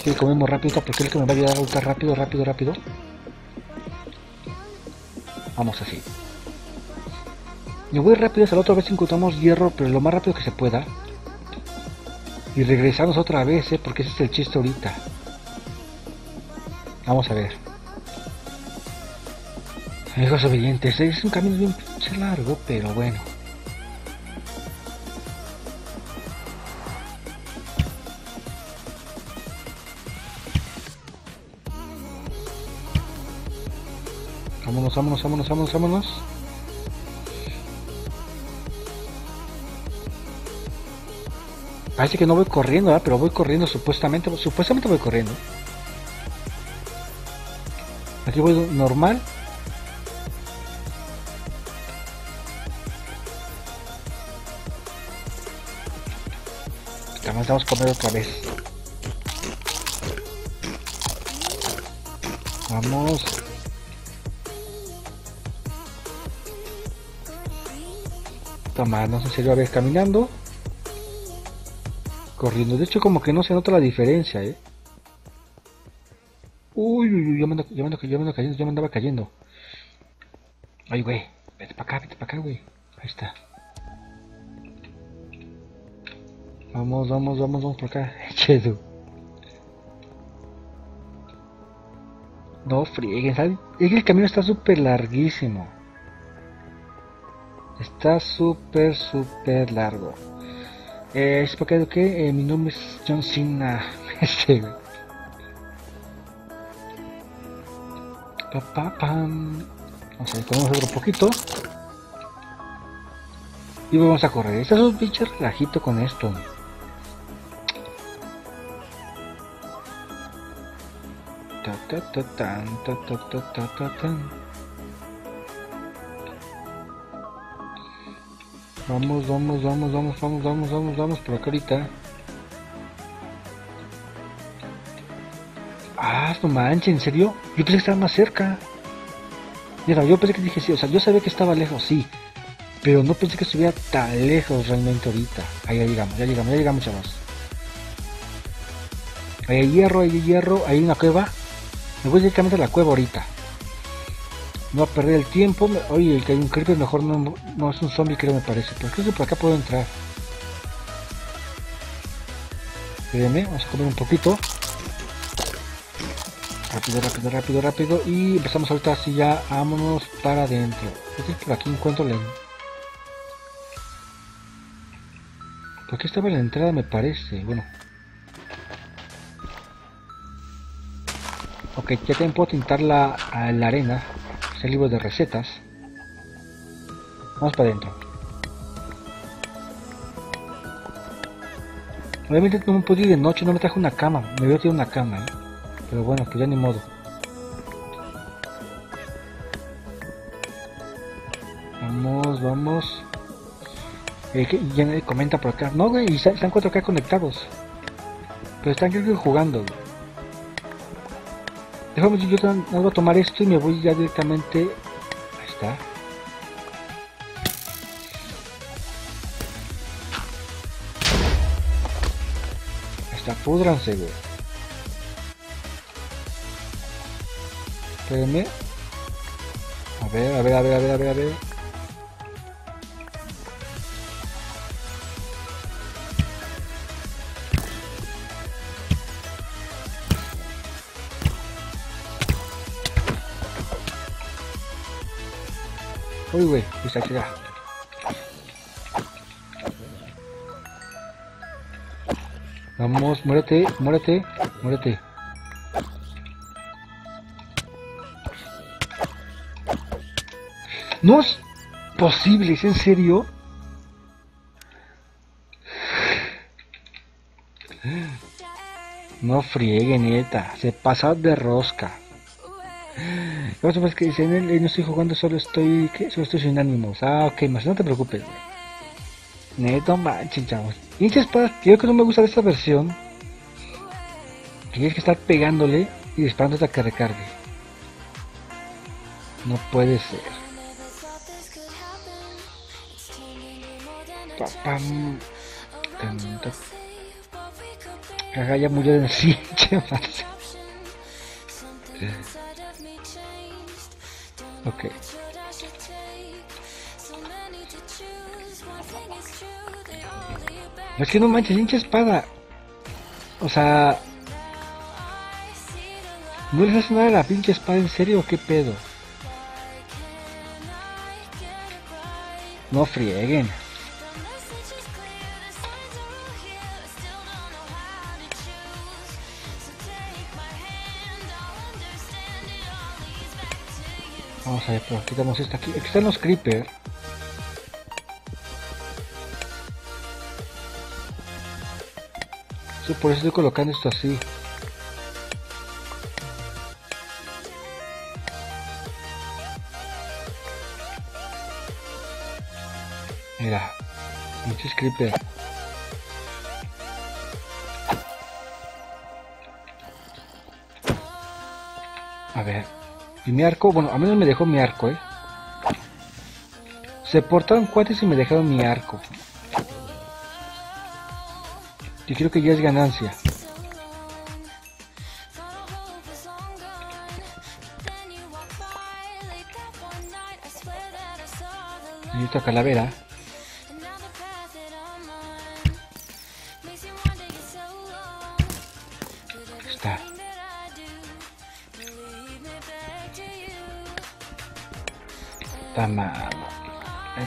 Sí, comemos rápido porque es el que me va a ayudar a buscar rápido, rápido, rápido. Vamos así. Me voy rápido hasta la otra vez encontramos hierro, pero lo más rápido que se pueda. Y regresamos otra vez, ¿eh? porque ese es el chiste ahorita. Vamos a ver. Amigos obedientes, es un camino bien largo, pero bueno. Vámonos, vámonos, vámonos, vámonos, vámonos. Parece que no voy corriendo, pero voy corriendo supuestamente. Supuestamente voy corriendo. Aquí voy normal. Estamos, vamos a comer otra vez. Vamos. Tomarnos en serio a ver caminando corriendo. De hecho, como que no se nota la diferencia, ¿eh? Uy, uy, uy, yo me yo me ando, yo me ando cayendo, yo me andaba cayendo. Ay, güey, vete para acá, vete para acá, güey. Ahí está. Vamos, vamos, vamos, vamos por acá. Chedo. No frieguen. Es que el camino está súper larguísimo. Está súper, súper largo. Eh, es porque que eh, mi nombre es John Cena. este, pa, pam. Vamos a ver, podemos otro poquito. Y vamos a correr. Este es un pinche relajito con esto. Vamos, vamos, vamos, vamos, vamos, vamos, vamos, vamos por acá ahorita. Ah, no manches, ¿en serio? Yo pensé que estaba más cerca. Mira, yo pensé que dije sí, o sea, yo sabía que estaba lejos, sí. Pero no pensé que estuviera tan lejos realmente ahorita. Ahí ya llegamos, ya llegamos, ya llegamos, chavos. Ahí hay hierro, ahí hay hierro, ahí hay una cueva. Me voy directamente a la cueva ahorita. No a perder el tiempo. Oye, el que hay un creeper mejor no, no es un zombie creo me parece. Pero creo que por acá puedo entrar. Espérenme, vamos a comer un poquito. Rápido, rápido, rápido, rápido. Y empezamos ahorita así ya, vámonos para adentro. Por aquí encuentro la... Por aquí estaba la entrada me parece. Bueno, Ok, ya también puedo tintar la, la arena. Es el libro de recetas. Vamos para adentro. Obviamente no me puedo ir de noche, no me traje una cama. Me veo que una cama, ¿eh? Pero bueno, pues ya ni modo. Vamos, vamos. Eh, ya nadie comenta por acá. No, güey, están cuatro acá conectados. Pero están creo jugando. Déjame, yo voy a tomar esto y me voy ya directamente. Ahí está. Está, pudranse, güey. Espérenme. A ver, a ver, a ver, a ver, a ver. Uy, güey, está aquí ya. Vamos, muérete, muérete, muérete. No es posible, ¿es en serio? No friegue, neta. Se pasa de rosca. Lo que pasa es que dicen, no estoy jugando, solo estoy, estoy sin ánimos. Ah, ok, más no te preocupes, Neto manches, chavos. Y espadas, creo que no me gusta de esta versión. Tienes que estar pegándole y disparando hasta que recargue. No puede ser. Papam. Acá ya murió de sí, Ok. Es que no manches, hincha espada. O sea... ¿No les hace nada la pinche espada en serio o qué pedo? No frieguen. Vamos a ver, pero quitamos esta aquí. Aquí están los creeper. Sí, por eso estoy colocando esto así. Mira, muchos creeper. Y mi arco, bueno, a menos me dejó mi arco, ¿eh? Se portaron cuates y me dejaron mi arco. Y creo que ya es ganancia. Y esta calavera.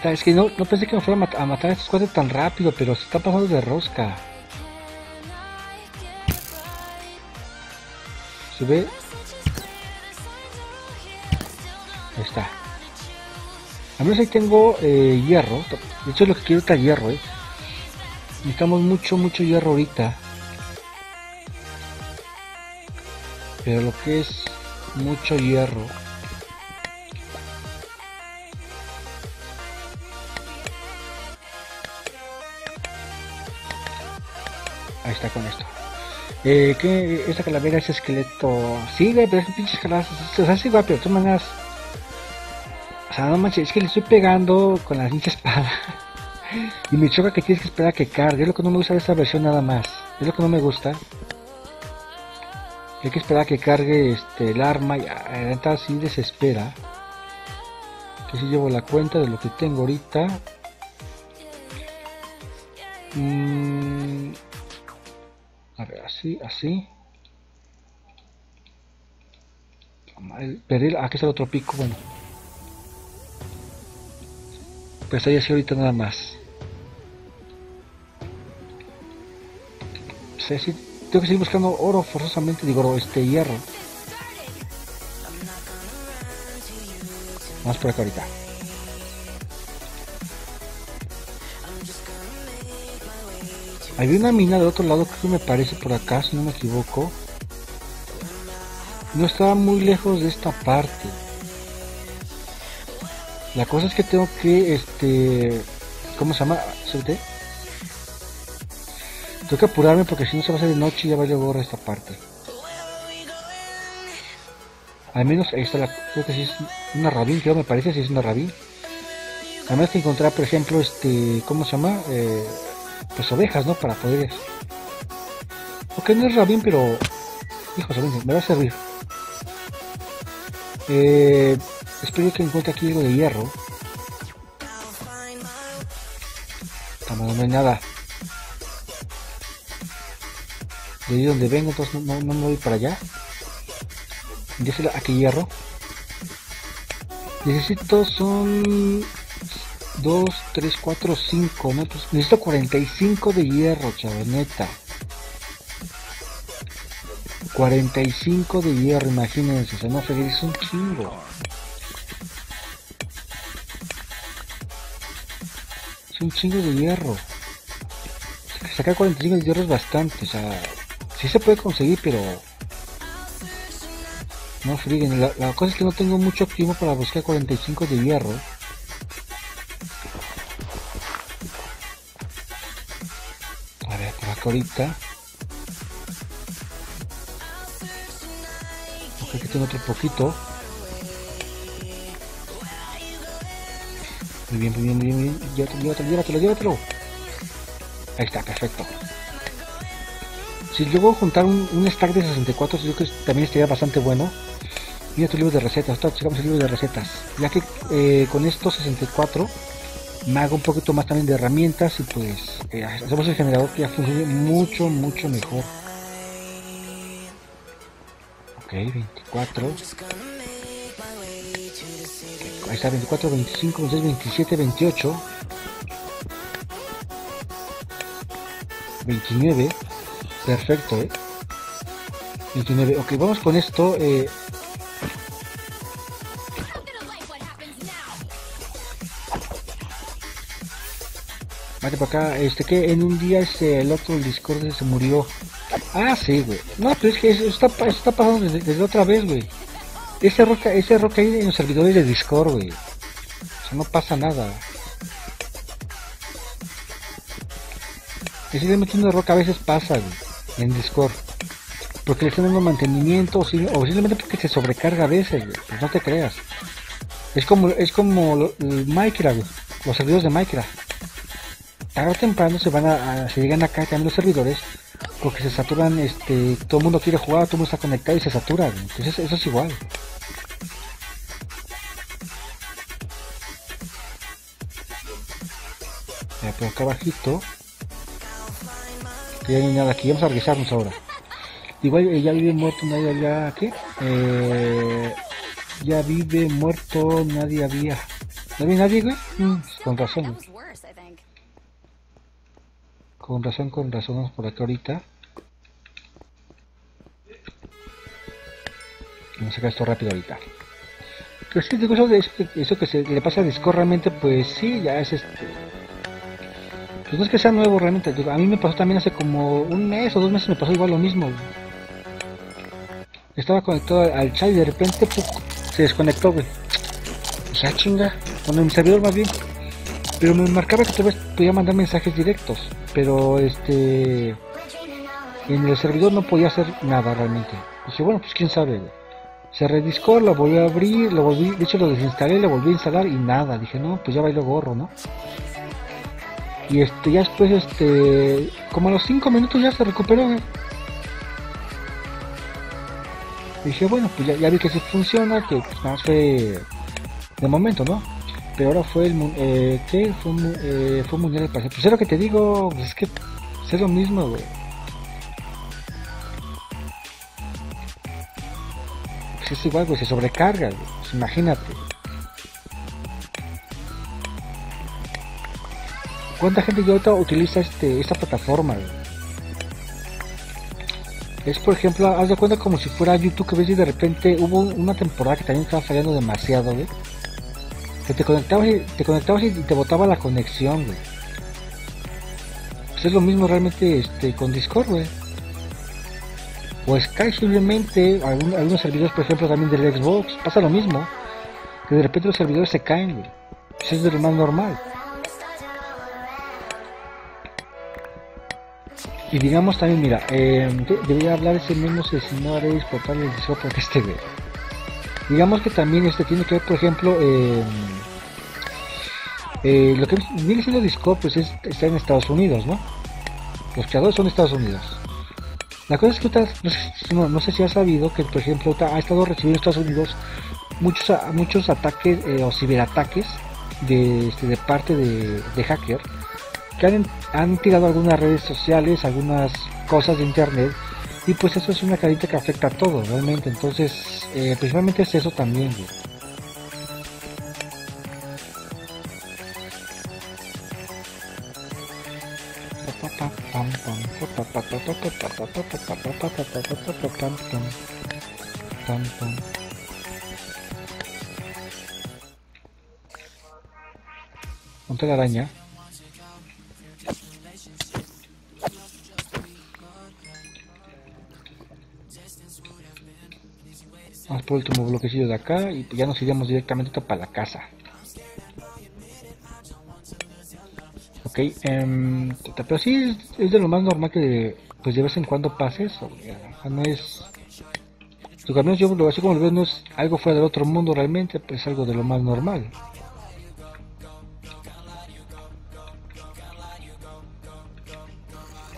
Es que no, no pensé que me fuera a, matar a estos cuates tan rápido, pero se está pasando de rosca. ¿Se ve? Ahí está. A menos ahí tengo eh, hierro. De hecho, lo que quiero es hierro, eh. Necesitamos mucho, mucho hierro ahorita. Pero lo que es mucho hierro está con esto. Eh, que esta calavera es esqueleto. Sí, pero es un pinche escalada. O sea, sí, de todas maneras. O sea, no manches, es que le estoy pegando con la pinche espada. y me choca que tienes que esperar a que cargue. Lo que no me gusta de esta versión nada más. Es lo que no me gusta. Hay que esperar a que cargue este, el arma y entonces así desespera. Que si llevo la cuenta de lo que tengo ahorita. Mmm a ver así, así. El peril, aquí está el otro pico, bueno. Pero está así ahorita nada más. Sí, sí, tengo que seguir buscando oro forzosamente, digo este hierro. Vamos por acá ahorita. Había una mina del otro lado que me parece por acá, si no me equivoco. No estaba muy lejos de esta parte. La cosa es que tengo que, este, ¿cómo se llama? ¿Subte? Tengo que apurarme porque si no se va a hacer de noche y ya va a gorra esta parte. Al menos ahí está la, creo que sí es una rabín, creo me parece, si es una rabín. Además que encontrar, por ejemplo, este, ¿cómo se llama? Eh, pues ovejas, ¿no? Para poder... Ok, no es rabín, pero... Hijo, me va a servir. Eh, espero que encuentre aquí algo de hierro. No, no hay nada. De ahí donde vengo, entonces no, no, me voy para allá. Dice aquí hierro. Necesito son 2, 3, 4, 5 metros. Necesito 45 de hierro, chaval, neta. 45 de hierro, imagínense, se no es un chingo. Es un chingo de hierro. Sacar 45 de hierro es bastante, o sea, sí se puede conseguir, pero no friguen. La, la, cosa es que no tengo mucho tiempo para buscar 45 de hierro. Ahorita. Aquí tengo otro poquito. Muy bien, muy bien, muy bien, bien. Llévatelo, llévatelo, llévatelo, llévatelo. Ahí está, perfecto. Si luego juntar un, stack de 64, yo creo que también estaría bastante bueno. Mira tu libro de recetas, el libro de recetas. Ya que eh, con estos 64 me hago un poquito más también de herramientas y pues eh, hacemos el generador que ya funcione mucho, mucho mejor. Ok, 24. Ahí está, 24, 25, 26, 27, 28. 29. Perfecto, ¿eh? 29. Ok, vamos con esto. Eh, Acá, este que en un día ese, el otro el Discord se murió. Ah, sí, güey. No, pero es que eso está, está pasando desde, otra vez, güey. Ese roca, ese roca ahí en los servidores de Discord, güey. O sea, no pasa nada. Ese metiendo roca a veces pasa, güey, en Discord. Porque le están dando mantenimiento o, simplemente porque se sobrecarga a veces, güey. Pues no te creas. Es como, es como Minecraft, los servidores de Minecraft tarde o temprano se van a, se llegan a caer también los servidores porque se saturan, este, todo el mundo quiere jugar, todo el mundo está conectado y se satura, entonces eso es igual. Ya, por acá abajito, ya no hay nada aquí, vamos a revisarnos ahora. Igual eh, ya vive muerto, nadie había, ¿qué? Eh, ya vive muerto, nadie había. ¿No había nadie, güey? Mm, con razón. Con razón, con razón, vamos por acá ahorita. Vamos a sacar esto rápido ahorita. Pero sí, digo, eso, de eso, que se le pasa a Discord realmente, pues sí, ya es este... Pues no es que sea nuevo realmente, a mí me pasó también hace como un mes o dos meses me pasó igual lo mismo. Estaba conectado al chat y de repente se desconectó, güey. Sea, chinga, con el servidor más bien. Pero me marcaba que vez podía mandar mensajes directos pero este en el servidor no podía hacer nada realmente. Dije, bueno, pues quién sabe. Cerré Discord, lo volví a abrir, lo volví, de hecho lo desinstalé, lo volví a instalar y nada. Dije, no, pues ya bailo gorro, ¿no? Y este, ya después, este, como a los 5 minutos ya se recuperó, Dije, bueno, pues ya, vi que sí funciona, que pues, más fue de momento, ¿no? Pero ahora fue el eh, ¿qué? Fue, eh, fue mundial de pasión. Pues es lo que te digo, pues es que es lo mismo, güey. Pues es igual, güey, se sobrecarga, güey. Pues imagínate. ¿Cuánta gente ya ahorita utiliza este, esta plataforma? Es por ejemplo, haz de cuenta como si fuera YouTube que ves y de repente hubo una temporada que también estaba fallando demasiado, güey Que te conectabas y te, conectabas y te botaba la conexión, güey. Pues es lo mismo realmente este, con Discord, güey. O Skype simplemente, algunos servidores, por ejemplo, también del Xbox, pasa lo mismo. Que de repente los servidores se caen, güey. Eso es de lo más normal. Y digamos también, mira, eh, debería hablar ese mismo si no haré exportar el Discord para que este ve. Digamos que también este tiene que ver, por ejemplo, eh, eh, lo que viene siendo Discord, pues es, está en Estados Unidos, ¿no? Los creadores son de Estados Unidos. La cosa es que no sé, no, sé si has sabido que, por ejemplo, ha estado recibiendo Estados Unidos muchos, muchos ataques o ciberataques de, este, de parte de, de hacker que han, tirado algunas redes sociales, algunas cosas de internet, y pues eso es una carita que afecta a todo realmente. Entonces, eh, principalmente es eso también. Ponte la araña. Vamos por el último bloquecillo de acá y ya nos iremos directamente para la casa. Ok, eh, pero sí es, de lo más normal que pues de vez en cuando pase eso. no es... Lo menos yo lo así como lo veo no es algo fuera del otro mundo realmente, pues algo de lo más normal.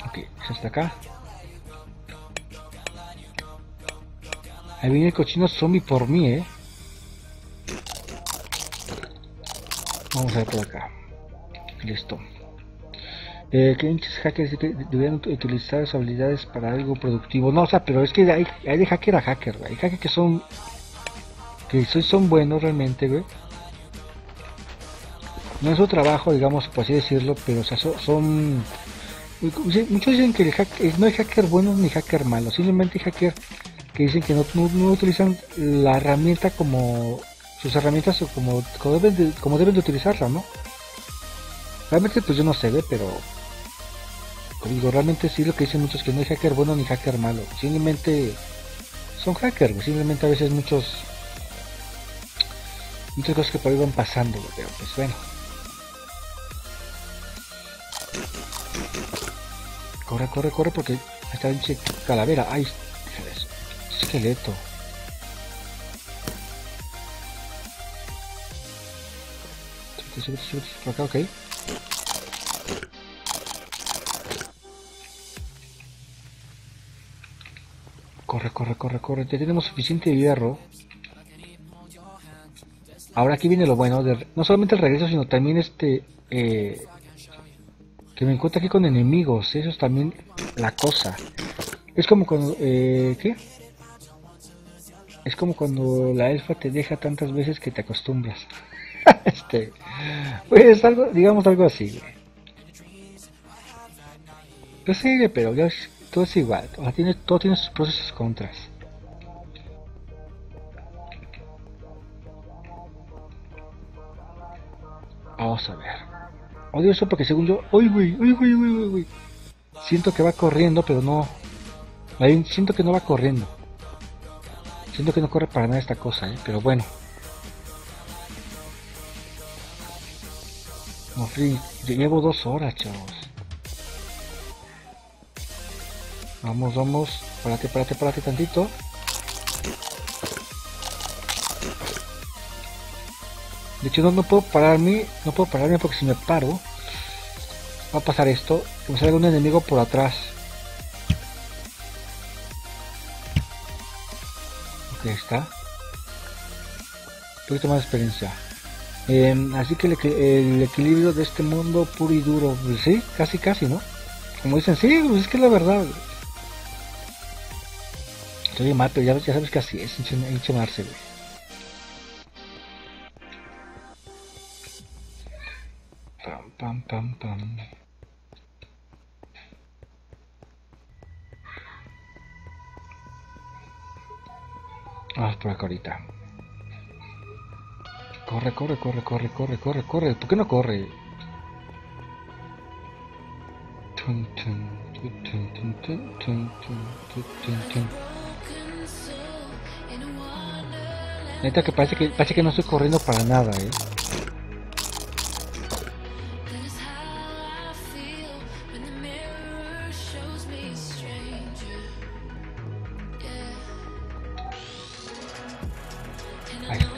Ok, hasta acá. Ahí viene el cochino zombie por mí, eh. Vamos a ver por acá. Listo. Eh, ¿Qué hinchas hackers deberían utilizar sus habilidades para algo productivo? No, o sea, pero es que hay, hay de hacker a hacker, Hay hackers que son. que son, buenos realmente, güey. No es su trabajo, digamos, por así decirlo, pero o sea, son. muchos dicen que no hay hacker bueno ni hacker malo, simplemente hacker que dicen que no, utilizan la herramienta como sus herramientas como, como, deben de, como utilizarla, ¿no? Realmente pues yo no sé, ve, pero digo, realmente sí lo que dicen muchos que no hay hacker bueno ni hacker malo, simplemente son hackers, simplemente a veces muchos muchas cosas que por ahí van pasando, pero pues bueno. Corre, corre, corre porque está en calavera, ahí esqueleto. acá, ok. Corre, corre, corre, corre. Ya tenemos suficiente hierro. Ahora aquí viene lo bueno, de, no solamente el regreso, sino también este... Eh, que me encuentro aquí con enemigos. Eso es también la cosa. Es como cuando... Eh, ¿Qué? Es como cuando la elfa te deja tantas veces que te acostumbras. este, pues algo, digamos algo así. Pues sí, pero ya todo es igual. tiene, todo tiene sus pros y sus contras. Vamos a ver. Odio eso porque según yo... ¡Uy, uy, uy, uy, uy, uy! Siento que va corriendo, pero no... Siento que no va corriendo. Siento que no corre para nada esta cosa, ¿eh? pero bueno. No, free. Llevo dos horas, chavos. Vamos, vamos. Párate, párate, párate tantito. De hecho, no, no puedo pararme. No puedo pararme porque si me paro, va a pasar esto. Que me salga un enemigo por atrás. Ya está. Un poquito más de experiencia. Em, así que el, equilibrio de este mundo puro y duro, pues sí, casi casi, ¿no? Como dicen, sí, pues es que es la verdad. Estoy mal, pero ya, ya sabes que así es, enchemarse, güey. Pam. Ah, tu ahorita. Corre, corre, corre, corre, corre, corre, corre. ¿Por qué no corre? Neta que parece que parece que no estoy corriendo para nada, eh.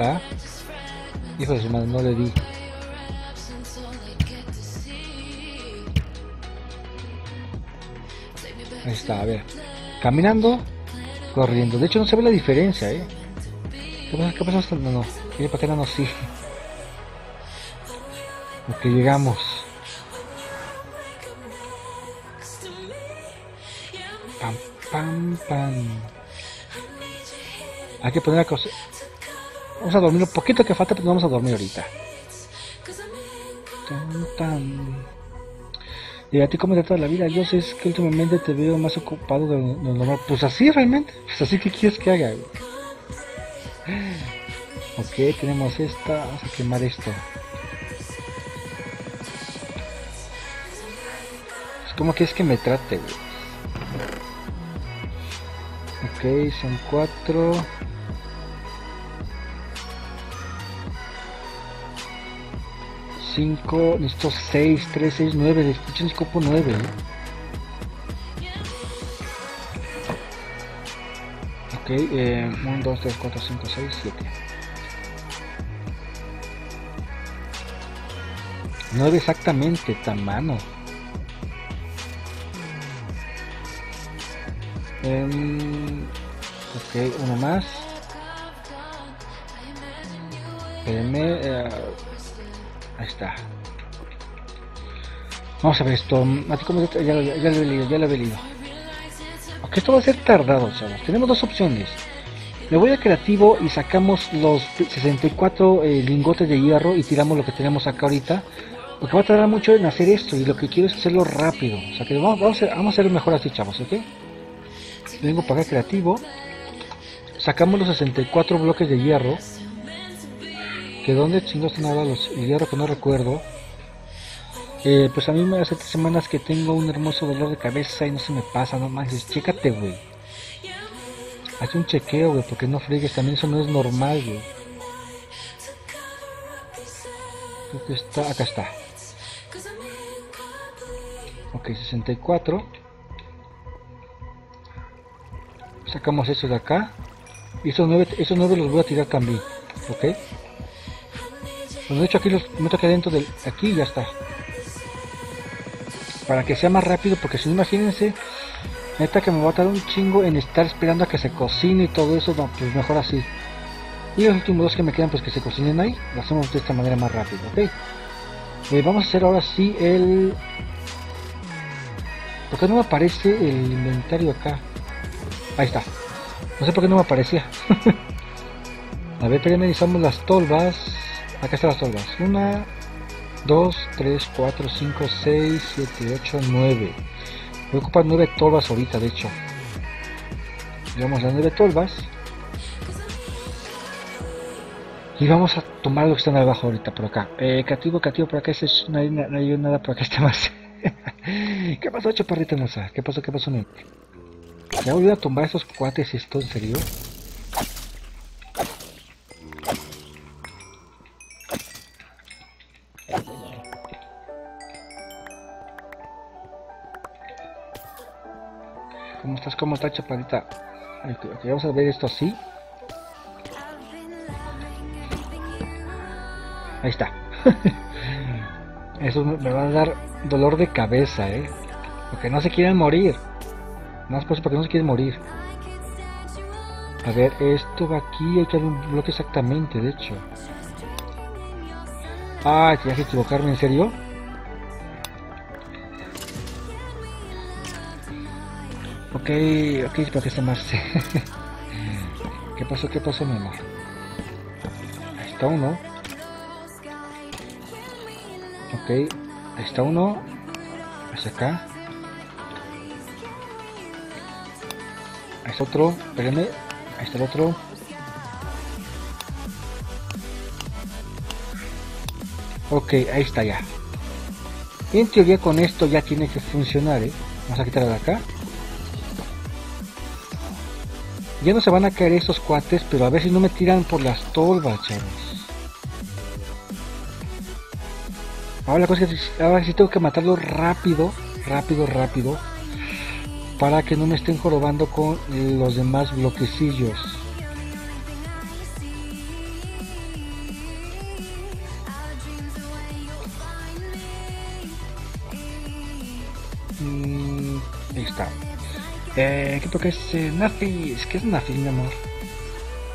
Está. Hijo de su madre, no le di. Ahí está, a ver. Caminando, corriendo. De hecho no se ve la diferencia, eh. ¿Qué pasa? ¿Qué pasa? No, no. ¿Qué para qué no? Porque llegamos. Pam, pam, pam. Hay que poner a. Vamos a dormir un poquito que falta, pero no vamos a dormir ahorita. Tan, tan. Y a ti cómo te trata la vida, yo sé que últimamente te veo más ocupado de lo normal. Pues así realmente, pues así que quieres que haga. Ok, tenemos esta, vamos a quemar esto. Es como que es que me trate, güey. Ok, son cuatro. Cinco, necesito seis, tres, seis, nueve. De hecho, necesito nueve. ¿eh? Ok, eh, 1, 2, 3, 4, 5, 6, 7. 9 exactamente, tan mano. Em, ok, uno más. Espérenme. eh, ahí está. Vamos a ver esto. A ti cómo te- ya, ya lo he leído, ya lo he leído. Ok, esto va a ser tardado, chavos. Tenemos dos opciones. Me voy a creativo y sacamos los 64 eh, lingotes de hierro y tiramos lo que tenemos acá ahorita. Porque va a tardar mucho en hacer esto y lo que quiero es hacerlo rápido. O sea que vamos, vamos, a, hacer- vamos a hacerlo mejor así, chavos, ¿ok? Vengo para acá creativo. Sacamos los 64 bloques de hierro. Que dónde chingados están ahora los hierro que no recuerdo. Pues a mí me hace tres semanas que tengo un hermoso dolor de cabeza y no se me pasa, no manches, chécate, güey. Haz un chequeo, güey, porque no friegues, también eso no es normal, güey. Creo que está, acá está. Ok, 64. Sacamos eso de acá. Y esos nueve, esos nueve los voy a tirar también, ok. Pues de hecho aquí los meto aquí adentro del, aquí ya está para que sea más rápido, porque si no, imagínense, neta que me va a tardar un chingo en estar esperando a que se cocine y todo eso, no, pues mejor así. Y los últimos dos que me quedan, pues que se cocinen ahí, lo hacemos de esta manera más rápido, ¿ok? Eh, vamos a hacer ahora sí el... ¿Por qué no me aparece el inventario acá? Ahí está. No sé por qué no me aparecía. a ver, primero las tolvas. Acá están las tolvas. Una, 2, 3, 4, 5, 6, 7, 8, 9. Voy a ocupar 9 tolvas ahorita, de hecho. Llevamos las 9 tolvas. Y vamos a tomar lo que están abajo ahorita, por acá. Eh, cativo, cativo, por acá. Es, no, hay, no hay nada por acá, está más. ¿Qué pasó, chaparrita hermosa? ¿Qué pasó, qué pasó? ¿Ya volví a tumbar esos cuates esto, en serio? ¿Cómo estás? ¿Cómo estás, ok, vamos a ver esto así. Ahí está. Eso me va a dar dolor de cabeza, ¿eh? Porque no se quieren morir. Más cosas porque no se quieren morir. A ver, esto va aquí, hay que dar un bloque exactamente, de hecho. Ah, tenía que equivocarme, ¿en serio? Ok, ok, para que se más. ¿Qué pasó? ¿Qué pasó, mi amor? Ahí está uno. Ok, ahí está uno. Hacia acá. Ahí está otro. Espérenme. Ahí está el otro. Ok, ahí está ya. En teoría con esto ya tiene que funcionar, ¿eh? Vamos a quitarlo de acá. Ya no se van a caer esos cuates, pero a ver si no me tiran por las tolvas, chavos. Ahora la cosa es que ahora sí tengo que matarlo rápido, rápido, rápido. Para que no me estén jorobando con los demás bloquecillos. Eh, ¿Qué toca es eh, Nafis? ¿Qué es Nafis, mi amor?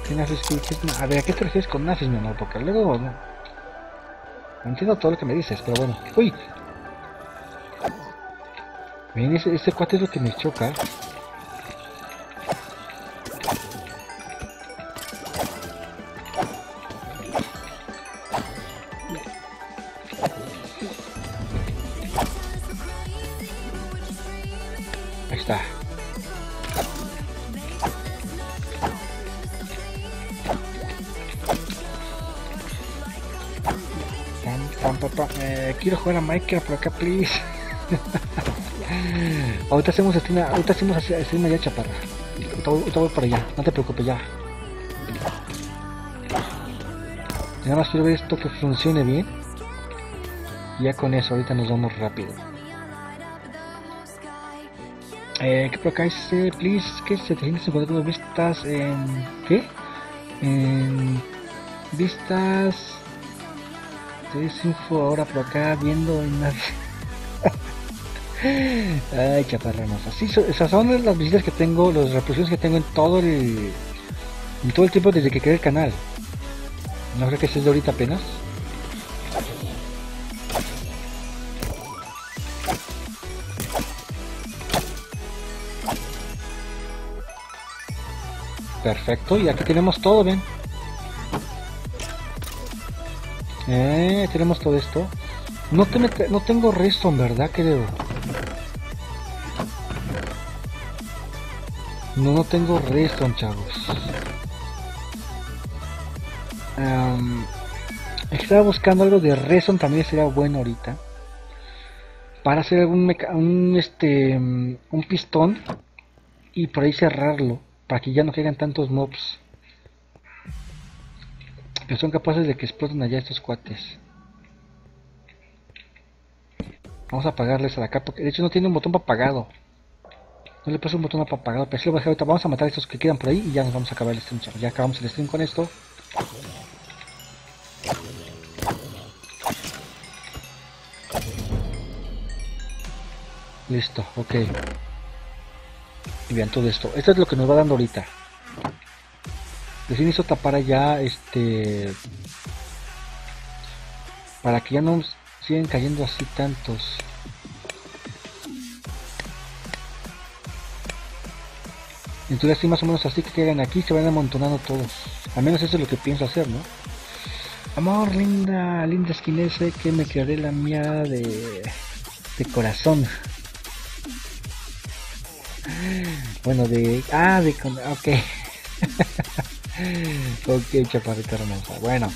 ¿Qué Nafis? ¿Qué, qué es? A ver, ¿a qué te refieres con Nafis, mi amor? Porque luego no entiendo todo lo que me dices, pero bueno. ¡Uy! Miren, ese, ese cuate es lo que me choca. Quiero jugar a Minecraft por acá, please. ahorita hacemos stream, ahorita hacemos stream allá, chaparra. Ahorita voy, para allá, no te preocupes ya. Nada más quiero ver esto que funcione bien. Y ya con eso, ahorita nos vamos rápido. Eh, ¿Qué por acá dice, please? ¿Qué 751 vistas en. ¿Qué? En. Vistas. Dice info ahora por acá viendo en las. Ay, chaparra. Sí, esas son las visitas que tengo, las reproducciones que tengo en todo el. En todo el tiempo desde que creé el canal. No creo que sea de ahorita apenas. Perfecto, y aquí tenemos todo, ven. Eh, tenemos todo esto. No, te no tengo redstone, ¿verdad? Creo. No, no tengo redstone, chavos. Am, estaba buscando algo de redstone, también sería bueno ahorita. Para hacer algún un, este, mm, un pistón y por ahí cerrarlo para que ya no caigan tantos mobs que son capaces de que exploten allá estos cuates. Vamos a apagarles a acá porque de hecho no tiene un botón para apagado no le puse un botón para apagado pero sí lo voy vamos a matar a estos que quedan por ahí y ya nos vamos a acabar el stream ya acabamos el stream con esto. Listo ok. Y vean todo esto. Esto es lo que nos va dando ahorita. Hizo tapar allá este. Para que ya no sigan cayendo así tantos. Entonces así más o menos así que quedan aquí se van amontonando todos. Al menos eso es lo que pienso hacer, ¿no? Amor, linda, linda esquinese que me quedaré la mía de, de corazón. Bueno, de... Ah, de... Ok. ok, chaparrita hermosa. Bueno.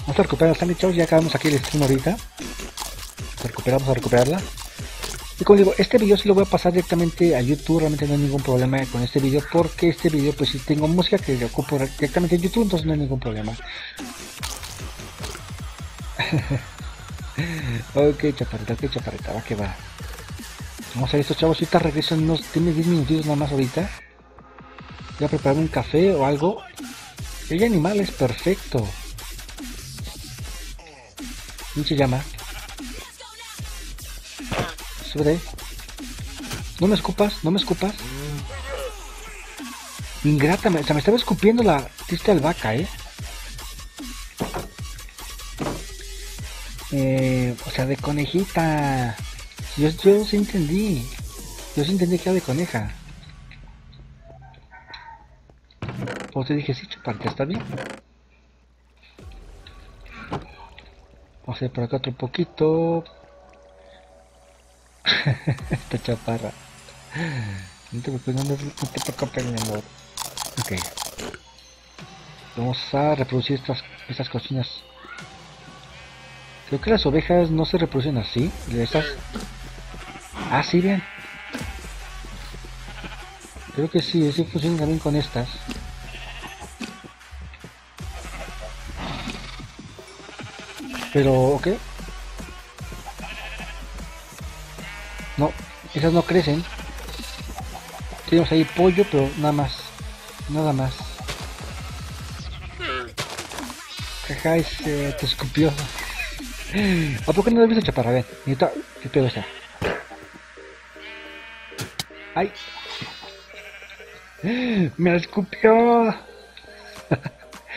Vamos a recuperar la chavos. Ya acabamos aquí el stream ahorita. Recuperamos a recuperarla. Y como digo, este video sí lo voy a pasar directamente a YouTube. Realmente no hay ningún problema con este video. Porque este video pues sí tengo música que le ocupo directamente en YouTube. Entonces no hay ningún problema. ok, chaparrita, ok, chaparrita. Va que va. Vamos a ver estos chavos, ahorita regreso en unos, tiene 10 minutitos nada más ahorita. Voy a preparar un café o algo. El animal es perfecto. Pinche llama. Sube. No me escupas, no me escupas. Ingrata, o sea, me estaba escupiendo la triste albahaca, eh. Eh, o sea, de conejita. Yo, yo sí entendí. Yo sí entendí que era de coneja. Pues te dije, sí, chuparte, ¿está bien? Vamos a ir por acá otro poquito. Esta chaparra. No te preocupes, no, te preocupes, mi amor. Ok. Vamos a reproducir estas, estas cocinas. Creo que las ovejas no se reproducen así. Estas... Ah, sí, bien. Creo que sí, sí funciona también con estas. Pero, ¿ok? No, esas no crecen. Tenemos ahí pollo, pero nada más. Nada más. Jaja, se te escupió. ¿A poco no lo has visto, chaparra? Ven, ¿qué pedo está? ¡Ay! ¡Me escupió!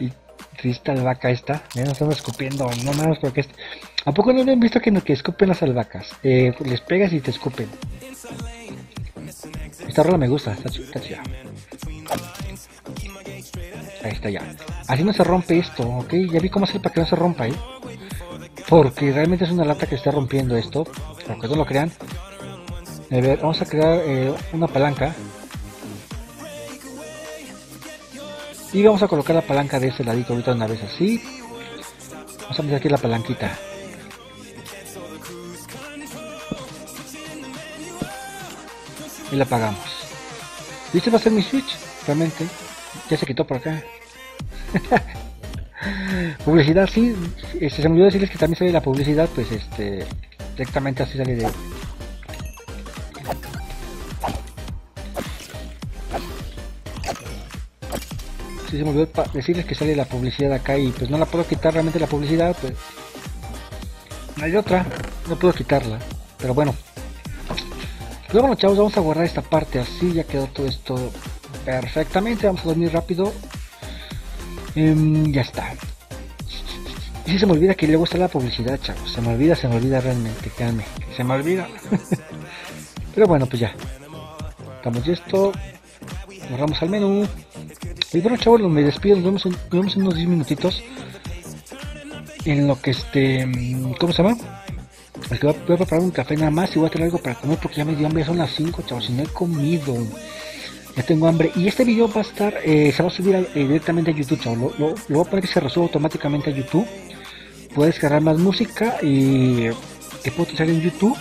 y triste albahaca esta. Ya no estamos escupiendo, no más porque... Este... ¿A poco no han visto que, que escupen las albahacas? Eh, les pegas y te escupen. Esta rola me gusta, está, está chida. Ahí está ya. Así no se rompe esto, ¿ok? Ya vi cómo hacer para que no se rompa, ¿eh? Porque realmente es una lata que está rompiendo esto. Aunque no lo crean. A ver, vamos a crear eh, una palanca. Y vamos a colocar la palanca de este ladito ahorita una vez así. Vamos a meter aquí la palanquita. Y la apagamos. Y este va a ser mi switch, realmente. Ya se quitó por acá. publicidad, sí. Este, se me olvidó decirles que también sale la publicidad, pues este. Directamente así sale de. Se me olvidó decirles que sale la publicidad acá y pues no la puedo quitar realmente la publicidad, pues. No hay otra, no puedo quitarla. Pero bueno. Luego bueno chavos, vamos a guardar esta parte así, ya quedó todo esto perfectamente. Vamos a dormir rápido. Em, ya está. Y si se me olvida que luego está la publicidad, chavos. Se me olvida, se me olvida realmente, créanme. Se me olvida. Pero bueno, pues ya. Estamos esto. Borramos al menú. Y bueno, chavos, me despido. Nos vemos en, unos 10 minutitos. En lo que este. ¿Cómo se llama? Que voy a, preparar un café nada más y voy a tener algo para comer porque ya me dio hambre. Son las 5, chavos, y no he comido ya tengo hambre. Y este video va a estar, eh, se va a subir eh, directamente a YouTube, chavos. Lo, lo, voy a poner que se resuelva automáticamente a YouTube. Puedes cargar más música y que puedo utilizar en YouTube.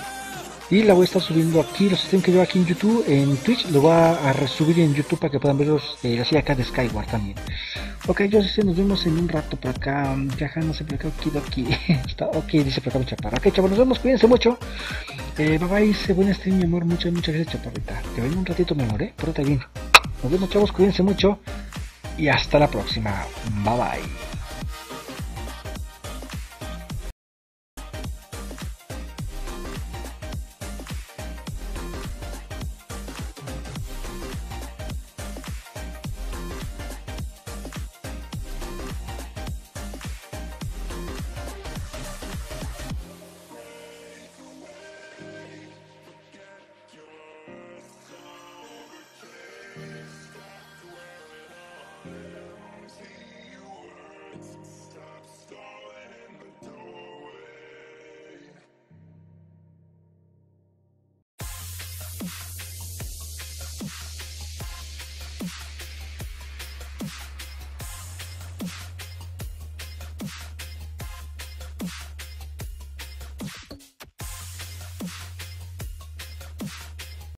Y la voy a estar subiendo aquí, los streams que veo aquí en YouTube, en Twitch, lo voy a, resubir en YouTube para que puedan verlos eh, así acá de Skyward también. Ok, yo sé, nos vemos en un rato por acá. Ya no sé por acá, aquí, Está, ok, dice por acá mi chaparra. Ok, chavos, nos vemos, cuídense mucho. Eh, bye bye, se buen stream, mi amor. Muchas, muchas gracias, chaparrita. Que venga un ratito, mi amor, eh. Pórtate bien. Nos vemos, chavos, cuídense mucho. Y hasta la próxima. Bye bye.